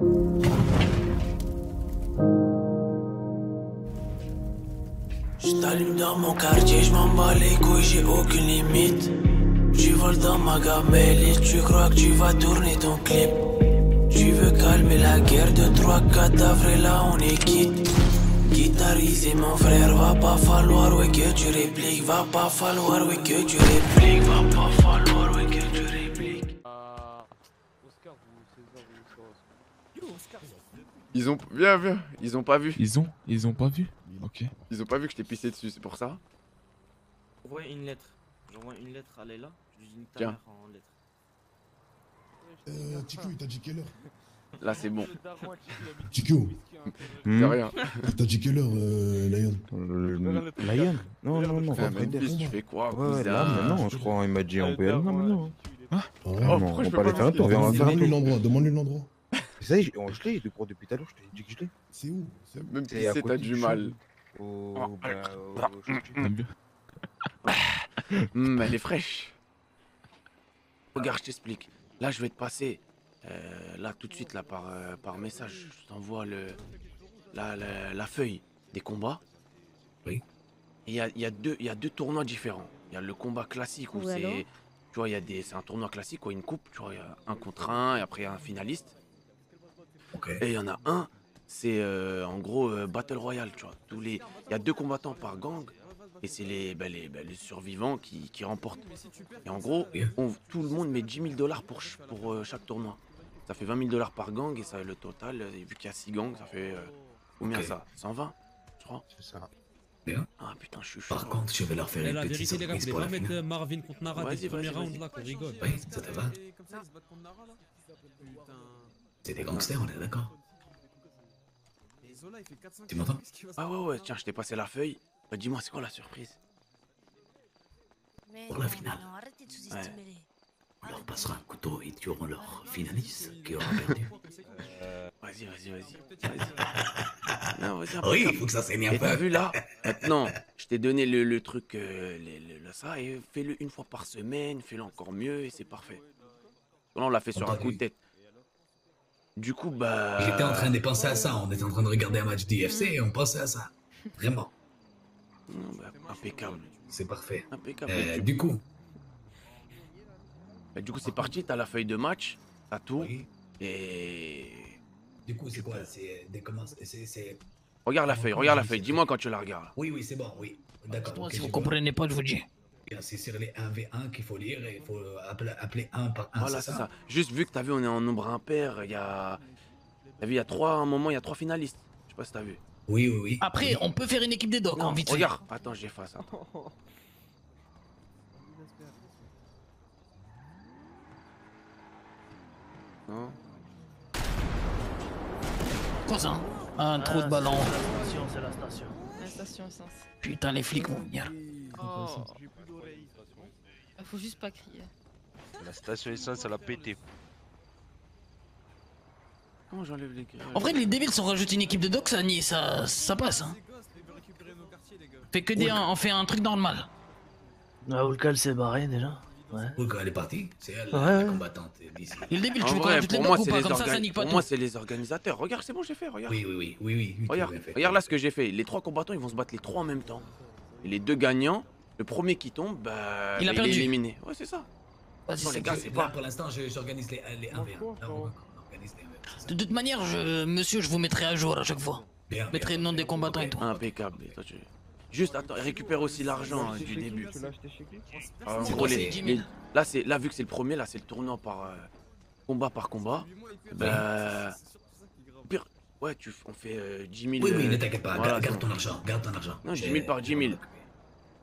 Je t'allume dans mon quartier, je m'en bats les couilles, j'ai aucune limite. Tu voles dans ma gamelle et tu crois que tu vas tourner ton clip. Tu veux calmer la guerre de 3-4 avril, là on est quitte. Guitarisé mon frère, va pas falloir ouais que tu répliques, va pas falloir ouais que tu répliques, va pas falloir Ils ont. Viens, viens. Ils ont pas vu. Ils ont Ils ont pas vu Ok. Ils ont pas vu que je t'ai pissé dessus, c'est pour ça. Envoie une lettre. J'envoie une lettre à Leila. Je lui dis ta Tiens. mère en lettre. Euh, Tiku, il t'a dit quelle heure? Là, c'est bon. Tiku, C'est rien. il t'a dit quelle heure, euh, Lion? Lion? Non, non, non, Ah, mais tu fais quoi, Ouais, là, maintenant, je crois, il m'a dit on peut y aller là maintenant. Ah Oh, Non, pourquoi je on peux va pas aller faire un tour, viens, on va faire un Demande-lui tour. l'endroit, demande-lui l'endroit. Ça y est, je je l'ai depuis depuis tout à l'heure, je t'ai dit que je l'ai. C'est où? C'est Même C'est pisser, côté t'as du mal. Au. Oh, bah, au- au- T'aimes bien Hum, elle est fraîche. Regarde, je t'explique. Là, je vais te passer. euh, là, tout de suite, là, par, euh, par message, je t'envoie le, la, la, la feuille des combats. Oui. Il y a, il y, a deux- il y a deux tournois différents. Il y a le combat classique où c'est. Tu vois, il y a des. C'est un tournoi classique, quoi, une coupe. Tu vois, il y a un contre un, et après, il y a un finaliste. Ok. Et il y en a un, c'est euh, en gros euh, Battle Royale, tu vois. Tous les, il y a deux combattants par gang, et c'est les, bah, les, bah, les survivants qui, qui remportent. Et en gros, on- tout le monde met 10 000 dollars pour, ch- pour euh, chaque tournoi. Ça fait 20 000 dollars par gang, et ça, le total, euh, vu qu'il y a 6 gangs, ça fait euh, combien Ok. ça? 120, je crois. C'est ça. Bien. Ah putain, je suis chaud. Par contre, je vais leur faire Et une la petite vérité, les gars, surprise vous pour voulez la pas mettre finale. euh, Marvin contre Nara dès Vas-y, le premier vas-y, round vas-y. là qu'on rigole. Oui, ça te va C'est des gangsters, on est d'accord Tu m'entends? Ah ouais, ouais, tiens, je t'ai passé la feuille. Bah, dis-moi, c'est quoi la surprise? Pour la finale. On leur passera un couteau et tueront leur finaliste qui aura perdu. Vas-y, vas-y, vas-y. Oui, il faut que ça saigne un Et t'as peu. vu là Maintenant, je t'ai donné le, le truc, euh, le- le- le- ça, et fais-le une fois par semaine, fais-le encore mieux, et c'est parfait. Là, on l'a fait sur un coup de tête. Du coup, bah. J'étais en train de penser à ça. On était en train de regarder un match d'IFC et on pensait à ça. Vraiment. Non, bah, impeccable. C'est parfait. Impeccable. Euh, du, du coup, bah, du coup, c'est parti, t'as la feuille de match, t'as tout, oui. et. Du coup, c'est quoi? C'est des. Regarde la feuille, regarde la feuille, dis-moi quand tu la regardes. Oui, oui, c'est bon, oui. D'accord. si vous comprenez pas, je vous dis. Bien, C'est sur les 1v1 qu'il faut lire et il faut appeler, appeler un par un. Voilà, c'est ça? Juste vu que t'as vu, on est en nombre impair, il y a. T'as vu, il y a trois, à un moment, il y a trois finalistes. Je sais pas si t'as vu. Oui, oui, oui. Après, on peut faire une équipe des docs, Non, hein, vite fait. regarde, attends, j'efface. Attends. Non. Quoi ça Un trou de ballon. C'est la station. La station essence. Putain, les flics vont venir. Oh. Faut juste pas crier. La station essence, elle a pété. Comment j'enlève les grilles En vrai, les débiles, si on rajoute une équipe de docs, ça, ça, ça passe. Hein. Fait que des, on fait un truc normal. Ah, Oulkal s'est barré déjà. Ouais. Elle est partie, c'est elle, Ouais, la ouais. combattante d'ici. Et le débile, tu veux qu'on rajoute les pour moi, docs ou c'est pas? les, Comme ça, ça nique pas pour moi, c'est les organisateurs. Regarde, c'est bon, j'ai fait, regarde. Oui, oui, oui, oui, oui. oui, Regarde, regarde là ce que j'ai fait. Les trois combattants, ils vont se battre les trois en même temps. Et les deux gagnants, le premier qui tombe, bah, Il a bah, perdu. est éliminé. Ouais, c'est ça. C'est les gars, c'est pas. pour l'instant, j'organise les, les 1v1. Là, on on organise les 1v1. c'est ça. De toute manière, je, monsieur, je vous mettrai à jour à chaque fois. Bien, Je mettrai le nom des combattants et tout. Impeccable. Et toi, tu- Juste, attends, récupère aussi l'argent hein, du début. Ah, gros, les- c'est- les- là, c'est là, vu que c'est le premier, là, c'est le tournoi par euh, combat par combat. Bah, pire, ouais, tu, on fait euh, 10 000. Oui, oui, euh, ne t'inquiète pas. voilà, garde, garde ton argent. Garde ton argent. Non, 10 J'ai- 000 par 10 000.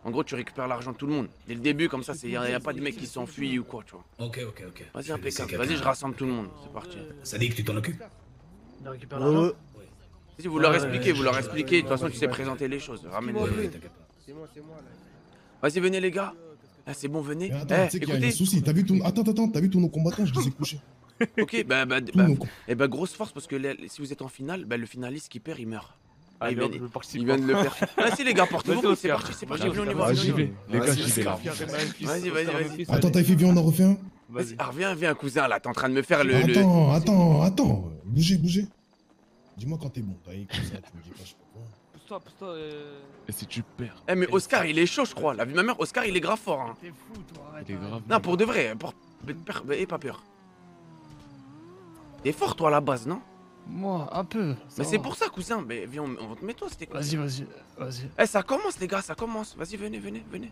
En gros, tu récupères l'argent de tout le monde. Dès le début, comme ça, il n'y a, pas de mec qui s'enfuit ou quoi, tu vois. Ok, ok, ok. Vas-y, impeccable. Vas-y, je rassemble tout le monde. C'est parti. Ça dit que tu t'en occupes Il récupère l'argent. Si vous leur expliquez, vous leur expliquez. De toute façon, tu sais présenter les choses. Ramène. Oui, oui, t'inquiète pas. Vas-y, venez, les gars. Ah, c'est bon, venez. Mais attends, Eh, tu sais qu'il y a un écoutez. souci. T'as vu ton. Attends, attends, t'as vu tous nos combattants Je les ai couchés. Ok, bah, bah, bah, com- eh bah, grosse force parce que les- si vous êtes en finale, bah, le finaliste qui perd, il meurt. Ah, il vient, il de le faire. Vas-y les gars, portez-vous, c'est Oscar. parti, c'est parti, Vas-y, venez, on y va, les gars, Vas-y, j'y vais là. Vas-y, vas-y, vas-y. Attends, t'as fait, viens, on en refait un. Vas-y, ah, reviens, viens, cousin, là, t'es en train de me faire le... le- Attends, attends, attends. Bougez, bougez. Dis-moi quand t'es bon. T'as comme ça, tu me dis pas, je sais pas quoi. Pousse-toi, pousse-toi. euh. Et si tu perds, Eh, mais Oscar, il est chaud, je crois. La vie de ma mère, Oscar, il est grave fort. Hein. T'es fou, toi, arrête. il est grave. Non, pour de vrai, pour... Aie pas peur. T'es fort, toi, à la base, non? Moi, un peu. ça Mais c'est pour ça, cousin. Mais viens, on on va te mettre toi, c'était quoi Vas-y, vas-y, vas-y. Eh, ça commence, les gars, ça commence. Vas-y, venez, venez, venez.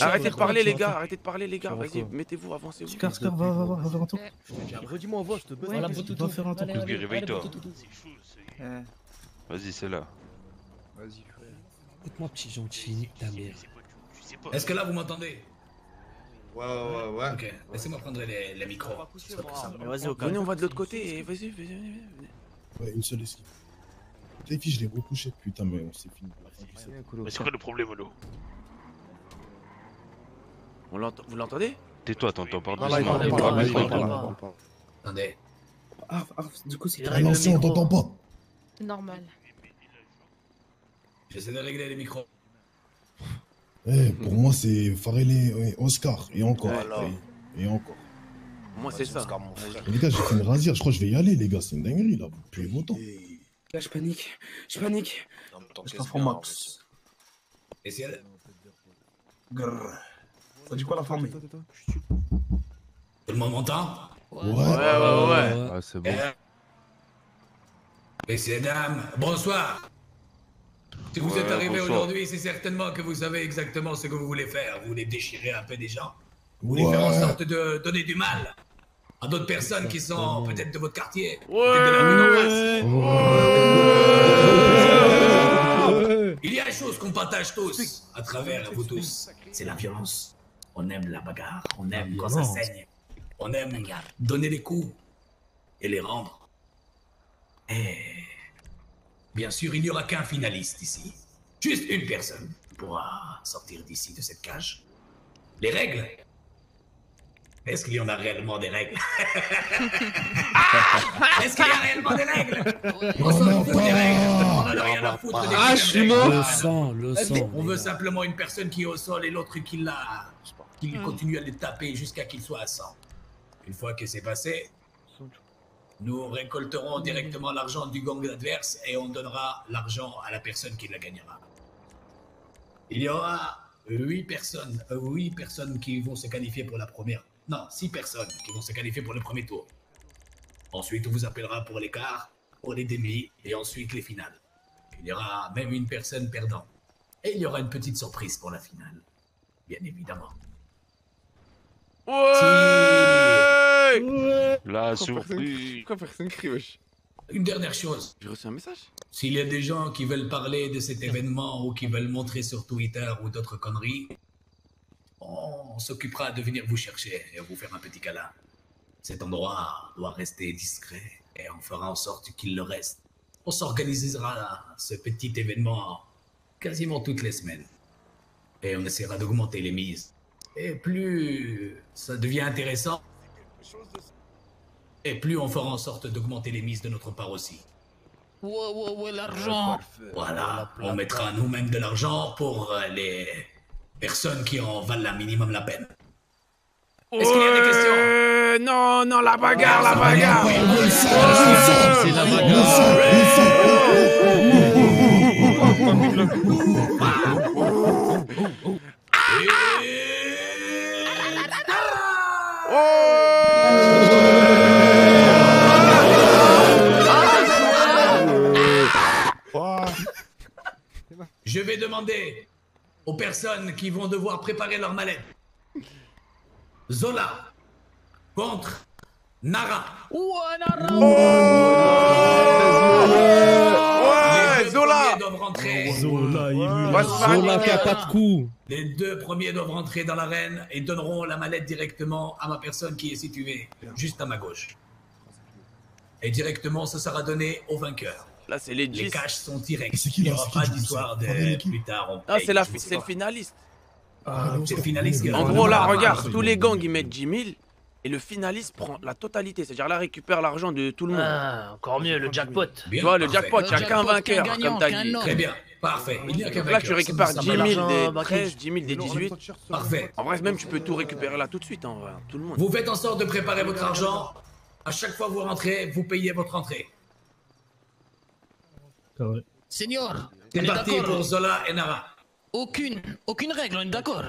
Arrêtez de parler, les gars, arrêtez de parler, les gars. Vas-y, mettez-vous, avancez-vous. Scar, Scar, va, va, va, va faire un tour. Redis-moi en voix, je te baisse. Voilà, Va faire un tour. Réveille-toi. Vas-y, c'est là. Vas-y, frère. Écoute-moi, petit gentil, nique ta mère. Est-ce que là vous m'entendez? Ouais, ouais, ouais, ouais. Ok, laissez-moi prendre les, les micros. Mais vas-y, au Venez, on va de l'autre côté et vas-y, vas-y, venez, venez. Ouais, une seule esquive. Les filles, je l'ai recouché. Putain, mais on s'est fini. Mais c'est quoi le problème, là On Vous l'entendez? Tais-toi, t'entends pas Ah, là, il parle, parle. Attendez. Ah, ah, du coup, c'est le l'ancien, on t'entend pas. Normal. J'essaie de régler les micros. Eh, pour moi, c'est Farrell et Oscar. Et encore. Voilà. Et, et encore. Moi, c'est ça. Mais les gars, j'ai fait une rasière. Je crois que je vais y aller, les gars. C'est une dinguerie, là. Vous puez vos temps. Là, je panique. Je panique. Je t'en prends max. Essayez de... Grrr. Ça dit quoi la famille? Tout le monde m'entend Ouais. Ouais, ouais, ouais. Ah, c'est bon. Messieurs, dames, bonsoir. Si vous Ouais, êtes bonsoir. aujourd'hui, c'est certainement que vous savez exactement ce que vous voulez faire. Vous voulez déchirer un peu des gens. Vous voulez faire en sorte de donner du mal à d'autres personnes qui sont peut-être de votre quartier, Ouais. peut-être de la rue d'en face. Il y a une chose qu'on partage tous, à travers vous tous, c'est la violence. On aime la bagarre, on aime quand ça saigne. On aime donner les coups et les rendre. Et bien sûr, il n'y aura qu'un finaliste ici. Juste une personne pourra sortir d'ici de cette cage. Les règles Est-ce qu'il y en a réellement des règles? Est-ce qu'il y a réellement des règles? On s'en fout des règles. On en a rien à foutre des Ah, règles. je suis mort. Le sang, le sang. On veut simplement une personne qui est au sol et l'autre qui l'a. qui continue à le taper jusqu'à qu'il soit à 100. Une fois que c'est passé, nous récolterons directement l'argent du gang adverse et on donnera l'argent à la personne qui la gagnera. Il y aura 8 personnes, euh, huit personnes qui vont se qualifier pour la première. Non, 6 personnes qui vont se qualifier pour le premier tour. Ensuite, on vous appellera pour les quarts, pour les demi et ensuite les finales. Il y aura même une personne perdante. Et il y aura une petite surprise pour la finale. Bien évidemment. Ouais La surprise. Pourquoi personne crie, wesh Une dernière chose. J'ai reçu un message S'il y a des gens qui veulent parler de cet événement ou qui veulent montrer sur Twitter ou d'autres conneries, on s'occupera de venir vous chercher et vous faire un petit câlin. Cet endroit doit rester discret et on fera en sorte qu'il le reste. On s'organisera ce petit événement quasiment toutes les semaines. Et on essaiera d'augmenter les mises. Et plus ça devient intéressant, et plus on fera en sorte d'augmenter les mises de notre part aussi. Ouais, ouais, ouais, l'argent. Voilà, on mettra nous-mêmes de l'argent pour euh, les personnes qui en valent un minimum la peine. Est-ce qu'il y a des questions? Non, non, la bagarre, la bagarre. C'est la bagarre. Je vais demander aux personnes qui vont devoir préparer leur mallette. Zola contre Nara. Ouais, Les deux Zola premiers doivent rentrer. Zola, il Zola une qui a pas de coup. Les deux premiers doivent rentrer dans l'arène et donneront la mallette directement à ma personne qui est située juste à ma gauche. Et directement, ce sera donné au vainqueur. Là, c'est les Les 10. cash sont directs. C'est qui, Il n'y aura pas d'histoire de plus tard. on Ah, paye, c'est la- le finaliste. Ah, c'est le finaliste En gros, là, faire regarde, tous les gangs, ils mettent 10 000. et le finaliste prend la totalité. C'est-à-dire là, récupère l'argent de tout le monde. Ah, encore mieux, le jackpot. tu vois, le parfait. jackpot, il n'y a Le qu'un vainqueur, qu'un comme gagnant, t'as dit. Très bien, parfait. Il n'y a qu'un là, tu récupères Ça, 10 ça 000 marche. des Bah, 13, 10 000 des 18. Parfait. En vrai, même, tu peux tout récupérer là tout de suite, en vrai. Tout le monde. Vous faites en sorte de préparer votre argent. À chaque fois que vous rentrez, vous payez votre entrée. Seigneur, on C'est est parti pour Zola et Nara. Aucune, aucune règle, on est d'accord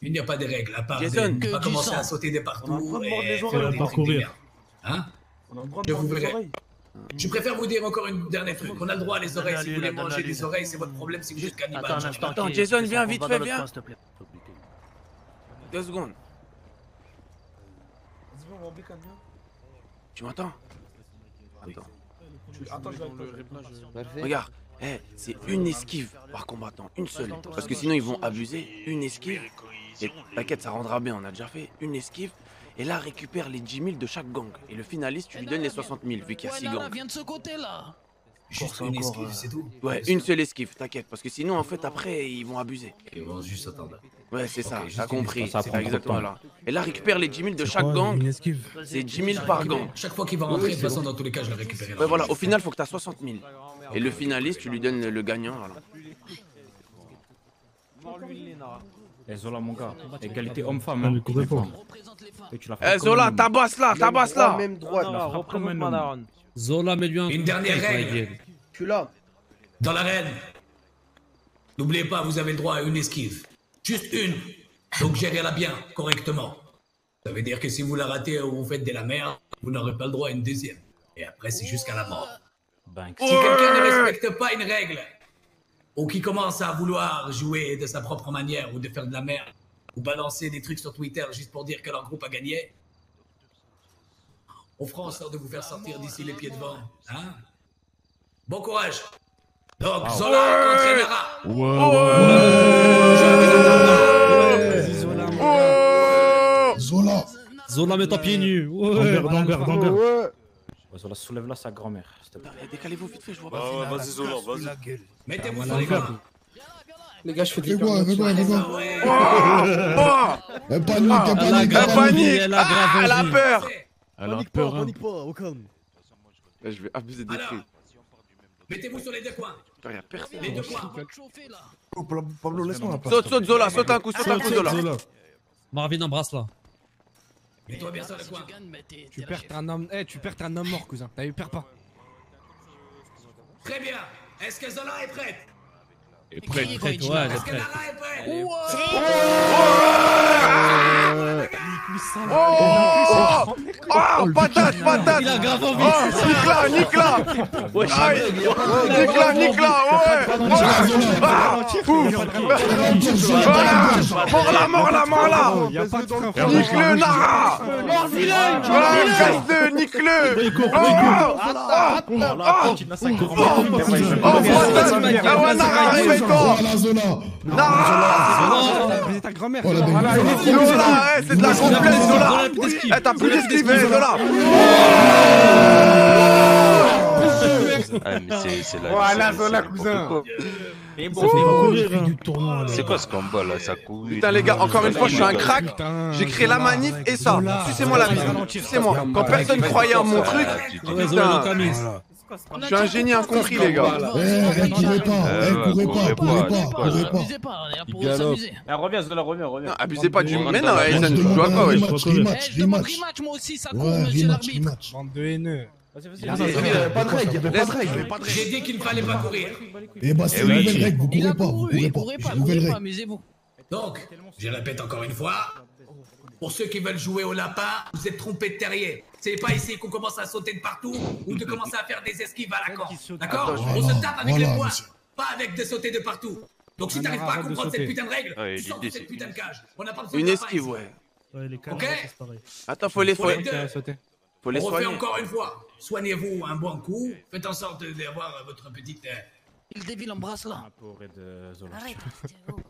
Il n'y a pas de règles, à part de Jason, ne que pas commencer à sauter de partout et oreilles, faire on va des pas trucs de courir. merde. Hein Je vous verrai. Je préfère vous dire encore une dernière truc. On a le droit à les oreilles. Si vous voulez manger des oreilles, c'est votre problème si vous êtes cannibale. Attends. Attends, Jason, viens vite va fait, dans l'autre viens. coin, s'il te plaît. Deux secondes. Tu m'entends Attends. Regarde, eh, c'est une esquive par combattant, une seule. Parce que sinon ils vont abuser. Une esquive. Et t'inquiète, ça rendra bien, on a déjà fait. Une esquive. Et là, récupère les 10 000 de chaque gang. Et le finaliste, tu lui donnes les 60 000, vu qu'il y a Ouais, 6 Nara, gangs. viens de ce côté-là. Juste une esquive, euh, c'est tout. Ouais, une seule esquive, t'inquiète. Parce que sinon, en fait, après, ils vont abuser. Ils vont juste attendre. Ouais, c'est ça, t'as compris. ça prend exactement là. Et là, récupère les 10 000 de chaque gang. C'est 10 000 par gang. Chaque fois qu'il va rentrer, de toute façon, dans tous les cas, je le récupérerai. Ouais, voilà, au final, faut que t'as 60 000. Et le finaliste, tu lui donnes le, gagnant, voilà. Eh Zola mon gars, égalité homme-femme. Hein. Et tu l'as fait Eh comme Zola, tabasse là, tabasse là Tu l'as comme un homme. Zola, mets-lui un. Une dernière règle. Suis là. Dans l'arène, n'oubliez pas, vous avez le droit à une esquive. Juste une. Donc gérez-la bien, correctement. Ça veut dire que si vous la ratez ou vous faites de la merde, vous n'aurez pas le droit à une deuxième. Et après, c'est jusqu'à la mort. Banks. Si quelqu'un ne respecte pas une règle, ou qui commence à vouloir jouer de sa propre manière, ou de faire de la merde, ou balancer des trucs sur Twitter juste pour dire que leur groupe a gagné, on fera en sorte de vous faire sortir d'ici les pieds devant. Hein? Bon courage Donc, Zola contre Nara Zola Zola, mets-toi pieds nus. Ouais. Danger, danger, danger. Ouais, Zola, soulève là sa grand-mère. Eh, Décalez-vous vite fait, je vois Ah pas. ouais, vas-y, Zola, vas-y. Mettez-vous Ah, sur les gars Les gars, je fais des Fais quoi, Oh Eh, panique, eh, Elle a panique, panique elle a Ah, peur Elle a peur, hein. pas, au calme. Eh, Je vais abuser des Alors, cris. mettez-vous sur les deux coins Putain, y a personne. Les deux coins Chauffer là. Oh, Pablo, Pablo, laisse-moi la place. Saute, saute, Zola, saute un coup, saute un coup, Zola. Marvin, embrasse là. Mets-toi bien sur le coin Tu perds un homme. Eh, tu perds un homme mort, cousin. T'as eu perds pas. Très bien Est-ce que Zola est prête Et prêt. Criez quand il dit Ouais, est Est-ce que prête. Nara est prête Oh Oh Patate, patate Il a grave envie. Oh Nicolas, Nicolas Aïe Oh, Nicolas, Nicolas Ouais Ouais Ah Ouf Ah Mort-la, mort-la, mort-la Nique-le, Nara Ouais, casse de nique-le Oh Oh Oh patate Ah ouais, Nara, réveille-toi Nara Baiser ta grand-mère. Oh, eh, c'est de la Zola plus d'esquive, Zola Ah. Voilà, Zola, c'est cousin. hein. C'est quoi ce combat là? Ça court. Putain les gars, encore une fois, je suis un crack. J'ai créé la manif et ça. Sucez-moi la bise. Sucez-moi. Quand personne croyait en mon truc, putain. Je suis un génie incompris les gars. Eh, courez pas, courez pas, courez pas, pas, ça pas. Abusez pas, on est là pour s'amuser. Eh, reviens Zola, reviens, abusez pas du. Mais non, demande joues à un quoi, wesh rematch, Eh, rematch, rematch. rematch, moi aussi, ça court, Ouais, monsieur rematch, l'arbitre. rematch. Bande de haineux. Vas-y, vas-y. Il y a pas de règle, il y avait pas de règle. J'ai dit qu'il ne fallait pas courir. Eh bah, c'est une nouvelle règle, vous Il courez a pas, vous couru, courez il pas. pas, nouvelle pas, règle. amusez-vous. Donc, je répète encore une fois, pour ceux qui veulent jouer au lapin, vous êtes trompés de terrier. C'est pas ici qu'on commence à sauter de partout ou de commencer à faire des esquives à la con. D'accord On se tape avec voilà, les poings, pas avec de sauter de partout. Donc si t'arrives pas à comprendre cette putain de règle, Ouais, tu sors de cette putain de cage. On n'a pas besoin Une de lapin esquive, ouais. Ouais, les Ok. Attends, faut les, faut, Pour les deux, faut les on refait soigner. encore une fois. Soignez-vous un bon coup. Faites en sorte de- d'avoir votre petite... euh, Il dévile embrasse là.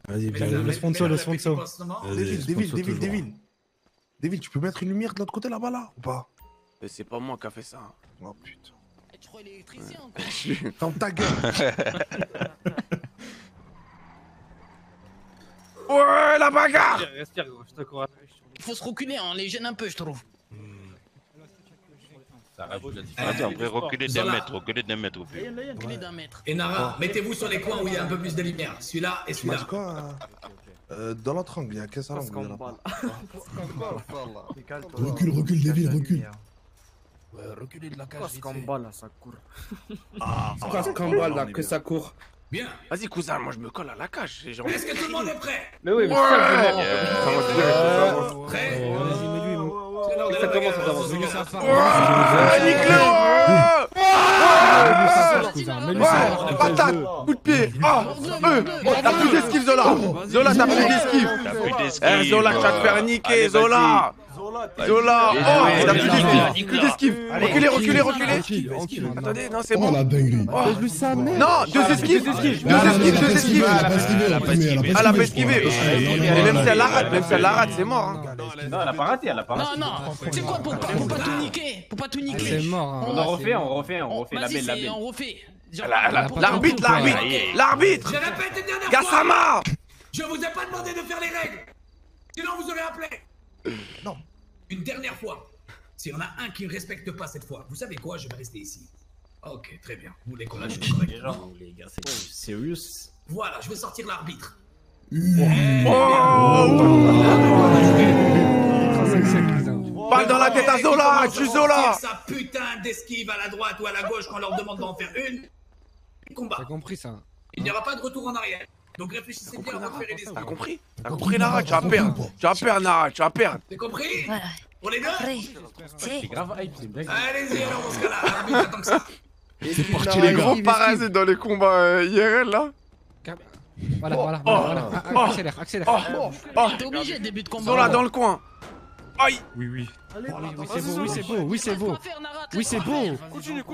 Vas-y, Le sponsor, le sponsor. pansements. Deville, Deville, Deville, Deville. Deville, tu peux mettre une lumière de l'autre côté là-bas là ou pas? Mais C'est pas moi qui a fait ça. Oh putain. Tu crois l'électricien quoi Je suis- Ferme ta gueule. Ouais, la bagarre Respire, gros, je faut se reculer, on les gêne un peu, je trouve. Vas-y, on peut reculer d'un mètre, reculer d'un mètre au plus. Reculer d'un mètre. Et Nara, mettez-vous sur les coins où il y a un peu plus de lumière. Celui-là et celui-là. hein Euh, Dans l'autre angle, il y a qu'un seul angle. il y en a pas. Recule, recule, Devil, recule. Euh, reculez de la cage. Là, ça court. Ah, Là, que ça court. Bien. Vas-y, cousin, moi je me colle à la cage. Est-ce que tout le monde est prêt? Mais oui, mais ouais, ça, Prêt Vas-y, mais lui, ça commence à Patate Coup de pied. Ah oh, T'as plus d'esquive, Zola. Zola, t'as plus eh, d'esquive. Zola, tu Zola. Zola, oh, vas-y, t'as plus vas-y, d'esquive. Plus d'esquive. Reculez, reculez, reculez. Tranquille. Attendez, non, c'est Oh bon. la dinguerie. Oh. Laisse-lui sa mère. Non, deux esquives. Deux Non, non, esquives, elle a deux pas esquivé, esquives. elle a pas esquivé, Elle a au pas premier, esquivé. Elle a pas je esquivé. crois. Ah, non, non, Et même non, si elle la non, rate, même si elle la rate, c'est mort. hein. Non, elle a pas raté, elle a pas Non, raté. non, c'est quoi pour pas, tout niquer Pour pas tout niquer. C'est mort. hein. On en refait, on refait, on refait la belle, la c'est- belle. on refait. A- a- a L'arbitre, l'arbitre, l'arbitre. Je répète une dernière fois. Gassama. Je vous ai pas demandé de faire les règles. Sinon vous aurez appelé. Non. Une dernière fois. S'il y en a un qui ne respecte pas cette fois, vous savez quoi Je vais rester ici. Ok, très bien. Vous voulez qu'on agisse correctement Les gars, c'est serious. Voilà, je vais sortir l'arbitre. Balle dans la tête à Zola, tu Zola. Sa putain d'esquive à la droite ou à la gauche quand on leur demande d'en faire une? Combat. T'as compris ça Il n'y aura pas de retour en arrière. Donc réfléchissez bien avant de faire les T'as compris T'as compris, Nara Tu vas perdre. Tu vas perdre, Nara, tu vas perdre. T'as compris. Pour les deux C'est grave hype, c'est dingue. Allez-y alors dans ce cas-là. Que ça. C'est parti, Les gars. parasites dans les combats euh, IRL là. Voilà, voilà, voilà. voilà. Ah, ah, Accélère, accélère. Oh, T'es obligé, début de combat. Zola dans le coin. Aïe. Oui, oui. Oui, oui, c'est beau, oui, c'est beau, oui, c'est beau. Oui, c'est beau.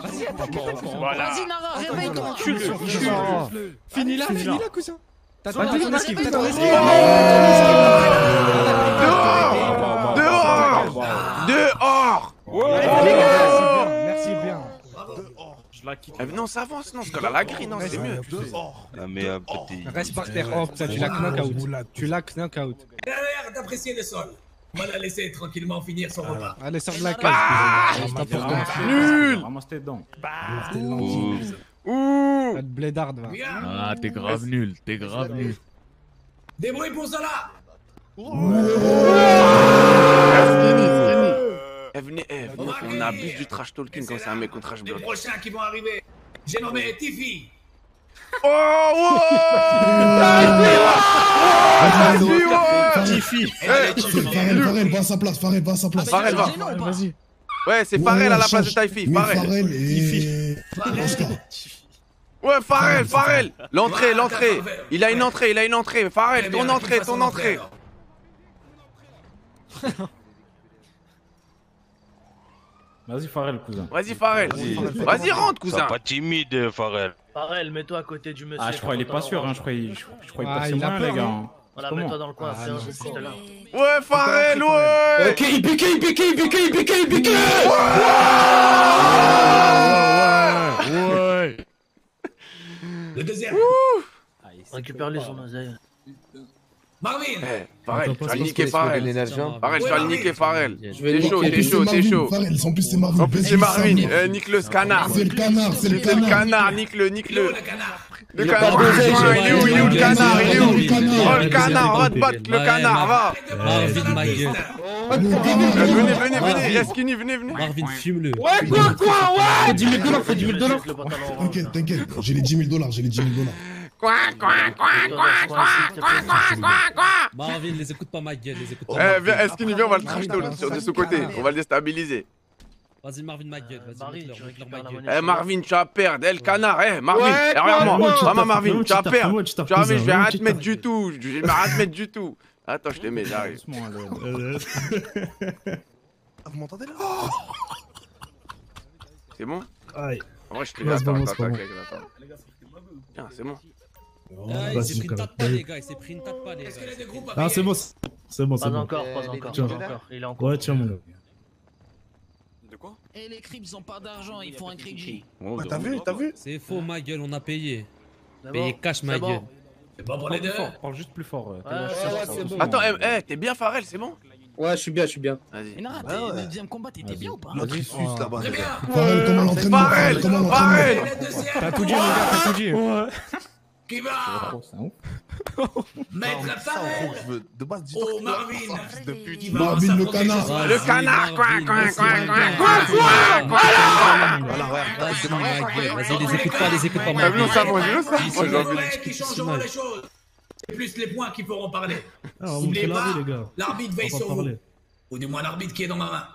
Vas-y, attaque, attaque. Vas-y, Nara, réveille-toi. Finis là, finis là, cousin. T'as ton esquive, t'as ton esquive. Dehors Dehors Dehors Merci bien. Je la quitte. Eh, Non, ça avance, non, parce là, la grille, non, c'est mieux. Ah, mais un petit. Reste par terre, hop, ça, tu la knock-out. Tu la knock-out. Elle a l'air d'apprécier le sol. On va la laisser tranquillement finir son repas. Allez, sors de la cage. tape pour toi. Nul Ramasse tes dents. Ouh T'as le blédard, va. Ah, t'es grave nul, t'es grave nul. Débrouille pour cela. Skinny, skinny. Eh, venez, eh, on abuse du trash talking quand c'est un mec au trash Les prochains qui vont arriver. J'ai nommé Tiffy. Oh, ouais Tiffy. Farel, Farel, va à sa place, Farel, va à sa place. Farel, va. Pas Ouais, c'est Farel à la place de Taifi, Farel. Farel et... Oscar. Ouais, Farel, Farel L'entrée, l'entrée Il a une entrée, il a une entrée. Farel, ton entrée, ton entrée Vas-y, Farel, cousin. Vas-y, Farel Vas-y, rentre, cousin pas timide, Farel. Farel, mets-toi à côté du monsieur. Ah, je crois qu'il est pas sûr, hein. Je crois qu'il crois qu'il Ah, les gars. Voilà, Comment mets-toi dans le coin, Ah, c'est un non. jeu juste là. Ouais, Farel, ouais Ok, il pique, il pique, il pique, il pique, il pique. Ouais. Le deuxième. Récupère-les son oseille. Marvin. Eh, Farel, tu vas le niquer Farel Farel, tu vas le niquer vais T'es chaud, t'es chaud, c'est t'es chaud en plus, c'est Marvin. En plus, c'est Marvin. Eh, nique-le, ce canard C'est le canard, c'est le C'est le canard. canard, nique-le, nique-le Le canard. Le Il est où, il est où le canard, il est où Le canard. Oh, le canard, va te battre, le canard, va Marvin, ma gueule. Eh, Venez, venez, venez, Yaskini, venez, venez Marvin, fume-le. Ouais, quoi, quoi, ouais. Faut 10 000 dollars, faut 10 000 dollars. T'inquiète, t'inquiète, j'ai les 10 000 dollars, j'ai les 10 000 dollars. Quoi, quoi, quoi, quoi, quoi, quoi, quoi, quoi, quoi Marvin, les écoute pas, ma gueule, les écoute pas. Eh, viens, Yaskini, viens, on va le trash de ce côté, on va le déstabiliser Vas-y, Marvin, ma gueule, vas-y, Marie, tu récupères ma la gueule. monnaie. Eh Marvin, tu vas perdre. Eh le canard, eh Marvin, eh, regarde-moi. Maman Marvin, tu vas perdre. tu vas je vais rien te mettre du tout. Je vais rien te mettre du tout. Attends, je te mets, j'arrive. Ah, vous m'entendez là? C'est bon? Aïe. En vrai, je te c'est attends, attends, c'est bon. attends. Tiens, c'est bon. Ah, il s'est pris une tape pas, les gars, il s'est pris une tape pas, les gars. Ah, c'est bon, c'est c'est bon, c'est Pas bon. encore, pas encore, Tiens. pas encore. Il est encore. Ouais, tiens, mon gars. Et les crips ils ont pas d'argent, ils font un cri J. Ouais, t'as vu, t'as vu C'est faux, ma gueule, on a payé. Payé bon, cash, ma bon. gueule. C'est bon pour les deux. fort, parle juste plus fort. euh, pas. bon. Attends, eh, eh, t'es bien Farel, c'est bon Ouais, je suis bien, je suis bien. Vas-y. Nara, Ouais, ouais. le deuxième combat, t'étais bien ou pas L'autre il suce là-bas. Très bien. Farrell, comment l'entraînement deuxième T'as tout dit, mon gars, t'as tout dit. Qui va mettre la base, dis-toi au Marvin. Marvin, le canard. Le canard, quoi, quoi, quoi, quoi, Voilà, ouais. Vas-y, les écoute pas, les écoute pas. Sais. les vrais qui changeront les choses? C'est plus les points qui pourront parler. Ah, N'oubliez pas, l'arbitre veille va sur vous. Ou du moins l'arbitre qui est dans ma main.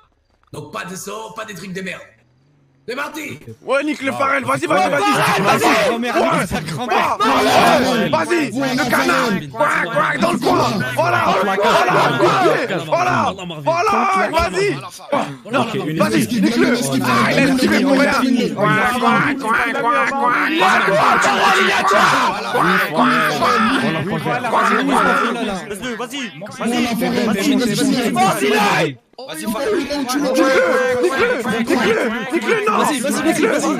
Donc pas de saut, pas des trucs de merde. C'est parti Ouais, nique le Farrell, vas-y, vas-y, vas-y. Vas-y, Vas-y, le canard, quoi, quoi, dans le coin. Voilà, voilà, voilà, voilà, vas-y. Vas-y, nique-le. Ah, il a esquivé pour rien. Vas-y. Vas-y, Vas-y, Vas-y, là. Vas-y, Farrell. Nique-le, nique-le, nique-le, nique-le, non. Vas-y, vas-y, Nique-le, vas-y.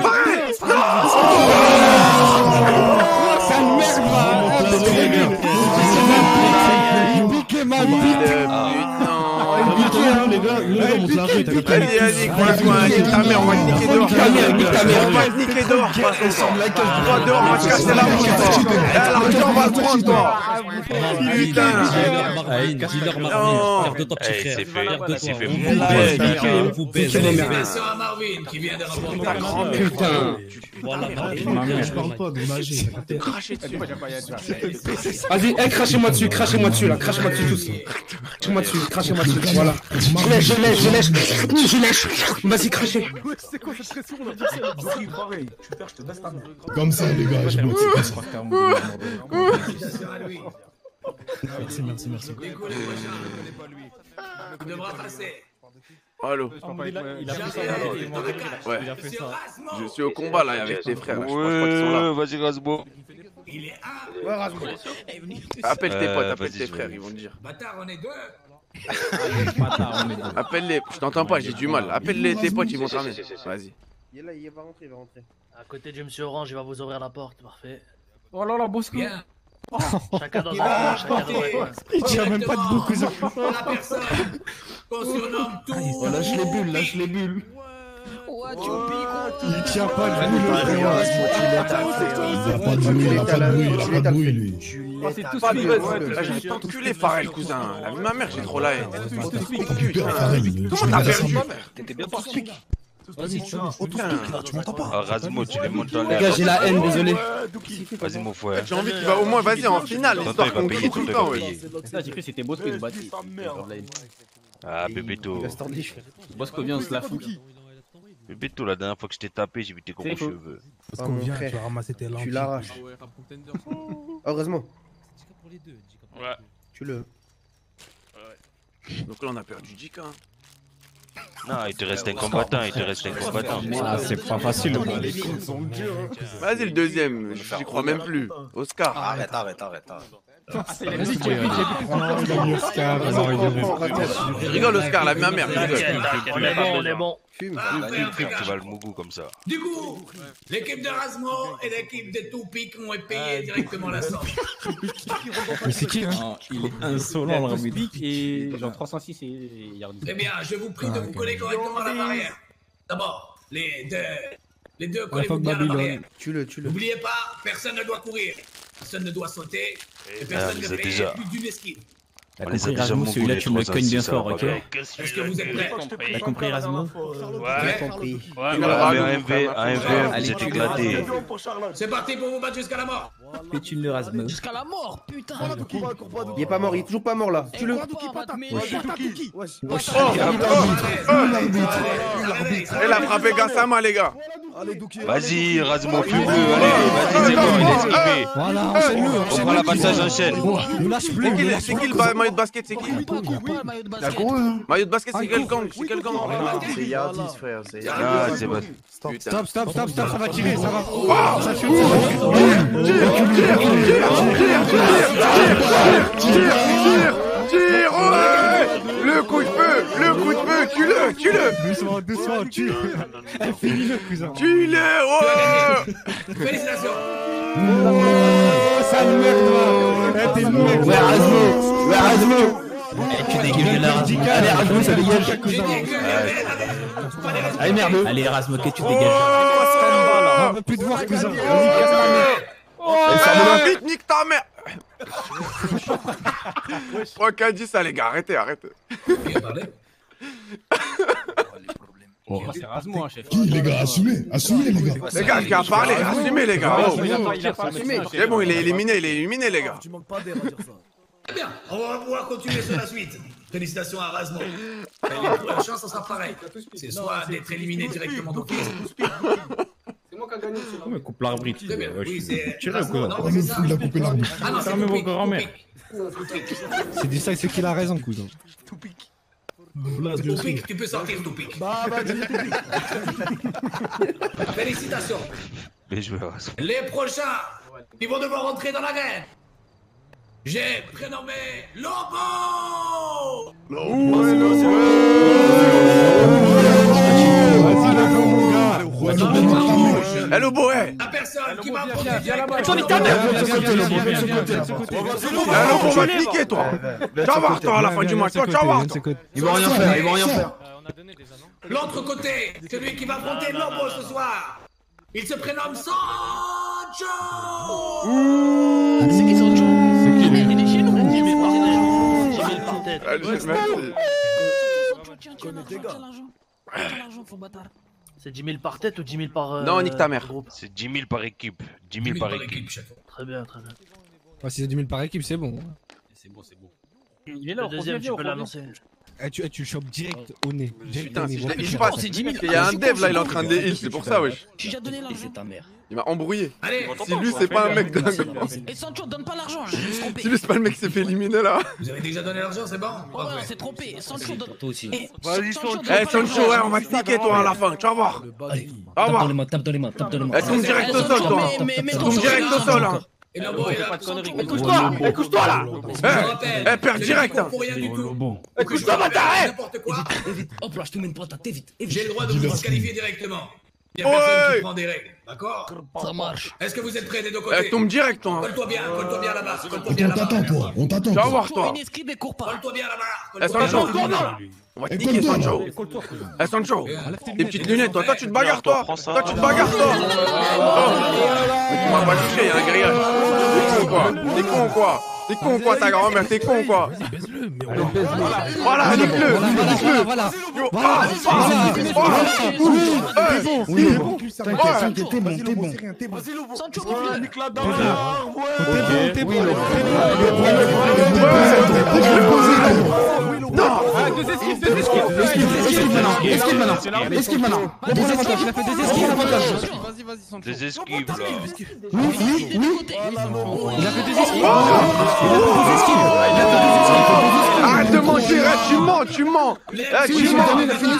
Ça merde, les gars, les gars, monte la rue, t'as capté Vas-y, vas-y, quoi, quoi, nique ta mère, on va niquer dehors. On va niquer dehors. Toi, dehors, on va te casser la bouche, toi. Eh, l'argent, on va le prendre, toi. Putain. Dis-leur Non. Marvin, fier de toi, petit Eh, frère. c'est fait. Fier de C'est toi. fait. On Mon vous père. baise, Mon Mickey, père. on vous baise. Attention à Marvin qui vient de remporter Ta la grand-mère. Putain. Voilà, Putain, je parle pas de magie, t'as capté Cracher dessus. Vas-y, eh, crachez-moi dessus, crachez-moi dessus là, crachez-moi dessus tous. Crachez-moi dessus, crachez-moi dessus, voilà. Je lèche, je lèche, je lèche, je lèche. Vas-y, crachez. Comme ça, les gars, je bloque, c'est comme ça. Félicitations à lui. Merci, merci, merci. Il devra. Allô. Il a fait ça. Ouais. Il a fait ça. Je suis au combat là avec tes frères. Je. Ouais, vas-y, Rasbo. Il est un. Ouais, Rasmus. Appelle tes Euh, potes, appelle vas-y, tes je frères, ils vont te dire. Bâtard, on est deux. Appelle-les. Je t'entends pas, j'ai du mal. Appelle-les tes potes, ils vont te ramener. Vas-y. Il est là, il va rentrer, il va rentrer. À côté du monsieur Orange, il va vous ouvrir la porte, parfait. Oh là là, Bosco. Bien. Chacun dans un coin, chacun dans un apporter coin. Il tient même pas de beaucoup, ça. la personne qu'on surnomme tout. Oh, lâche les bulles, lâche les bulles. Il tient pas de boule, Il a pas de bruit, il a pas de bruit, il a pas de bruit, lui. De buzz. Là, j'ai enculé Farrell, cousin. La vie de ma mère, j'ai trop la haine. Comment t'as perdu T'étais bien parti. Vas-y, tu m'entends pas Ah, Rasmo, tu les montes Les l'air. gars, j'ai la haine, désolé. Vas-y, mon frère. J'ai envie qu'il va au moins, vas-y, en finale, histoire qu'on payer, gagne tout le temps, va ouais. j'ai cru que c'était Bosco qui se battait. Ah, Bébéto. Bosco vient, on se la fout. Bébéto, la dernière fois que je t'ai tapé, j'ai vu tes gros cheveux. Parce Ah, qu'on vient, tu vas ramasser tes lampes. Tu l'arraches. Heureusement. Ouais. Tu le. Donc là, on a perdu Jika. hein. Non, il te reste un combattant, il te reste un combattant. Ah, c'est pas facile. Vas-y, le deuxième, j'y crois même plus. Oscar. Arrête, arrête, arrête, arrête. Vas-y, tu Oscar. Rigole, Oscar, la vie de ma mère, rigole. On est bon, on est bon. Fume. Tu vas le mougou comme ça. Du coup, l'équipe de Rasmo et l'équipe de Toupik ont payé directement la somme. Mais c'est qui Ah, Il est insolent, le Ramid. Et genre 306 et Yardi. Eh bien, je vous prie de vous coller correctement à la barrière. D'abord, les deux. Les deux, collez-vous bien à la barrière. Tu le, tu le. N'oubliez pas, personne ne doit courir. Personne ne doit sauter. Et Ah, personne ne fait déjà- plus d'une esquive. T'as compris, déjà Rasmus, mougou, celui-là, tu me le cognes bien fort, ok. Est-ce que vous êtes prêts T'as compris, Rasmus J'ai compris. Ouais, mais un V1, un V1, Allez, vous êtes tu éclatés. C'est parti pour vous battre jusqu'à la mort. Fais-tu le Rasmus Jusqu'à la mort, putain. Il est pas mort, il est toujours pas mort là. Tu le. Elle a frappé Gassama, les gars. Vas-y, Rasmo, fume-le, allez, vas-y, c'est bon, il est esquivé. Voilà, enchaîne-le. On prend la passage en chaîne. Ne lâche plus. C'est qui, le- c'est maillot de basket C'est qui le maillot de basket. C'est quel gang C'est quel gang C'est Yardis, frère. C'est Yardis. Ah, c'est. Putain. Stop, stop, stop, stop, ça va tirer, ça va. Ça ça Tire, tire, ouais Le coup de feu, le coup de feu, tue-le, tue-le. Doucement, doucement, tu. Elle finit le cousin. Tue-le, ouais Félicitations. Oh, sale t'es. Ouais, Rasmo. Ouais, tu dégages là. Allez, ça dégage. Allez, merde. Allez, Erasmus, ok, tu dégages. On veut plus te voir, cousin. Oh, vite, nique ta mère 3 4 10 ça les gars, arrêtez, arrêtez. Oh, C'est hein, chef. Qui, les gars Assumez, assumez, les gars. Les gars, qui a parlé, assumez les gars. Oh. Pas- pas. C'est bon, il est éliminé, il est éliminé les gars. Très bien, on va pouvoir continuer sur la suite. Félicitations à Razmo. La chance, ça sera pareil. C'est soit d'être éliminé directement d'office. C'est moi qui a gagné. Mais coupe l'arbitre. Oui, c'est. tiré ou Razmo, quoi il a coupé l'arbitre. Ah non, c'est Fermez vos Toupik, grands-mères. Toupik. C'est du ça, c'est qu'il a raison, cousin. Toupik, tu peux sortir, Toupik. Bah, bah, dis Toupik. Félicitations. Vais voir. Les prochains, ils vont devoir rentrer dans l'arène. J'ai prénommé Lobo Eh Lobo, eh La personne qui m'a apporté Tony, ta mère Eh Lobo, on va te niquer toi Tu vas voir toi à la fin du match, toi tu vas voir toi Ils vont rien faire, ils vont rien faire. L'autre côté, celui qui va affronter Lobo ce soir. Il se prénomme Sancho C'est qui Sancho C'est qui Il est chez nous. Allez, merci. Tiens, tiens, l'argent, tiens, l'argent. Tiens, l'argent, faux bâtard. C'est 10 000 par tête ou 10 000 par. euh, Non, nique ta mère. groupe C'est 10 000 par équipe. 10 000 par équipe. Très bien, très bien. Ouais, si c'est 10 000 par équipe, c'est bon. C'est bon, c'est bon. Il est Le deuxième, tu peux l'annoncer. Eh, tu, eh, tu le chopes direct au nez. Direct Putain, au si je voilà. passe, c'est 10 000. il y a un dev là, il est en train de heal, c'est pour ça wesh. J'ai déjà donné l'argent. ta mère. Il m'a embrouillé. Allez, Si lui c'est pas un mec dingue. Et Sancho, donne pas l'argent, je me suis trompé. Si lui c'est pas le mec qui s'est fait éliminer là. vous avez déjà donné l'argent, c'est bon Ouais, ouais, on s'est trompé. Sancho, donne. Toi aussi. Eh, Vas-y, Sancho, donne Eh pas Sancho, l'argent. ouais, on va te niquer toi à la fin, tu vas voir. Allez, tape dans les mains, tape dans les mains, tape dans les mains. Tombe direct au Eh, sol toi. mais- mais- tombe direct au sol hein. Et est là. Écoute-toi, écoute-toi là. Eh, eh, perds direct. Pour rien du tout. Bon. Écoute-toi, bâtard N'importe quoi. Hop là, je te mets une patate, évite. J'ai le droit de vous disqualifier directement. Il y a Ouais. personne qui prend des règles, d'accord Ça marche. Est-ce que vous êtes prêts des deux Elle côtés tombe direct toi. hein. Colle-toi bien, colle-toi bien là-bas, colle-toi On bien t'attend, là-bas. toi. On t'attend. Tu vas voir toi. Colle-toi bien là-bas. Eh colle-toi bien Sancho, on va te niquer Sancho. Eh Sancho, tes petites lunettes toi, toi tu te bagarres toi. Toi tu te bagarres toi. Oh. Mais tu m'as pas touché, y'a un grillage. T'es con ou quoi T'es con ou quoi T'es con ou quoi ta grand-mère T'es con ou quoi Voilà, nique-le Voilà. Ah, ah, ah, eh, Oui, bon. T'inquiète, t'es bon, t'es bon. T'es bon, t'es bon. Non. Esquive, esquive maintenant. Esquive maintenant. Esquive maintenant. L'avantage. Il a fait des esquives. Avantage. Vas-y, vas-y, Sancho. Des esquives là. Oui, oui, oui. Il a fait des esquives. Arrête de mentir, eh, tu mens, tu mens. Eh, tu mens.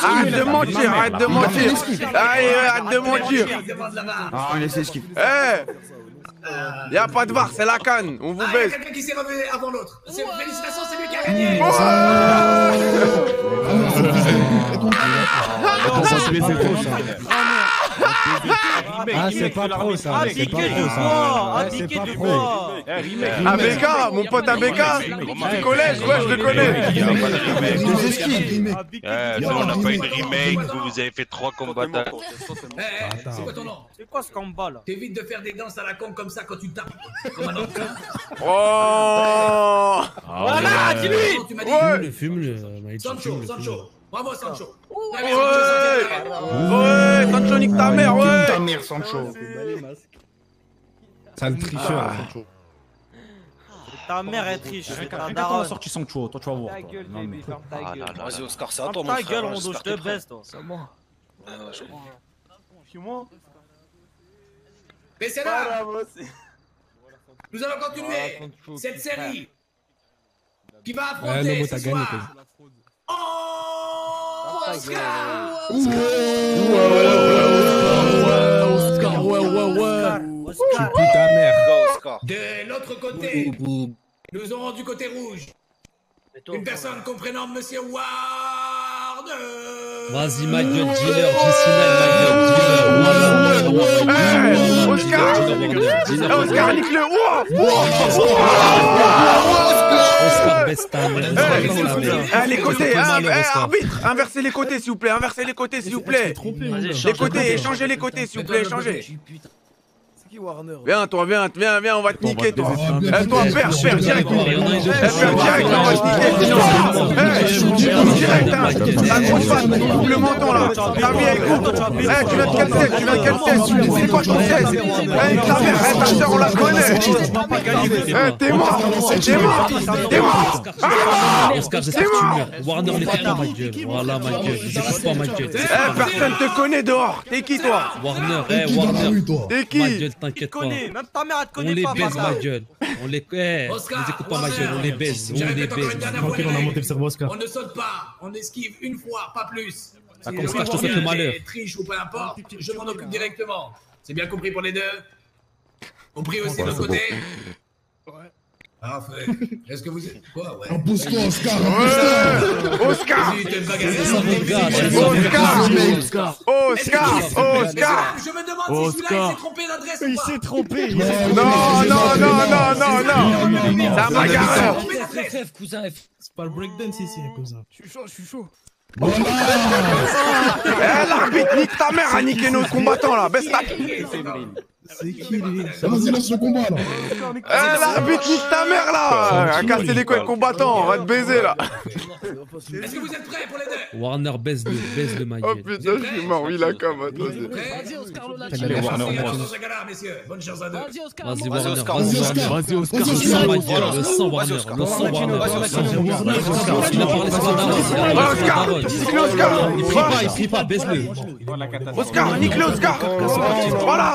Arrête de mentir, arrête de mentir. Allez, arrête de mentir. Ah, on laisse esquive. Eh Y'a pas de var, c'est la canne, on vous Ah, il y a quelqu'un qui s'est relevé avant l'autre. C'est- Félicitations, c'est lui qui a gagné. Ah, c'est pas pro ça. C'est pas pro ça. Ouais, C'est pas pro. ABK, mon pote ABK Du collège, ouais, je le connais. Des esquives, on n'a pas une remake, vous, vous avez fait trois combattants. Eh, eh, c'est quoi ton nom? C'est quoi ce combat là? T'évites de faire des danses à la con comme ça quand tu tapes. Comme un enfant. Oh. Voilà, dis-lui. Ouais. Fume-le. Sancho, Sancho. Bravo, Sancho. Ouais Sancho, l'arène. Ouais, Sancho nique ta mère, ouais Ta mère, Sancho. Sale tricheur. Ta mère est triche. Ta Regarde daronne. a sorti Sancho, toi tu vas voir. Ta gueule, Non, mais- bébé, ferme ta Ah gueule. Vas-y, Oscar, c'est à toi, mon ta frère. gueule, Rondo, je te baisse, toi. C'est moi. Ouais, ouais. Suis-moi. Mais c'est là Nous allons continuer cette série qui va Ouais, affronter ce t'as gagné, soir quoi. Oscar Oscar. Oscar. Oscar. De l'autre côté, nous aurons du côté rouge une personne prénomme Monsieur Ward Vas-y, ma gueule, dealer, Eh, voilà, Oscar Eh, Oscar, nique-le Oscar. Eh, les côtés, hein, eh, arbitre, inversez les côtés s'il vous plaît, inversez les côtés s'il vous plaît. Les côtés, échangez les côtés s'il vous plaît, échangez. Viens, toi, viens, viens, viens, on va te niquer, toi. Eh, toi, perds, perds, direct. Eh, perds, direct, on va te niquer, sinon. Eh, direct, hein. T'as fan, le menton, là. Ta vie, elle coupe. Eh, tu viens de quel test, tu viens de quel test C'est quoi ton test Eh, ta mère, eh, ta soeur, on la connaît. Eh, t'es mort, t'es mort, t'es mort. Oscar, j'espère que tu meurs. Warner, les fait pas, ma gueule. Voilà, ma gueule. Pas, ma gueule. Eh, personne te connaît dehors. T'es qui, toi Warner, eh, Warner. T'es qui t'inquiète pas. Même ta mère, elle te On les pas, baise, ma gueule. On les. Eh, ils écoutent pas ma gueule, on les baise. On les baise. Tranquille, on a monté le cerveau, Oscar. On ne saute pas, on esquive une fois, pas plus. Ah, comme ça, je te souhaite le malheur. Triche ou peu importe, je m'en occupe directement. C'est bien compris pour les deux Compris aussi de c'est Parfait. Est-ce que vous êtes. Quoi, ouais. Impose-toi, Oscar, Ouais Oscar. Oscar. Oscar. Oscar. Je me demande si celui-là il s'est trompé d'adresse. Il s'est trompé. Non, non, non, non, non, non. C'est un bagarreur F, cousin. C'est pas le breakdance ici, cousin. Je suis chaud, je suis chaud. Eh, l'arbitre, nique ta mère à niquer nos combattants, là. Baisse ta... C'est qui lui Vas-y, lance le combat, là. Eh, l'arbitre, nique ta mère, là. À casser les couilles de combattants, on va te baiser, là. Est-ce que vous êtes prêts pour les deux? Warner, baise-le, baise-le, ma Oh putain, je suis mort, oui, la com, Vas-y, Oscar, Lola. Allez, Warner. Bonne chance à deux. Vas-y, Oscar. Vas-y, monte. Warner, Oscar, vas-y, vas-y, Warner. Oscar. Vas-y, Vas-y, Oscar. Le sang, Warner, le sang, Warner. Il a parlé sur la daronne, Oscar. Nique-le, Oscar. Il prie pas, il prie pas, baise-le. Oscar, nique-le, Oscar Voilà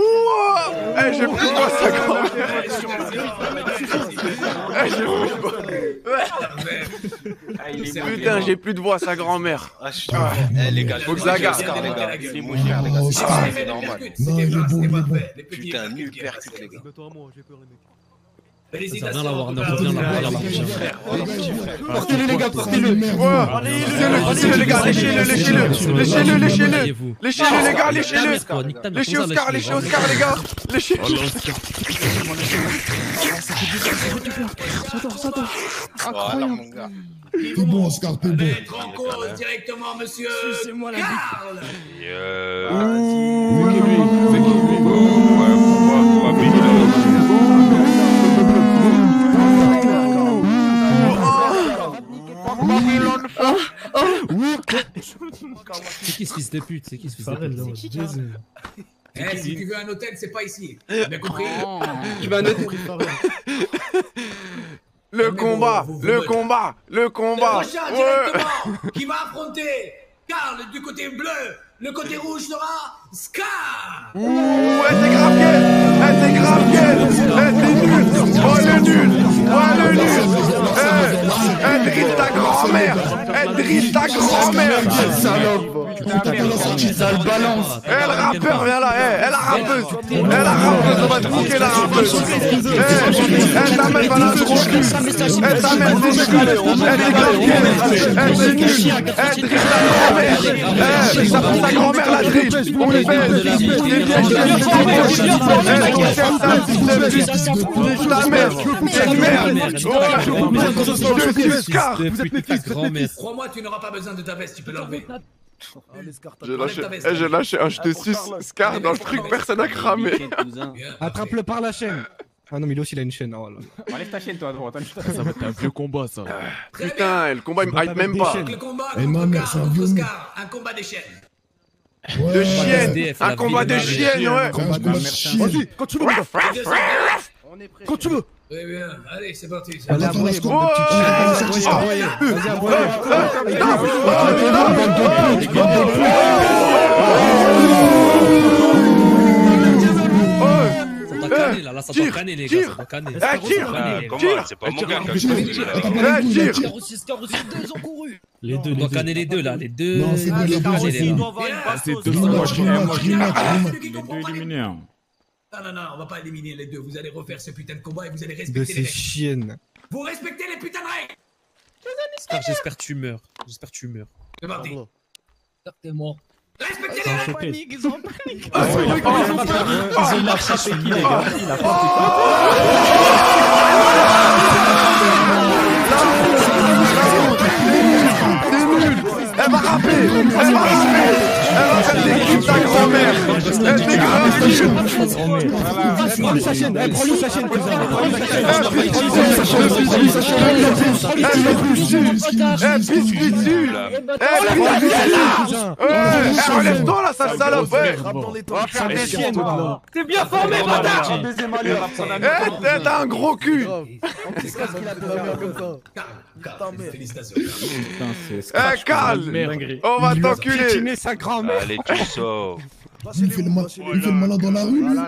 Ouah Eh, j'ai plus de voix, ça grand-mère Eh, j'ai plus de voix. Putain, j'ai plus de voix, sa grand-mère Ah, je suis Eh, les gars, Faut que. Oscar, les gars. C'est les gars. Ah, normal. Non, il est bon, il est bon. Putain, nul percute, les gars. Ça vient la Warner, là. Portez-le, les gars, portez-le. Léchez-le, les gars, léchez-le, léchez-le Léchez-le, léchez-le Léchez-le, les gars, léchez-le. Léchez Oscar, léchez Oscar, les gars. Léchez. T'es bon, Oscar, t'es bon. Mettre en cause directement, monsieur. Sucez-moi la Karl. C'est qui ce fils de pute C'est qui ce fils de pute. Eh, si tu veux un hôtel, c'est pas ici. T'as bien compris Tu vas noter. Le combat, le combat, le Le combat directement qui va affronter Karl du côté bleu, le côté rouge sera Scar. Ouh, elle grave gueule Elle t'est grave gueule Elle t'est nulle Oh le nul Oh le nul Eh, Elle drille ta grand-mère Elle drille ta grand-mère. Eh, le rappeur, viens là Eh, elle la rappeuse Elle la rappeuse, on va te niquer la rappeuse Eh, Elle t'amène dans la trop cul Elle est Elle t'est nulle Elle drille ta grand-mère Eh, ça ta grand-mère la drille On les baise Eh, Ta mère Ouais. Crois-moi, tu n'auras pas besoin de ta veste, tu peux l'enlever. J'ai lâché, eh, j'ai lâché un je te suce Scar dans le truc, personne n'a cramé. Attrape-le par la chaîne. Ah non, mais lui aussi, il a une chaîne. Oh là. Enlève ta chaîne, toi, à droite. Ça va être un vieux combat, ça. Putain, le combat il me hype même pas. Le combat un combat des chaînes. De chienne, SDF, un la combat de de chienne, ouais. Quand tu veux, Quand tu veux. Très bien, allez, c'est parti. la là, là, ça doit canner, les gars, ça doit canner. Comment. C'est pas mon gars Tire. ont couru. Les deux, On les doit deux. canner les deux, là, les deux. Non, c'est les deux, Les deux éliminés. Hein. Non, non, non, on va pas éliminer les deux. Vous allez refaire ce putain de combat et vous allez De respecter les ces règles. chiennes. Vous respectez les putains de règles Frère, J'espère que tu meurs. J'espère que tu meurs. C'est parti. T'es mort. Respectez Ils les ont règles. Ils ont paniqué. Ah, c'est vrai qu'on- Ils ont marché sur qui, les gars Il a pas Elle va rapper Elle va rapper Elle faire des clips ta grand-mère Elle dégrade Prends-lui sa chaîne, eh, prends-lui sa chaîne, cousin. Prends-lui sa chaîne. Eh, dessus Eh, pisse lui dessus Eh, elle là Eh, relève-toi là, sale salope. T'es bien formé, bâtard Eh, t'as un gros cul Félicitations. Putain, c'est Eh, dinguerie. On va t'enculer Allez, tu sors. Il fait le mal- il fait le malin dans la rue, lui.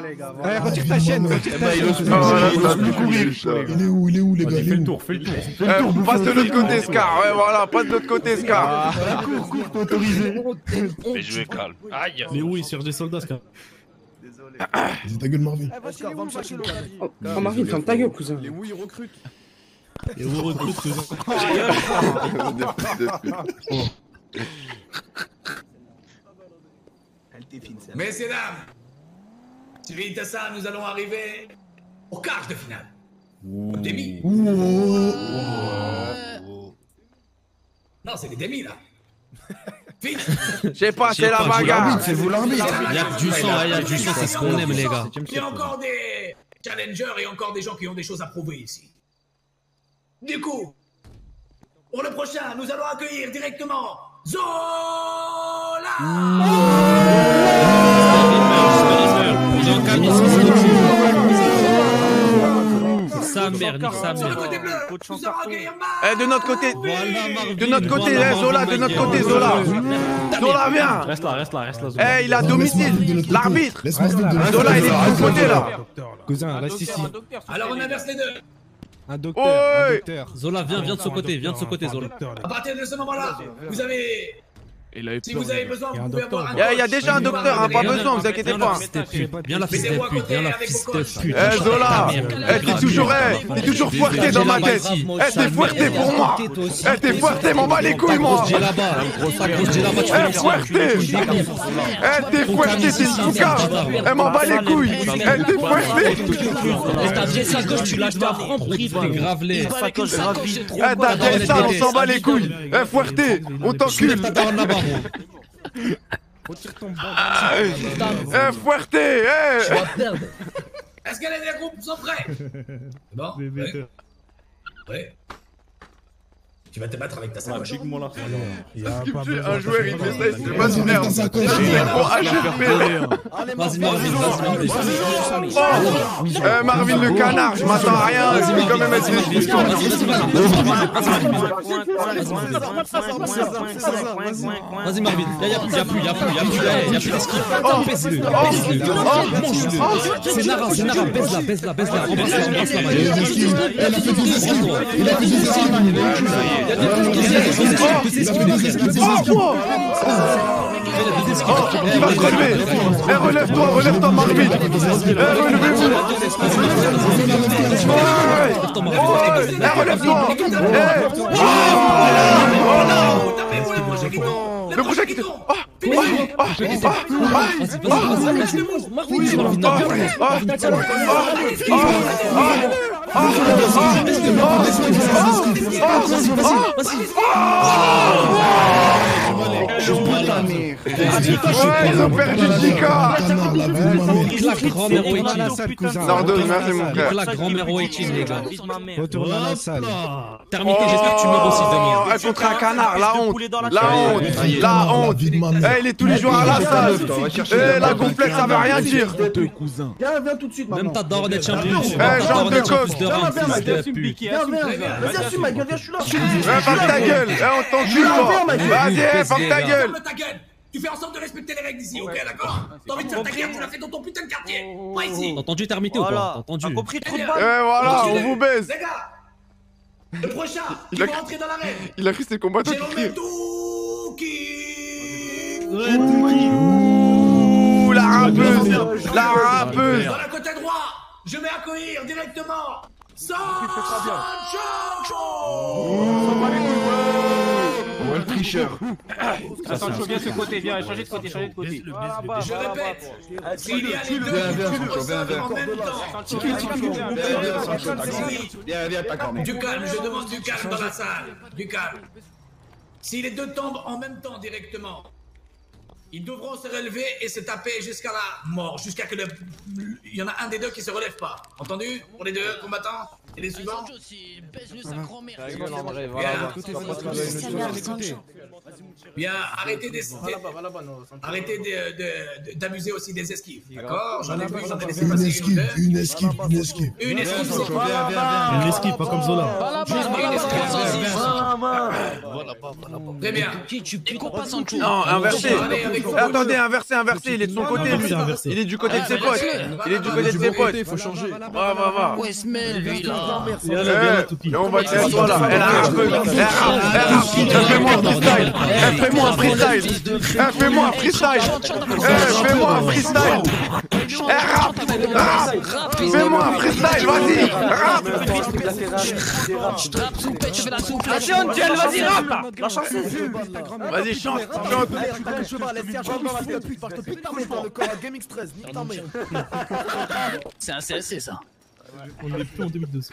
Retire ta chaîne, retire ta chaîne. Ah, voilà, ça va plus courir Il est où, il est où, les gars, il fais le où tour, fais le tour. Eh, Passe de l'autre côté, Scar Ouais, voilà, passe de l'autre côté, Scar Cours, cours, t'es autorisé. Mais je vais calme. Aïe. Mais oui, sur des soldats, ce gars. Vas-y, ta gueule, Marvin. Oh, Marvin, ferme ta gueule, cousin. Et vous recrute, cousin. Messieurs, dames, suite à ça, nous allons arriver au quart de finale. Au demi. Non, c'est les demi, là. Vite Je sais pas, c'est la bagarre C'est vous l'arbitre. Il y a du sang, il y a du sang, c'est ce qu'on aime, les gars. Il y a encore des challengers et encore des gens qui ont des choses à prouver ici. Du coup, pour le prochain, nous allons accueillir directement Zola Sa mère, nique sa mère. Eh, de notre côté. De notre côté, Zola, de notre côté, Zola Zola, viens Reste là, reste là, reste là. Zola. Eh, il a domicile. L'arbitre Zola, il est de ton côté, là Cousin, reste ici. Alors on inverse les deux. Un docteur, un Ouais. docteur. Zola, viens, viens de ce côté, viens de ce côté, Zola. À partir de ce moment-là, vous avez... Si vous avez besoin, Il y a vous pouvez avoir un Il y a- il y a coach. déjà un docteur, hein, pas besoin, vous inquiétez pas viens la fils de pute, viens la fils de pute. Eh, Zola Eh, t'es toujours, eh, t'es toujours fouetté dans ma tête Eh, t'es fouetté pour moi Eh, t'es fouetté, m'en bats les couilles, moi Eh, fouetté Eh, t'es fouetté, t'es une touca Eh, m'en bats les couilles Eh, t'es fouetté Et ta vieille sacoche, tu lâches ta franc prix, t'es gravelé. Eh, ta vieille sale, on s'en bat les couilles Eh, fouetté, on t'encule Retire ton bandeau. Eh, fouetté Eh Est-ce que les groupes sont prêts? Bon? Prêt Prêt Tu vas te battre avec ta sacoche. Un joueur, il fait ça, il se fait pas Vas-y, mets ta merde sacoche. Vas-y, Marvin, vas-y, Marvin. Oh Eh, Marvin le canard, je m'attends à rien, je vais quand même être Vas-y, des vas-y, Vas-y, Marvin. Là, y'a plus, y'a plus, y'a plus, y'a plus, y'a plus d'esquive. Baisse-le, baisse-le. Mange-le. C'est Nara, c'est Nara. Baisse-la, baisse-la, baisse-la. Embrasse-la, embrasse-la, Il a Marvin. fait des esquives. Il a fait des esquives. Il. Il a des esquives. Il va se relever Eh, relève-toi, relève-toi, Marvin Eh, relevez-vous Eh, relève-toi Eh Oh le prochain qui qui te... Oh Oh Oh Vas-y, vas-y, grand-mère les gars. Retourne à la salle. Terminé, j'espère que tu meurs aussi. Oh, eh, contre un canard, la honte La honte La honte Eh, il est tous les jours à la salle Eh, la complexe, ça veut rien dire. Viens, viens tout de suite maintenant. Même ta daronne est champion. Eh, jambe de coq de Viens, viens, viens. Viens, viens, viens. Vas-y, assume ma gueule, viens, je suis là. Eh, ferme ta gueule Eh, on t'encule, toi Vas-y, eh, ferme ta gueule Ferme ta gueule Tu fais en sorte de respecter les règles d'ici, ok, d'accord T'as envie de faire ta guerre, tu l'as fait dans ton putain de quartier, pas ici T'as entendu termité ou pas. T'as entendu T'as compris, trou de Eh voilà, on vous baise. Les gars Le prochain, Il va rentrer dans l'arène Il a cru que c'était le combattant J'ai qui nommé criait. Touki Ouh, la rappeuse La rappeuse Dans la côté droit, je vais accueillir directement Sancho Ouais, le tricheur. Sancho, viens de ce côté, viens, changez de côté, changez de côté. Je répète, s'il y a les deux Viens, viens, qui viens, viens. en même temps. Viens, viens. Viens, viens. Du calme, je demande du calme dans la salle. Du calme. Si les deux tombent en même temps directement, ils devront se relever et se taper jusqu'à la mort, jusqu'à que le... il y en a un des deux qui se relève pas. Entendu? Pour les deux combattants? Et les suivants? Bien, arrêtez d'abuser aussi des esquives, d'accord? J'en ai vu, j'en ai laissé Une passer une esquive, une esquive, une esquive. Une esquive. Une esquive, pas comme Zola. Juste une esquive. Très bien. Tu cours pas Sancho. Non, inversé Attendez, inversé, inversé, il est de son côté lui. Il est du côté de ses Ah, potes. Il est du côté de ses potes faut changer. Va, va, va Eh, et on va tirer toi là Elle a un peu Elle rappe, elle rappe Elle fais-moi un freestyle Elle fais-moi un freestyle Elle fais-moi un freestyle Eh, fais-moi un freestyle Eh, rappe Rappe Fais-moi un freestyle, vas-y Rappe Je trappe sous pète, je fais la. Vas-y, Angel, vas-y, rap là La chance c'est Vas-y, un CLC, ça. On est plus en 2002.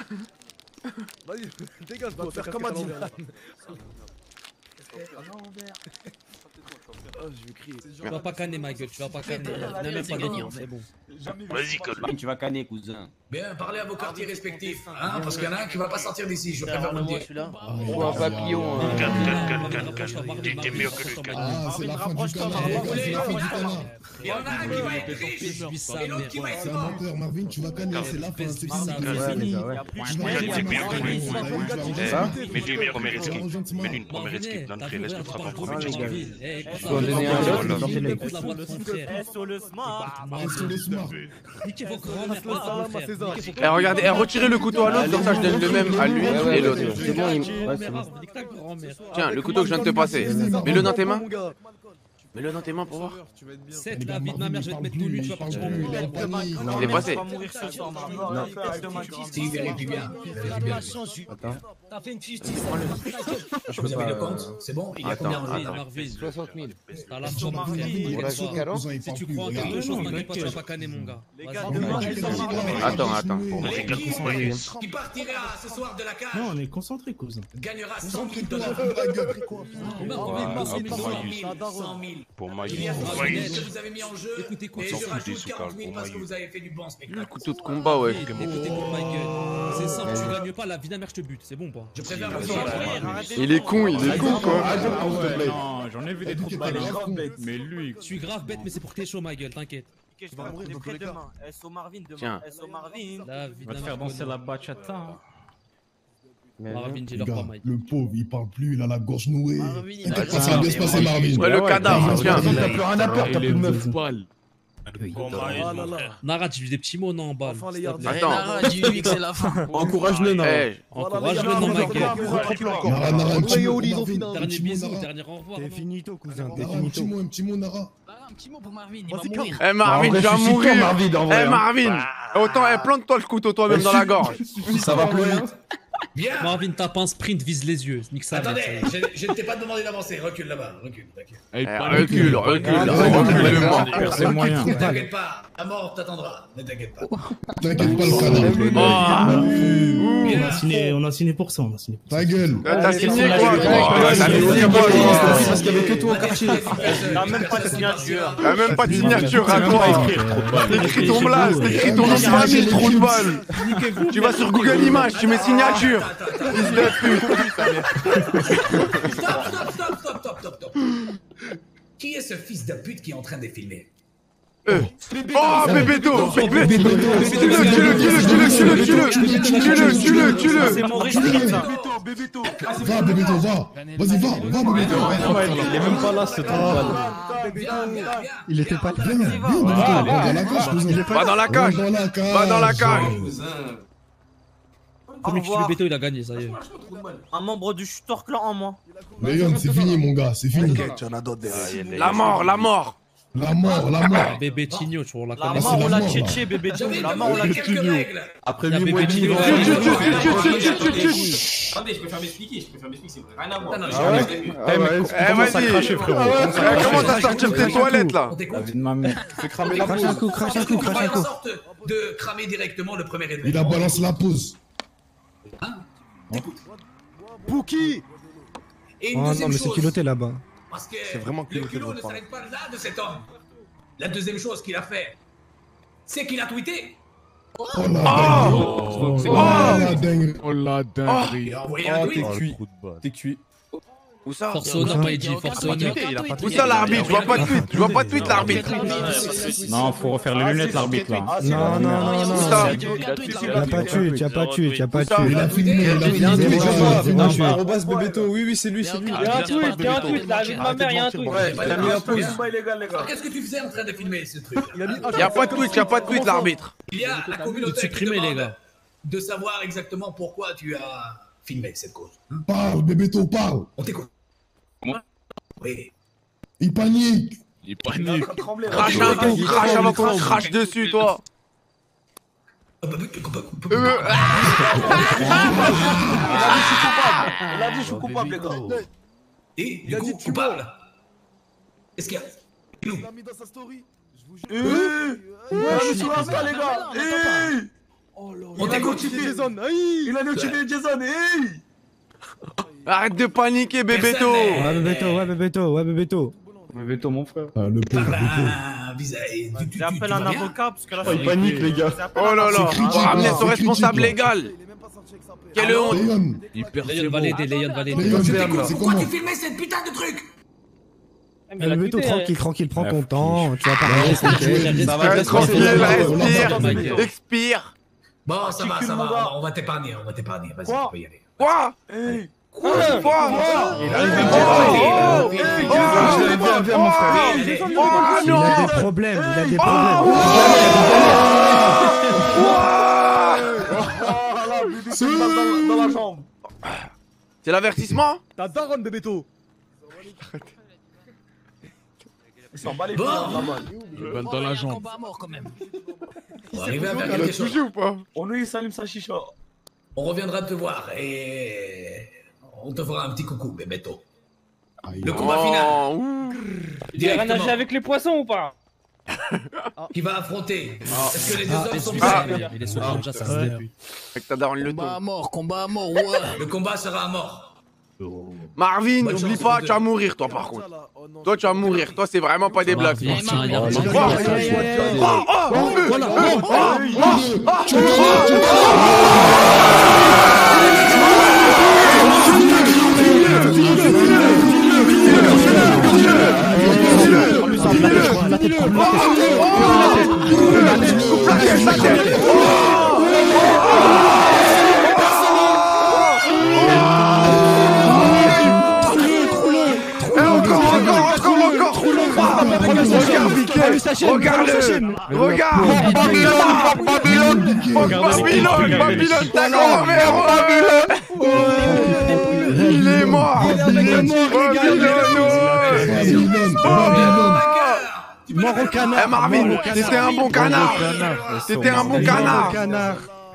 Dégage, faut faire comme un dit. Tu vas pas canner ma gueule, tu vas pas canner. Ne mets pas gagner, c'est bon. Vas-y, colle. Tu vas canner, cousin. Bien, parlez à vos quartiers respectifs, hein, parce qu'il y en a un qui va pas sortir d'ici, je préfère vous le dire. Ou un papillon. Canne, canne, canne. T'es- meilleur que lui, canne. Ah, c'est la fin du canard. C'est la fin du canard. Il y en a un qui va être riche, et l'autre qui va être C'est un mort. menteur, Marvin, tu vas canner, c'est la fin, c'est fini. C'est. Canne, c'est meilleur que Mets-lui une première esquive. Mets-lui une première esquive d'entrée. Laisse-le frapper en en donner un autre. Ah, Eh, regardez, eh, retirez le couteau à l'autre, comme ça je donne le même à lui et l'autre. Tiens, le couteau que je viens de te passer. Mets-le dans tes mains. Mets-le dans tes mains pour voir. 7 la vie de ma mère, je vais te mettre tout nu, tu vas partir en panique. Il est passé. T'as fait une justice. Je Vous peux avez pas. le compte C'est bon Il y a Attends, combien Marvin, attends. Marvin. 60 000. T'as la chance, mon frère. On a joué Caro Si tu crois en quelque chose, t'inquiète pas, tu vas pas canner, mon gars. Attends, attends. Qui partira ce soir de la cage Non, on est concentré, cousin. gagnera 100 000 Concentre-toi, dollars. ferme ta gueule. Combien, Ah, combien, ah, 100 000 pour dollars Maïs. 100 000. Pour Il Maïs. y a Pour 3 000 Maïs. que vous avez mis en jeu Écoute, écoute, et s'en je fout des rajoute sous, 40 000 Carl, parce que vous avez fait du bon Le spectacle. couteau de combat, ouais. Écoute, écoute, ma gueule. C'est simple, tu gagnes pas, la vie de la mère, je te bute. C'est bon, pas Je préfère arrêtez Il est con, il est con quoi. Non, j'en ai vu des balle. hein. Mais lui, Je suis grave bête, mais c'est pour tes shows, ma gueule, t'inquiète. Je vais mourir demain. SO Marvin demain. Tiens. SO Marvin. La vie de va te faire danser la bachata. Hein. Marvin, j'ai leur pas, Mike. le pauvre, il parle plus, il a la gorge nouée. Marvin, il a- ça va bien se passer, Marvin. Ouais, le cadavre, tiens. ouais, T'as plus rien à perdre, t'as plus de meuf. Nara, j'ai vu des petits mots, non, en plaît. Attends. Nara, dis-lui que c'est la fin. Encourage-le, non Eh, Encourage-le, non, ma gueule. Nara, Nara, un petit mot, Marvin, un Dernier bisou, Nara. dernier au revoir. non finito, cousin. Nara, un petit mot, un petit mot, Nara. Nara, un petit mot pour Marvin, il va mourir. eh Marvin, tu vas mourir. Marvin, en vrai. Eh Marvin, autant, eh, plante-toi le couteau toi-même dans la gorge. Ça va plus vite. Bien. Marvin, tape un sprint, vise les yeux. Nique ça. Attendez, je, je ne t'ai pas demandé d'avancer. Recule là-bas. Recule, t'inquiète. Eh, recule, recule, recule-moi. C'est moyen. Ne t'inquiète pas. La mort t'attendra. Ne t'inquiète pas. T'inquiète pas, le canard. Ah. On a signé, on a signé pour ça, on a signé pour ça. Ta gueule. T'as signé quoi toi T'as T'as signé signé quoi quoi, toi Parce qu'il y avait que toi au quartier. T'as même pas de signature. T'as même pas de signature à toi. T'écris ton blase, t'écris ton nom de famille, trou de balle. Tu vas sur Google Images, tu mets signature stop. Qui est ce fils de pute qui est en train de filmer. Oh, Bébédo Bébédo Bébédo Tue-le, tue-le, tue-le, tue-le Tue-le, tue-le, tue-le C'est mon Bébédo, Va, Bébédo, va Vas-y, va, va, Il est même pas là, ce trompe Il était pas là. Viens, viens, Bébédo, va dans la cage Va dans la cage Va dans la cage comme tu le béto, il a gagné, ça y est. Un membre du Shooter Clan en moins. Léon, c'est fini, mon gars, c'est fini. La mort, la mort La mort, la mort. Bébé Tigno, tu vois, on la La mort, on l'a tchétché, bébé Tigno. La mort, on l'a tchétché. Après lui, bébé moi, Tigno. Attendez, je préfère m'expliquer, je préfère m'expliquer, c'est rien à voir. Ah Eh, vas-y frérot. Eh, à sortir tes toilettes, là? La vie de ma mère. Fais cramer la Crache un coup, crache un coup, crache fait un en coup. sorte de cramer directement le premier. Il a balancé la pause. Pouki Et une Oh deuxième non, mais c'est culotté là-bas. Parce que C'est vraiment le culot ne s'arrête pas là de cet homme. La deuxième chose qu'il a fait, c'est qu'il a tweeté. Oh la dinguerie. Oh la dinguerie. Oh la dinguerie. Il a envoyé un Oh, t'es cuit. T'es cuit. Où ça Force au honneur, pas dit, force au honneur. Où ça, l'arbitre Je vois pas de tweet, je vois pas de tweet, l'arbitre Non, faut refaire les lunettes, l'arbitre là. Non, non, non, non. Où ça Il a pas tué, tu as pas tué, tu as pas tué. Il a filmé, il a a filmé. tweet, il a filmé. Arrobas Bébéto, oui, oui, c'est lui, c'est lui. Il y a un tweet, il y a un tweet, la vie de ma mère, il y a un tweet. Il a mis un Qu'est-ce que tu faisais en train de filmer ce truc Y a pas de tweet, y a pas de tweet, l'arbitre Il y a la communauté qui supprimer, les demande gars. de savoir exactement pourquoi tu as cette cause. Parle, bébé, tôt, parle. On t'écoute. Comment Oui. Il panique. Il panique. Crache, crache, crache dessus, toi. Il a dit je suis coupable, les gars. Il a dit coupable. Qu'est-ce qu'il y a Il l'a mis dans sa story. Je vous jure. Eh Mais sur les gars. Oh là. On t'a Jason. Il a notifié Jason. Arrête de paniquer, Bébéto. Ouais, Bébéto, ouais, Bébéto, ouais, Bébéto. Mon frère. Ah, le. J'appelle un avocat parce que là, il panique, les gars. Oh là là. Ramenez son responsable légal. Quelle honte Léon va l'aider, Léon l'aider. Pourquoi tu filmais cette putain de truc mais Beto, tranquille, tranquille, prends ton temps, tu vas parler, ça va, tranquille, respire, expire Bon, ça va, ça va. On va t'épargner, on va t'épargner. Vas-y, Quoi on peut y aller. Quoi Quoi Quoi Il a des problèmes, il a des Oh problèmes. C'est l'avertissement T'as daronne, Bébéto. Il s'en bat les Bon. couilles, la balle. Le balle dans la jambe. Combat à mort quand même. On va arriver à faire Il a quelque chose. ou pas On lui, il s'allume sa chicha. On reviendra te voir et on te fera un petit coucou, Bébéto. Aïe. Le combat final. Oh. Il a nagé avec les poissons ou pas Qui va affronter Est-ce que les deux Ah, hommes sont Ah. prêts Il est sur déjà, ça se que ta daronne le Combat à mort, combat à mort, ouais. Le combat sera à mort. Marvin, n'oublie pas, tu vas mourir, toi, par contre. Toi, tu vas mourir. Toi, c'est vraiment pas des blagues. Oh, oh, oh, Regarde sa chaîne Regarde Regarde Babylone Babylone. Babylone Ta grand-mère Babylone. Oh, il est mort. Il est mort, les gars Mort. Au canard Marvin, eh, t'étais un bon canard. T'étais un bon canard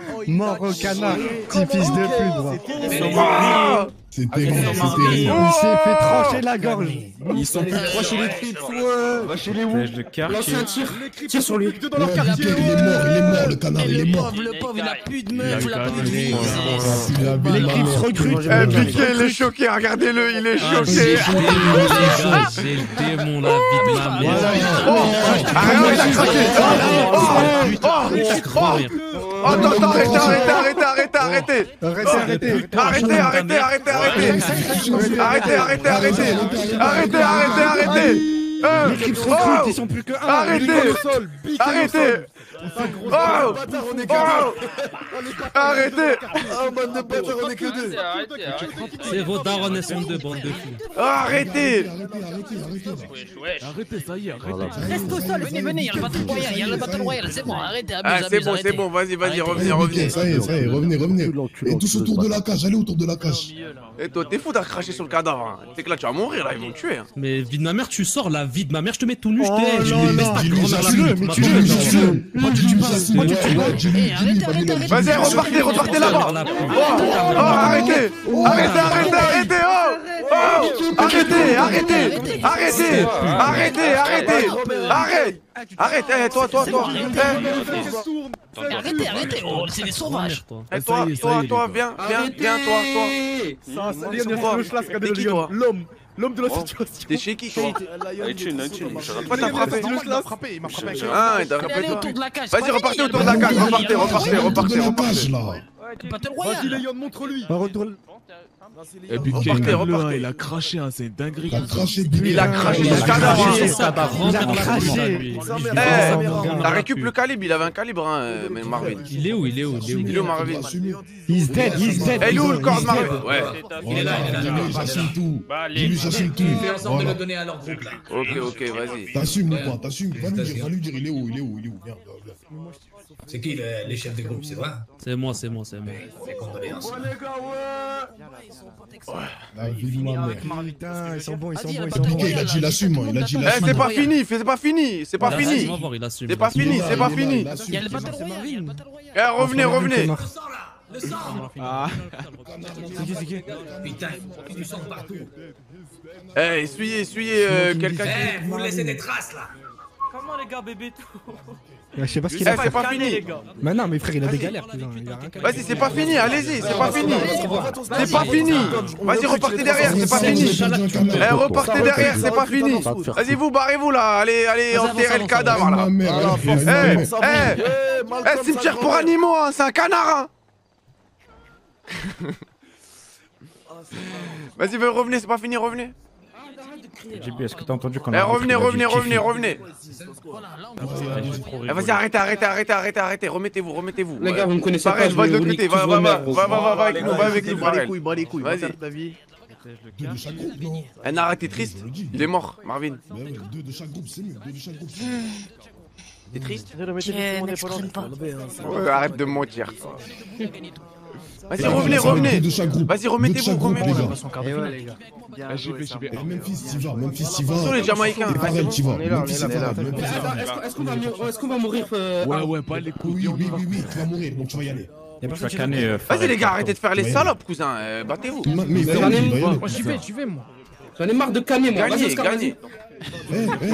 canard. Mort au canard. Petit fils de pute. Ah C'est terrible, c'est terrible. Il s'est fait trancher la gorge. Ils sont plus trois chez les tripes. Ouais. Va chez les quartier. Lance un tir. Tire sur lui. Il est mort, il est mort, le canard, il est mort. Le pauvre, il a plus de Il a meufs, il a plus de vie. Il a vu Les mort. recrutent. Eh Piqué, il est choqué, regardez-le, il est Ah, choqué J'ai le démon, la vie de ma mère. Ah non, il a craqué Oh Oh Oh Oh Attends, attends, arrêtez, arrêtez, arrêtez, arrêtez, arrêtez. Arrêtez, arrêtez. Arrêtez, arrêtez, arrêtez, arrêtez Arrêtez, arrêtez, arrêtez Arrêtez, arrêtez, arrêtez Les Crips oh. recrutent, ils sont plus que un. Arrêtez. Arrêtez gros bâtard, on est que deux. Arrêtez Oh, bande de bâtards, on est que deux. C'est vos darons, elles sont deux, bande de fous. Arrêtez Arrêtez, ça y est, arrêtez. Reste au sol, venez, venez, il y a le Battle Royale, il y a le Battle Royale, c'est bon, arrêtez, Ah, c'est bon, c'est bon, vas-y, vas-y, revenez, Eh, revenez. Ça y est, ça y est, revenez, revenez. Et tous autour de la cage, allez autour de la cage. Et toi, t'es fou d'avoir craché sur le cadavre. hein. C'est que là, tu vas mourir, là, ils vont te tuer. hein. Mais vie de ma mère, tu sors la vie de ma mère, je te mets tout nu, je Oh t'ai. Je là me Vas-y, repartez, repartez là-bas. Oh, oh, arrêtez. Arrêtez, arrêtez, arrêtez Oh Oh. Arrêtez, arrêtez Arrêtez Arrêtez, arrêtez. Arrête. Arrête, eh, toi, toi, toi. Eh, Arrêtez, arrêtez, oh, c'est des sauvages. eh, toi, toi, toi, viens, viens, viens, toi, toi. Ça, c'est qui, toi. L'homme, l'homme de la situation. T'es chez qui, toi Allez, tune, allez, tune. Pourquoi t'as frappé Il m'a frappé, il m'a frappé avec Ah, il t'a frappé, toi autour de la cage. Vas-y, repartez autour de la cage, repartez, repartez, repartez, Vas-y. Léon, montre-lui. Et puis Repartez, repartez. il a craché, hein, c'est une dinguerie. Il a craché Il a craché. va rentrer dans la craché. commande, lui. Eh, récup le calibre, il avait un calibre, hein, mais Marvin. Il est où Il est où Il est où Il est où, Marvin? He's dead, he's dead. Il est où le corps de Marvin? Ouais. Il est là, il est là. Dis-lui, j'assume tout. Dis-lui, j'assume tout. Fais en sorte de le donner à leur groupe là. Ok, ok, vas-y. T'assumes ou pas? T'assumes Va lui dire, il est où, il est où, il est où? Viens, viens. C'est qui le- les chefs de groupe, c'est vrai C'est moi, c'est moi, c'est moi. Mes condoléances. La vie de ma mère. Putain, ils sont bons, ils sont bons, ils sont bons. Il a dit, il assume, hein, il a dit, il Eh, assume. c'est pas fini, c'est pas fini, c'est pas fini. C'est pas fini, c'est pas fini. il y a le Battle Royale, y a. Eh, revenez, revenez. Le sang Ah. C'est qui, c'est qui Putain, il faut du sang partout. Eh, essuyez, essuyez euh, quelqu'un. Eh, vous laissez des traces là Comment les gars, bébé tout? Je sais pas ce Eh, qu'il a c'est fait. pas fini. Mais non, mais frère, il a des galères, Vas-y, c'est pas fini, allez-y, c'est pas fini. C'est pas fini. Vas-y, repartez derrière, c'est pas fini. Eh, repartez derrière, c'est pas fini. Vas-y, vous barrez-vous là, allez, allez, enterrez le cadavre là. Ah, Eh, eh, eh, cimetière pour animaux, hein, c'est un canard, hein. Vas-y, va- revenez, c'est pas fini, revenez. JB, est-ce que t'as entendu qu'on Eh, a revenez, revenez, revenez, revenez. On Eh, vas-y, arrêtez, arrêtez, arrêtez, arrêtez, arrêtez, remettez-vous, remettez-vous. Les gars, vous me connaissez pas, je va vais de l'autre côté, va, va, va, va, va, va, avec les nous, va avec nous, les Farrell. couilles, bas les couilles, va Vas-y. Deux de chaque groupe, non Eh, triste Il est mort, Marvin. Mais ouais, Deux de chaque groupe, c'est mieux. Deux de chaque groupe. T'es triste Eh, pas. Ouais, arrête de me mentir. Vas-y, revenez, revenez. Vas-y, remettez-vous, les remettez-vous. Gars. Et ouais, les gars. Ah, j'y vais, j'y vais. Et Memphis, t'y vas. Memphis, t'y vas. Sur les Jamaïcains. On est là, on est là. Est-ce qu'on va, mou- est-ce qu'on va mourir euh, Ouais, ouais, pas les couilles. Oui, oui, oui, oui, tu vas mourir, donc tu vas y aller. Euh, Vas-y, Farrell. les gars, arrêtez de faire les salopes, cousin. euh, Battez-vous. Moi, j'y vais, j'y vais, moi. J'en ai marre de canner, moi. Vas-y, Gagnez. Eh, eh, eh,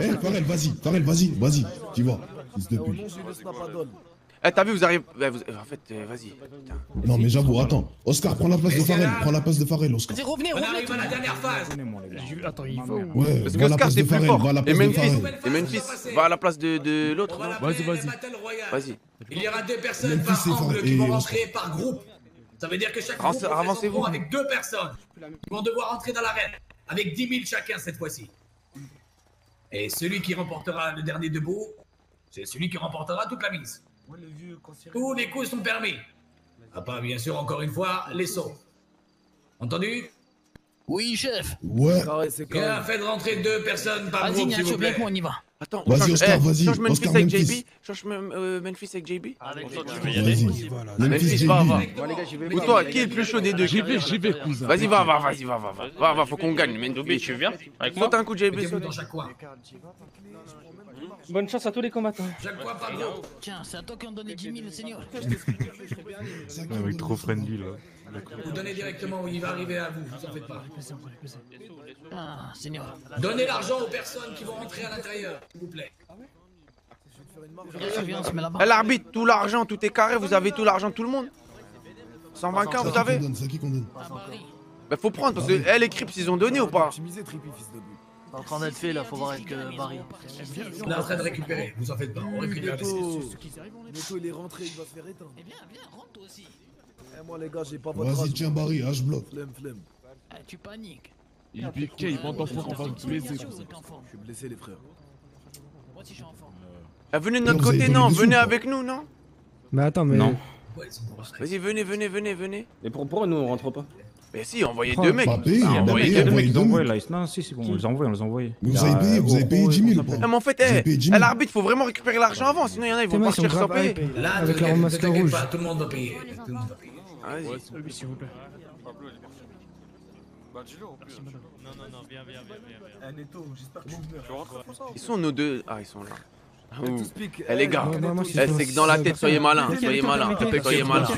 eh, Farrell, vas-y. Farrell, vas-y, vas-y. T'y vas. Fils de pute. Eh, t'as vu, vous arrivez. ouais, vous- En fait, euh, vas-y. Putain. Non, mais j'avoue, attends. Oscar, prends la place de Farrell. Prends la place de Farrell, Oscar. Vas-y, revenez, On revenez. arrive à la dernière phase Attends, il va où Ouais, Parce va à que la Oscar, place t'es de plus fort. Va à la Et place de Memphis, et Memphis, va à la place de, de l'autre. On va non l'appeler Vas-y, vas-y. le Battle Royale. Vas-y. Il y aura deux personnes Memphis par et angle qui et vont rentrer par groupe. Ça veut dire que chaque Avance- groupe avancez-vous. avec deux personnes. Ils vont devoir entrer dans l'arène avec 10 000 chacun cette fois-ci. Et celui qui remportera le dernier debout, c'est celui qui remportera toute la mise. Tous les coups sont permis. À part, bien sûr, encore une fois, les sauts. Entendu? Oui, chef. Ouais. Bien, faites rentrer deux personnes par Vas-y, groupe, s'il vous viens plaît. moi, on y va. Attends, Vas-y, change- Oscar, eh, vas-y. Change Memphis Oscar, avec Memphis. JB. Change euh, Memphis avec JB. Vas-y. Memphis, va, va. JB. Ou toi, qui est le plus chaud des deux j'y vais, cousin. Vas-y, va, va, vas-y, va, va, va. Va, va, faut qu'on gagne. Dobi, tu viens avec moi Saute un coup de JB. Dans chaque coin? Bonne chance à tous les combattants. Tiens, c'est à toi qui en donné 10 000, seigneur. Un mec trop friendly, là. Vous donnez directement où il va arriver à vous, vous en faites pas. Ah, seigneur. Donnez l'argent aux personnes qui vont rentrer à l'intérieur, s'il vous plaît. Eh, L'arbitre, tout l'argent, tout est carré. Vous avez tout l'argent de tout le monde 120K, vous C'est à qui avez qu'on donne, C'est à qui qu'on donne Bah, faut prendre parce que les Crips, ils ont donné ou pas en train d'être fait là, faut voir avec euh, Barry. On est en train de récupérer, vous en faites pas, on récupère les Neto, il est rentré, il va se faire éteindre. Eh bien, viens, rentre toi aussi. Eh, moi, les gars, j'ai pas votre Vas-y, tiens, Barry, H-block. Flemme, flemme. Eh, tu paniques. Il pique, il monte en fond, on va me. Je suis blessé, les frères. Moi aussi, je suis enfant. Ah, venez de notre côté, non, venez avec nous, non? Mais attends, mais. Non. Vas-y, venez, venez, venez, venez. Et pour- pourquoi nous on rentre pas? Mais si, envoyez deux mecs. Ah, envoyez deux mecs. mecs. Non, si, c'est bon, on les envoie, on les envoie. Mais vous avez payé, vous avez payé 10 000 ou pas Non, mais en fait, eh, payé 10 à 000 l'arbitre, faut vraiment récupérer l'argent avant, sinon il y en a, ils vont Tellement, ils sont partir sans grave payer. hype. Là, Avec leur masque rouge. pas, tout le monde va payer. Tout le monde va payer. Vas-y. Oui, s'il vous plaît. Bah dis-le en plus. Non, non, non, viens, viens, viens, viens. viens. Tu rentres pour ça Ils sont nos deux. Ah, ils sont là. Ouh. to speak. Eh, les gars, bah, moi, eh, c'est c'est que dans la tête, soyez malins, soyez malins, soyez malins.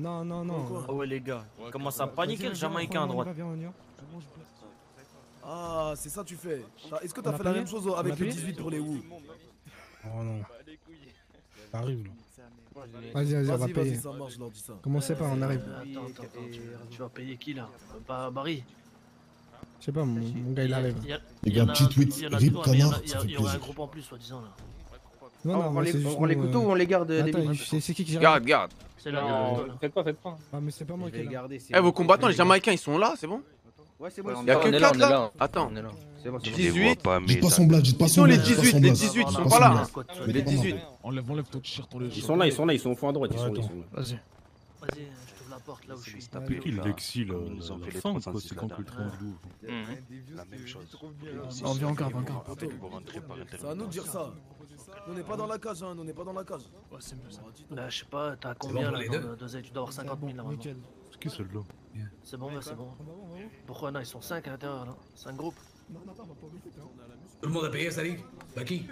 Non, non, non. Ah ouais, les gars, il commence à paniquer le Jamaïcain à droite. Ah, c'est ça tu fais. Est-ce que t'as fait la même chose avec le payé 18 pour les Wu? Oh non. Ça arrive là. Vas-y, vas-y, on va payer. ça marche, je leur dis ça. Commencez pas, on arrive. Attends, attends, attends, tu, vas payer qui là? Pas Barry Je sais pas, mon, mon gars il arrive. Il y a- Les gars, en a petit tweet, il y en a rip mais il y aura un plaisir. groupe en plus, soi-disant là. Non, on non, les- on les couteaux euh, ou on les garde, les Attends, vies c'est qui qui Garde, garde. C'est là, Non, Faites pas, faites pas. Ah, mais c'est pas moi qui les garder. c'est Eh, vos combattants, les Jamaïcains, ils sont là, c'est bon Ouais, c'est bon. Il y a c'est que bon. 4 là Attends. On est là. C'est bon, c'est Je bon. les vois 18. pas, mais. Dites pas son blast, dites pas Ils son sont les blast, dites pas 18, son les blast. 18, ils sont Pas là. Les 18. Enlève, enlève ton t-shirt, les Ils sont là, ils sont là, ils sont au fond à droite. Ils sont là, ils sont. Vas-y. Vas-y, je t'ouvre la porte là où je suis. tapé Qui le là, Lexi, là comme ils nous ont la- les fin, 306 quoi, c'est quand que le train d'ouvre La même chose. On vient encore, encore. C'est à nous de dire ça. Nous, on n'est pas dans la cage, hein. Nous, on n'est pas dans la cage. Ouais, c'est mieux ça. Là, je sais pas, t'as bon combien pour là les dans deux Tu dois avoir 50 000 normalement. Nickel. C'est qui celle-là C'est bon, bah c'est bon. Pourquoi non Ils sont 5 à l'intérieur là 5 groupes Tout le monde a payé, Sally Bah qui?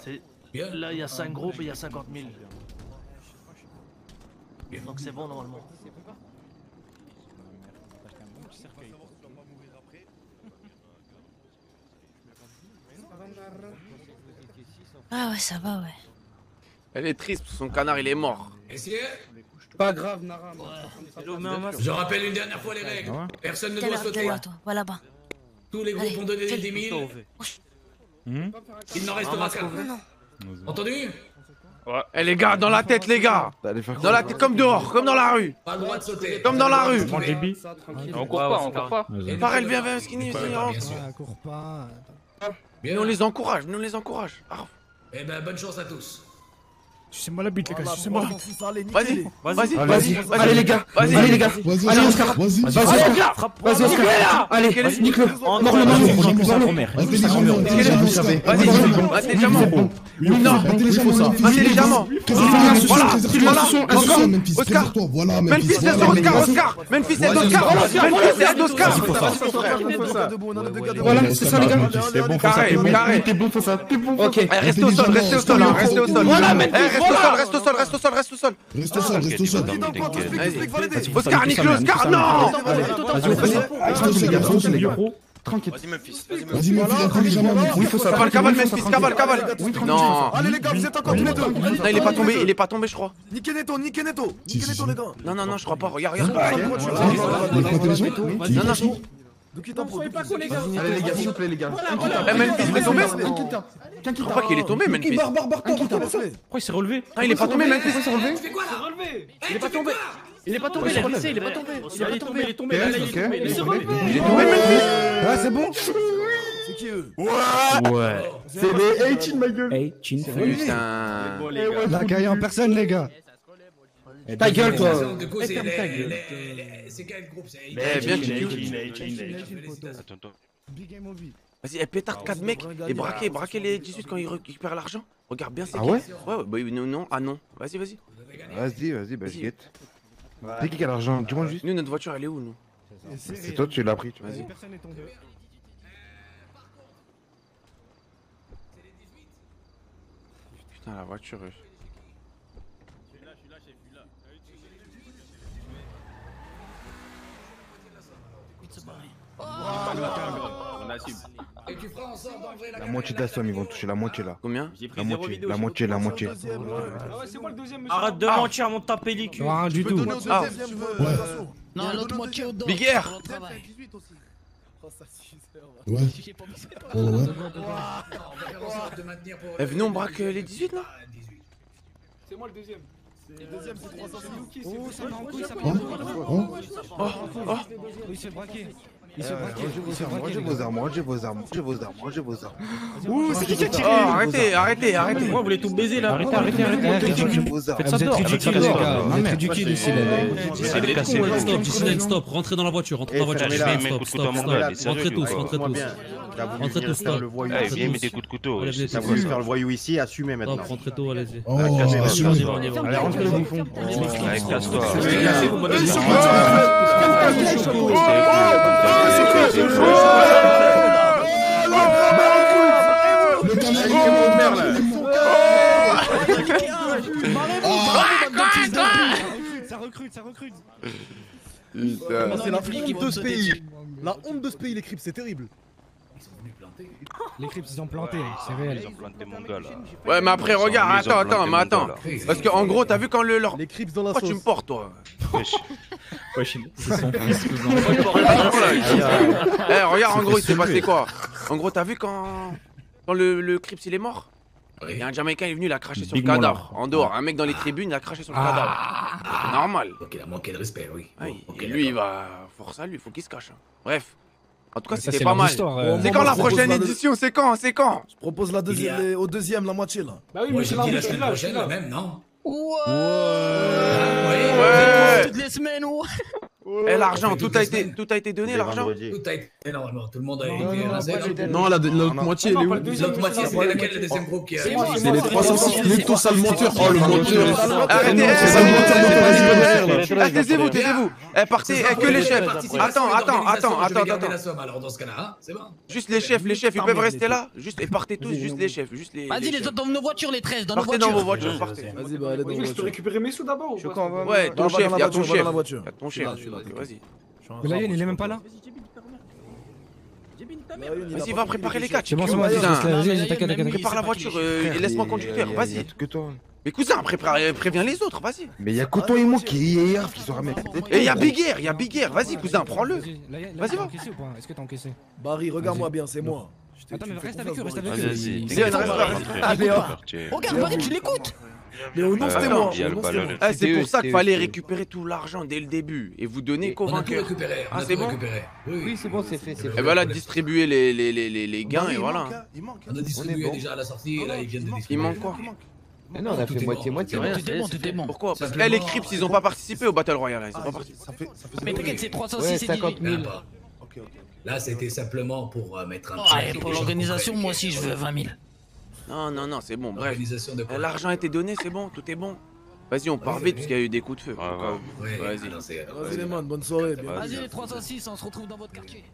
C'est- Bien. Là, il y a 5 groupes et il y a 50 000. Bien. Donc c'est bon normalement. Ah ouais, ça va, ouais. Elle est triste, son canard, il est mort. Messieurs, Pas grave, Nara. je rappelle une dernière fois les règles. Personne ne doit sauter. toi. Va là-bas. Tous les groupes Allez, ont donné fais-le. 10 000. Hmm Il n'en restera qu'un. Entendu Eh les gars, dans la tête, les gars Dans la tête, comme dehors, comme dans la rue Pas le droit de sauter. Comme dans la rue. On court pas, on court pas. Et Pareil, ne- viens, viens, skinny, Ouais, viens, pas. Nous on les encourage, nous on les encourage. Eh ben, bonne chance à tous. Sucez-moi la bite, les gars, sucez-moi. 306, allez, Vas-y, vas-y, Allez, vas-y, Allez vas-y. les gars, Vas-y. allez les gars, Vas-y, allez Oscar, Oscar, vas-y. vas-y Oscar, vas-y Oscar, allez, nique-le, mort le mort Intelligemment. Non, Intelligemment. Voilà, encore. Memphis, Oscar. Memphis, c'est Oscar, Oscar. Memphis, c'est Oscar. Memphis, c'est Oscar. Voilà, c'est ça les gars. C'est bon, Carré, carré. T'es bon, faut ça, t'es bon. Ok. Eh, Restez au sol, restez au sol, hein, restez au sol. Voilà, Eh, reste au sol, reste au sol, reste au sol, reste au sol. Reste au sol, reste au sol. Vas-y. Oscar, nique-le, Oscar, non Reste au sol, les gars, reste au sol, les gars. Tranquille. Vas-y, Memphis. Vas-y, Vas-y, Memphis. Oui, faut ça. Cavale, cavale, Memphis, cavale, cavale. Non, Allez, les gars, vous êtes encore tous les deux. non, il est pas tombé, il est pas tombé, je crois. Niquez Neto, niquez Neto. Niquez Neto, les gars. Non, non, non, je crois pas, regarde, regarde. Il De qui t'en Allez les gars, s'il vous plaît les gars. Eh, Memphis, il est tombé. Je crois qu'il est tombé, Memphis. Pourquoi il s'est relevé Ah, il est pas tombé, Memphis. Il est pas tombé Il est pas tombé, il il est pas tombé Il est tombé, il est tombé, il est tombé, il est tombé. Il est tombé, Memphis. Ouais, c'est bon. C'est qui eux Ouais. C'est les 18 ma gueule. Hey, chin. Putain. La caille en personne, les gars. Ta gueule toi. C'est quel groupe C'est Eh, bien, tu Attends, attends. Big game of vie. Vas-y, eh, pétard 4 mecs et braquez, braquez les 18 quand ils récupèrent l'argent. Regarde bien, c'est Ah qui ouais Ouais, ouais, bah non, non, ah non. Vas-y, vas-y. Vas-y, vas-y, bah je Vas-y. guette. C'est qui qui a l'argent Dis-moi juste. Nous, notre voiture, elle est où, nous? C'est toi, tu l'as pris. tu vois. Vas-y. Personne n'est tombé. Putain, la voiture. Euh. Et tu feras en sorte d'enlever la La moitié de la somme, ils vont toucher la moitié là. Combien La moitié, la moitié, la moitié. Arrête de mentir, monte ta pellicule. Rien du tout. Ah, Non, l'autre moitié au dos. Big Air. Ouais. Ouais. On en. Eh, venez, on braque euh, les 18 là C'est moi le deuxième. Le deuxième, c'est 306. Oh, ça m'a en couille, ça m'a Hein Hein Oh, oh. Braquer. Il Euh, se fait braquer. Rangez Il se fait vos armes, rangez vos armes, rangez vos armes, rangez vos armes. Ouh, c'est qui qui a tiré arrêtez, arrêtez, arrêtez. Moi, vous voulez tout baiser là Arrêtez, arrêtez, arrêtez. Faites ça dehors. Vous êtes éduqués, Stop, stop, rentrez dans la voiture, rentrez dans la voiture. Eh, Stop, fermez-la. stop, stop, Rentrez tous, rentrez tous. T'as voulu venir faire le voyou Eh, Rentrez viens, tous. mets des coups de couteau. Allez, c'est venez, T'as tous. voulu faire le voyou ici, assumez maintenant. rentrez tous, allez-y. Oh, assumez. Allez, rentrez le bouffon. Casse-toi. Ça recrute, ça recrute. Putain. C'est la honte de ce pays. La honte de ce pays, les Crips, c'est terrible. Les Crips, ils ont planté, c'est réel. Ils ont planté mon gars là. Ouais, mais après, regarde, attends, attends, mais attends. Parce que, en gros, t'as vu quand le leur. Les Crips dans la Pourquoi tu me sauce. portes, toi Wesh. Wesh, c'est son fils, cousin. Eh, regarde, en gros, il s'est passé quoi En gros, t'as vu quand. Quand le, le Crips il est mort Il y a un Jamaïcain, est venu, il a craché sur le cadavre. En dehors, un mec dans les tribunes, il a craché sur le cadavre. C'est normal. Donc il a manqué de respect, oui. Ouais, lui, il va. Force à lui, faut qu'il se cache. hein. Bref. En tout cas, c'était c'est pas mal. euh. C'est quand la prochaine édition? C'est quand? C'est quand? Je propose la deuxième, au deuxième, la moitié là. Bah oui, Moi mais j'ai c'est la semaine prochaine là. même, non? Ouais. Ouais. Toutes les semaines, ouais. Eh, l'argent, tout a été, tout a été donné, l'argent. Tout a été normalement, tout le monde a Non, été non, rasé. non, pas Non, la l'autre moitié, elle est où L'autre moitié, c'était le deuxième groupe qui a C'est moi, réussi c'est moi, les c'est 306 moi. minutes, tout ça, le monteur. Oh, le monteur. Arrêtez, eh, taisez-vous, taisez-vous. Eh, partez, eh, que les chefs. Attends, attends, attends, attends, attends. la somme alors dans ce cas-là, C'est bon Juste les chefs, les chefs, ils peuvent rester là. Juste, et partez tous, juste les chefs, juste les. Vas-y, les autres dans nos voitures, les 13, dans nos Partez dans vos voitures. voitures, partez. Vas-y, bah, allez dans je peux voiture. récupérer mes sous d'abord. Ouais, ton chef, dans y la a ton chef. ton Je suis chef. Vas-y. Je suis en Mais Lion, il est même pas là Lion, il a Vas-y, va préparer les gars. C'est bon, c'est bon, vas-y, vas-y, vas-y, Prépare la voiture pas euh, et laisse-moi a vas-y. que toi. Mais cousin, prépare- préviens les autres, vas-y. Mais il y a que toi et moi qui est hier qui sont ramenés. Et il y a Big Air, il y a Big Air, vas-y cousin, prends-le. Vas-y, Vas-y, va. encaissé ou pas? Est-ce que t'as encaissé? Barry, regarde-moi bien, c'est moi. Attends, mais reste avec eux, reste avec eux. Vas-y. Quartier. Regarde, Barry, tu l'écoutes Mais au nom, Euh, c'était moi. il. Ah, c'est pour eux, ça qu'il fallait récupérer tout l'argent dès le début et vous donner qu'au vainqueur. Ah, c'est bon. Oui, c'est bon, c'est fait, Et voilà, distribuer les, les, les, gains et il voilà. hein, Il manque. On a distribué déjà à la sortie et là ils viennent de Il distribuer. manque quoi Mais non, on a fait moitié-moitié. bon. Pourquoi Parce que eh, les Crips, ils ont pas participé au Battle Royale, ils ont Ah, pas participé. Mais t'inquiète, c'est 306 Ouais, et 50 18. 000. Là-bas. Ok, ok. Là, c'était simplement pour euh, mettre un prix et pour l'organisation, moi aussi, je veux 20 000. Non, non, non, c'est bon, bref. L'argent a été donné, c'est bon, tout est bon. Vas-y, on part vite parce qu'il y a eu des coups de feu. Euh, Ouais, Vas-y. Vas-y, les man, bonne soirée. Vas-y, les 306, on se retrouve dans votre quartier.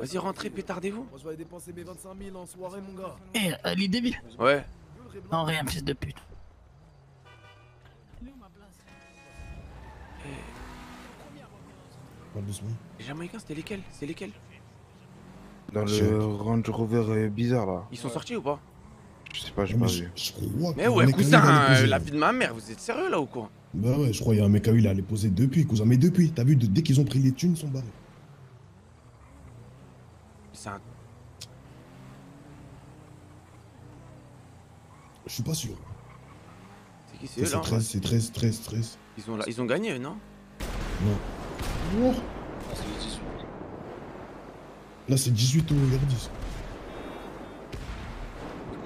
Vas-y, rentrez, pétardez-vous. Moi, je vais aller dépenser mes 25 000 en soirée, mon gars. Eh, Ali débile. Ouais. Non, rien, fils de pute. Les Jamaïcains, c'était lesquels? C'est lesquels? Dans le Range Rover euh, bizarre là. Ils sont sortis ou pas? Je sais pas, j'ai Mais pas je, vu. je crois Mais que ouais, cousin, euh, la vie de ma mère, vous êtes sérieux là ou quoi? Bah ouais, je crois qu'il y a un mec à lui, il allait poser depuis, cousin. Mais depuis, t'as vu, de- dès qu'ils ont pris les thunes, ils sont barrés. C'est un. Je suis pas sûr. C'est qui c'est eux C'est là 13, c'est 13, 13, 13. ils ont, ils ont gagné, eux, non? Non. Oh. Là, c'est 18 au R10.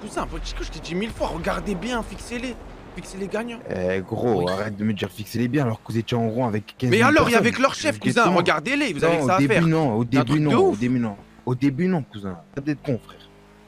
Cousin, Pochico, je t'ai dit mille fois, regardez bien, fixez-les. Fixez les gagnants. Eh gros, arrête de me dire fixez-les bien alors que vous étiez en rond avec 15 Mais 000 alors, il y avait que leur chef, cousin, regardez-les, vous Non, avez que ça au à début, faire. non, au début, non, au début, non. Au début, non, cousin. T'as peut-être con, frère.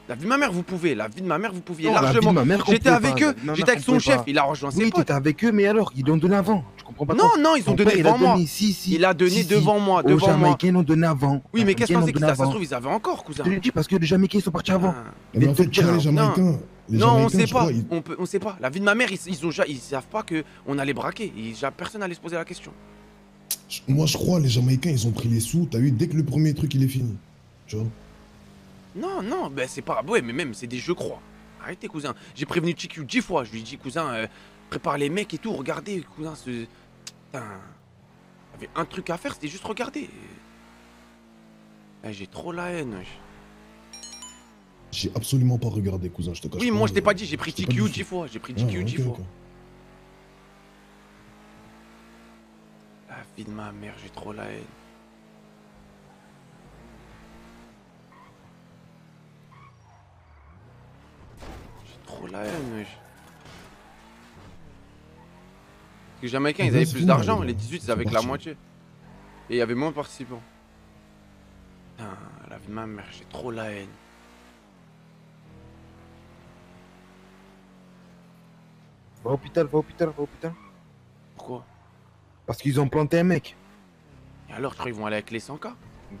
La vie de ma mère, vous pouvez, la vie de ma mère, vous pouviez Non, largement. ma mère, qu'on J'étais avec pas. eux, j'étais avec son chef, pas. il a rejoint ses Oui, potes. t'étais avec eux, mais alors, ils l'ont donné avant. Tu comprends pas Non, quoi non, ils ont donné père, il a devant moi. donné, Si, si. Il a donné Si, si. devant moi, devant moi. Jamaïcains, ils l'ont donné avant. Oui, mais qu'est-ce que Jamaïcains c'est que ça se trouve, ils avaient encore, cousin. Je te le dis parce que les Jamaïcains, ils sont partis avant. Mais Mais les. Jamaïcains. Les Non, on Jamaïcains, sait pas. crois, ils- On, peut, on sait pas. La vie de ma mère, ils, ils ont déjà, ils savent pas que on allait braquer. Ils, personne n'allait se poser la question. Moi, je crois, les Jamaïcains, ils ont pris les sous. T'as vu, dès que le premier truc, il est fini. Tu vois? Non, non, ben c'est pas. Ouais, mais même, c'est des je crois. Arrêtez, cousin. J'ai prévenu TQ dix fois. Je lui ai dit, cousin, euh, prépare les mecs et tout. Regardez, cousin. Ce... Putain. Avait un truc à faire, c'était juste regarder. Eh, J'ai trop la haine. J'ai absolument pas regardé, cousin, je te cache Oui, pas, moi je t'ai euh, pas dit, j'ai pris TQ dix fois. J'ai pris Ah, TQ dix fois. ok. La vie de ma mère, j'ai trop la haine. J'ai trop la haine, wesh. Parce que les Jamaïcains, ils avaient plus d'argent, les les gars. 18, Ils avaient que la moitié. Et il y avait moins de participants. Putain, la vie de ma mère, j'ai trop la haine. Va au hôpital, va au hôpital, va au hôpital. Pourquoi? Parce qu'ils ont planté un mec. Et alors, tu crois qu'ils vont aller avec les 100K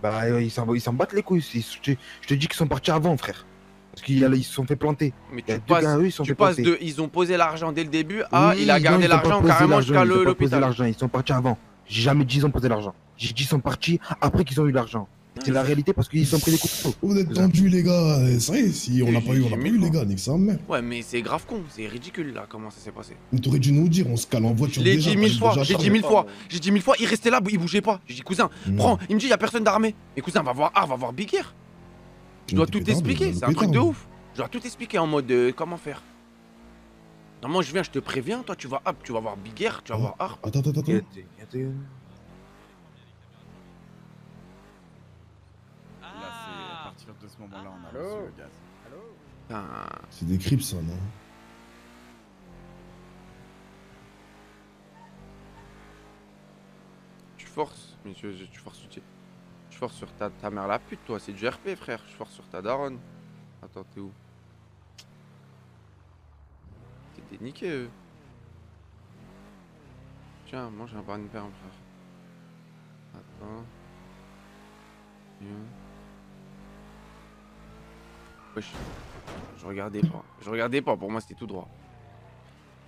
Bah, euh, ils s'en ils s'en battent les couilles. Ils- Je te, je te dis qu'ils sont partis avant, frère. Parce qu'ils a- se sont fait planter. Mais Il y a tu deux passes, gars, eux, ils sont tu fait passes planter. de. Ils ont posé l'argent dès le début à. Oui, il a gardé l'argent carrément jusqu'à ils ont le- pas posé l'hôpital. l'argent, Ils sont partis avant. J'ai jamais dit ils ont posé l'argent. J'ai dit ils sont partis après qu'ils ont eu l'argent. C'est la réalité parce qu'ils ont pris des coups de feu. Vous êtes tendus, les gars. Eh, Ça y est, si on n'a pas eu, on j'ai n'a pas eu, le les gars. Nique sa mère. Ouais, mais c'est grave con, c'est ridicule là, comment ça s'est passé. Mais t'aurais dû nous dire, on se cale en Je voiture l'ai déjà. dit mille fois, j'ai dit mille fois, j'ai dit mille fois, il restait là, il bougeait pas. J'ai dit cousin, Non. prends, il me dit il y a personne d'armé. Mais cousin, va voir Art, va voir Big Air. Je dois tout expliquer, c'est un truc de ouf. Je dois tout expliquer en mode euh, comment faire. Non, moi je viens, je te préviens, toi tu vas hop, tu vas voir Big Air, tu vas voir Art. Attends, attends, attends. Là, c'est à partir de ce moment-là, on a reçu le gaz. C'est des crips, ça, non? Tu forces, monsieur, tu forces tu, tu forces sur ta, ta mère la pute, toi, c'est du RP, frère. Je force sur ta daronne. Attends, t'es où? T'es niqué, eux. Tiens, mange un pain de perme, frère. Attends. Wesh. Je regardais pas. Je regardais pas, pour moi c'était tout droit.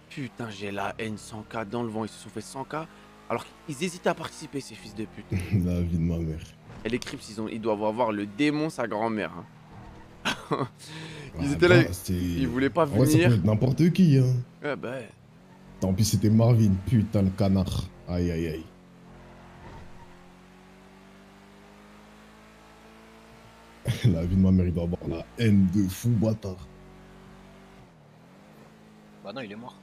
Putain, j'ai la haine 100k dans le vent. Ils se sont fait 100k alors qu'ils hésitaient à participer, ces fils de pute. La vie de ma mère. Et les Crips, ils, ont, ils doivent avoir le démon, sa grand-mère. hein. ils Ah, étaient là, bah, ils voulaient pas ça venir. peut être n'importe qui, hein. Ouais, bah, ouais. Tant pis, c'était Marvin. Putain, le canard. Aïe, aïe, aïe. La vie de ma mère, il doit avoir la haine de fou bâtard. Bah non, il est mort.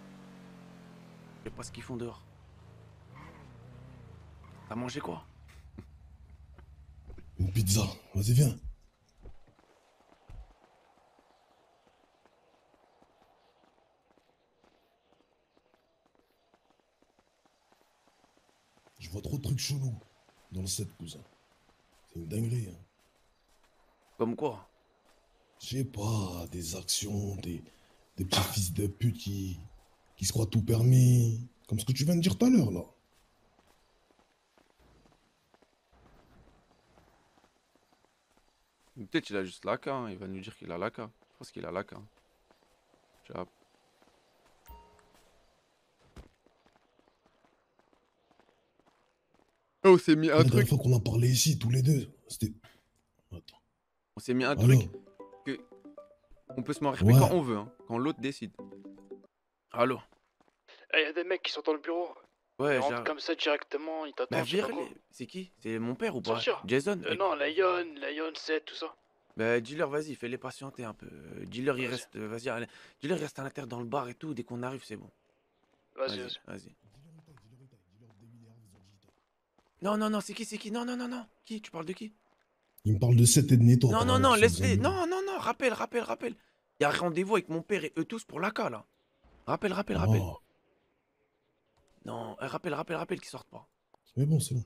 je sais pas ce qu'ils font dehors. T'as mangé quoi? Une pizza. Vas-y, viens. Je vois trop de trucs chelous dans le set, cousin. C'est une dinguerie, hein. Comme quoi? Je sais pas, des actions, des, des petits fils de pute qui, qui se croient tout permis. Comme ce que tu viens de dire tout à l'heure, là. Peut-être qu'il a juste la K, hein. il va nous dire qu'il a la K. Je pense qu'il a la K. Ciao. Oh, on s'est mis un La truc. dernière fois qu'on a parlé ici, tous les deux, c'était. On s'est mis un Alors truc. Que on peut se marier Ouais. quand on veut, hein, quand l'autre décide. Allô Il y a des mecs qui sont dans le bureau. Ouais, j'arrive. comme ça directement, Bah, pas vire-les. quoi. C'est qui? C'est mon père ou pas? Sortir. Jason? Euh, Non, Lion, Lion 7, tout ça. Bah, dis-leur, vas-y, fais-les patienter un peu. Euh, Dis-leur, il reste. euh, Vas-y, allez. Dis-leur, il reste à l'intérieur dans le bar et tout. Dès qu'on arrive, c'est bon. Vas-y, vas-y. Vas-y. Non, non, non, c'est qui, c'est qui? Non, non, non, non. Qui? Tu parles de qui? Il me parle de 7 et de netto. Non, non, non, laisse-les. Non, non, non, rappelle, rappelle, rappelle. Il y a rendez-vous avec mon père et eux tous pour l'AK, là. Rappelle, rappelle, rappelle. Oh, Non, euh, rappelle, rappelle, rappelle qu'ils sortent pas. mais bon, c'est bon.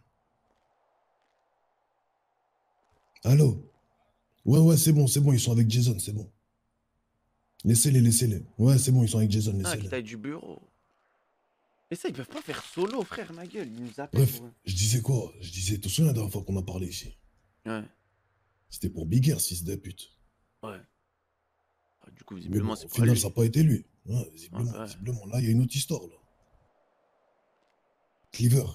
Allô? Ouais, ouais, c'est bon, c'est bon, ils sont avec Jason, c'est bon. Laissez-les, laissez-les. Ouais, c'est bon, ils sont avec Jason, Ah, laissez-les. qui taille du bureau. Mais ça, ils peuvent pas faire solo, frère, ma gueule. Ils nous appellent Bref, pour... je disais quoi? Je disais, tu te souviens la dernière fois qu'on a parlé ici? Ouais, C'était pour Big Air, fils de pute. ouais. Ah, du coup, visiblement, bon, c'est au pas final, lui. ça n'a pas été lui. Ouais, visiblement, ouais. visiblement. Là, il y a une autre histoire, là. Cleaver.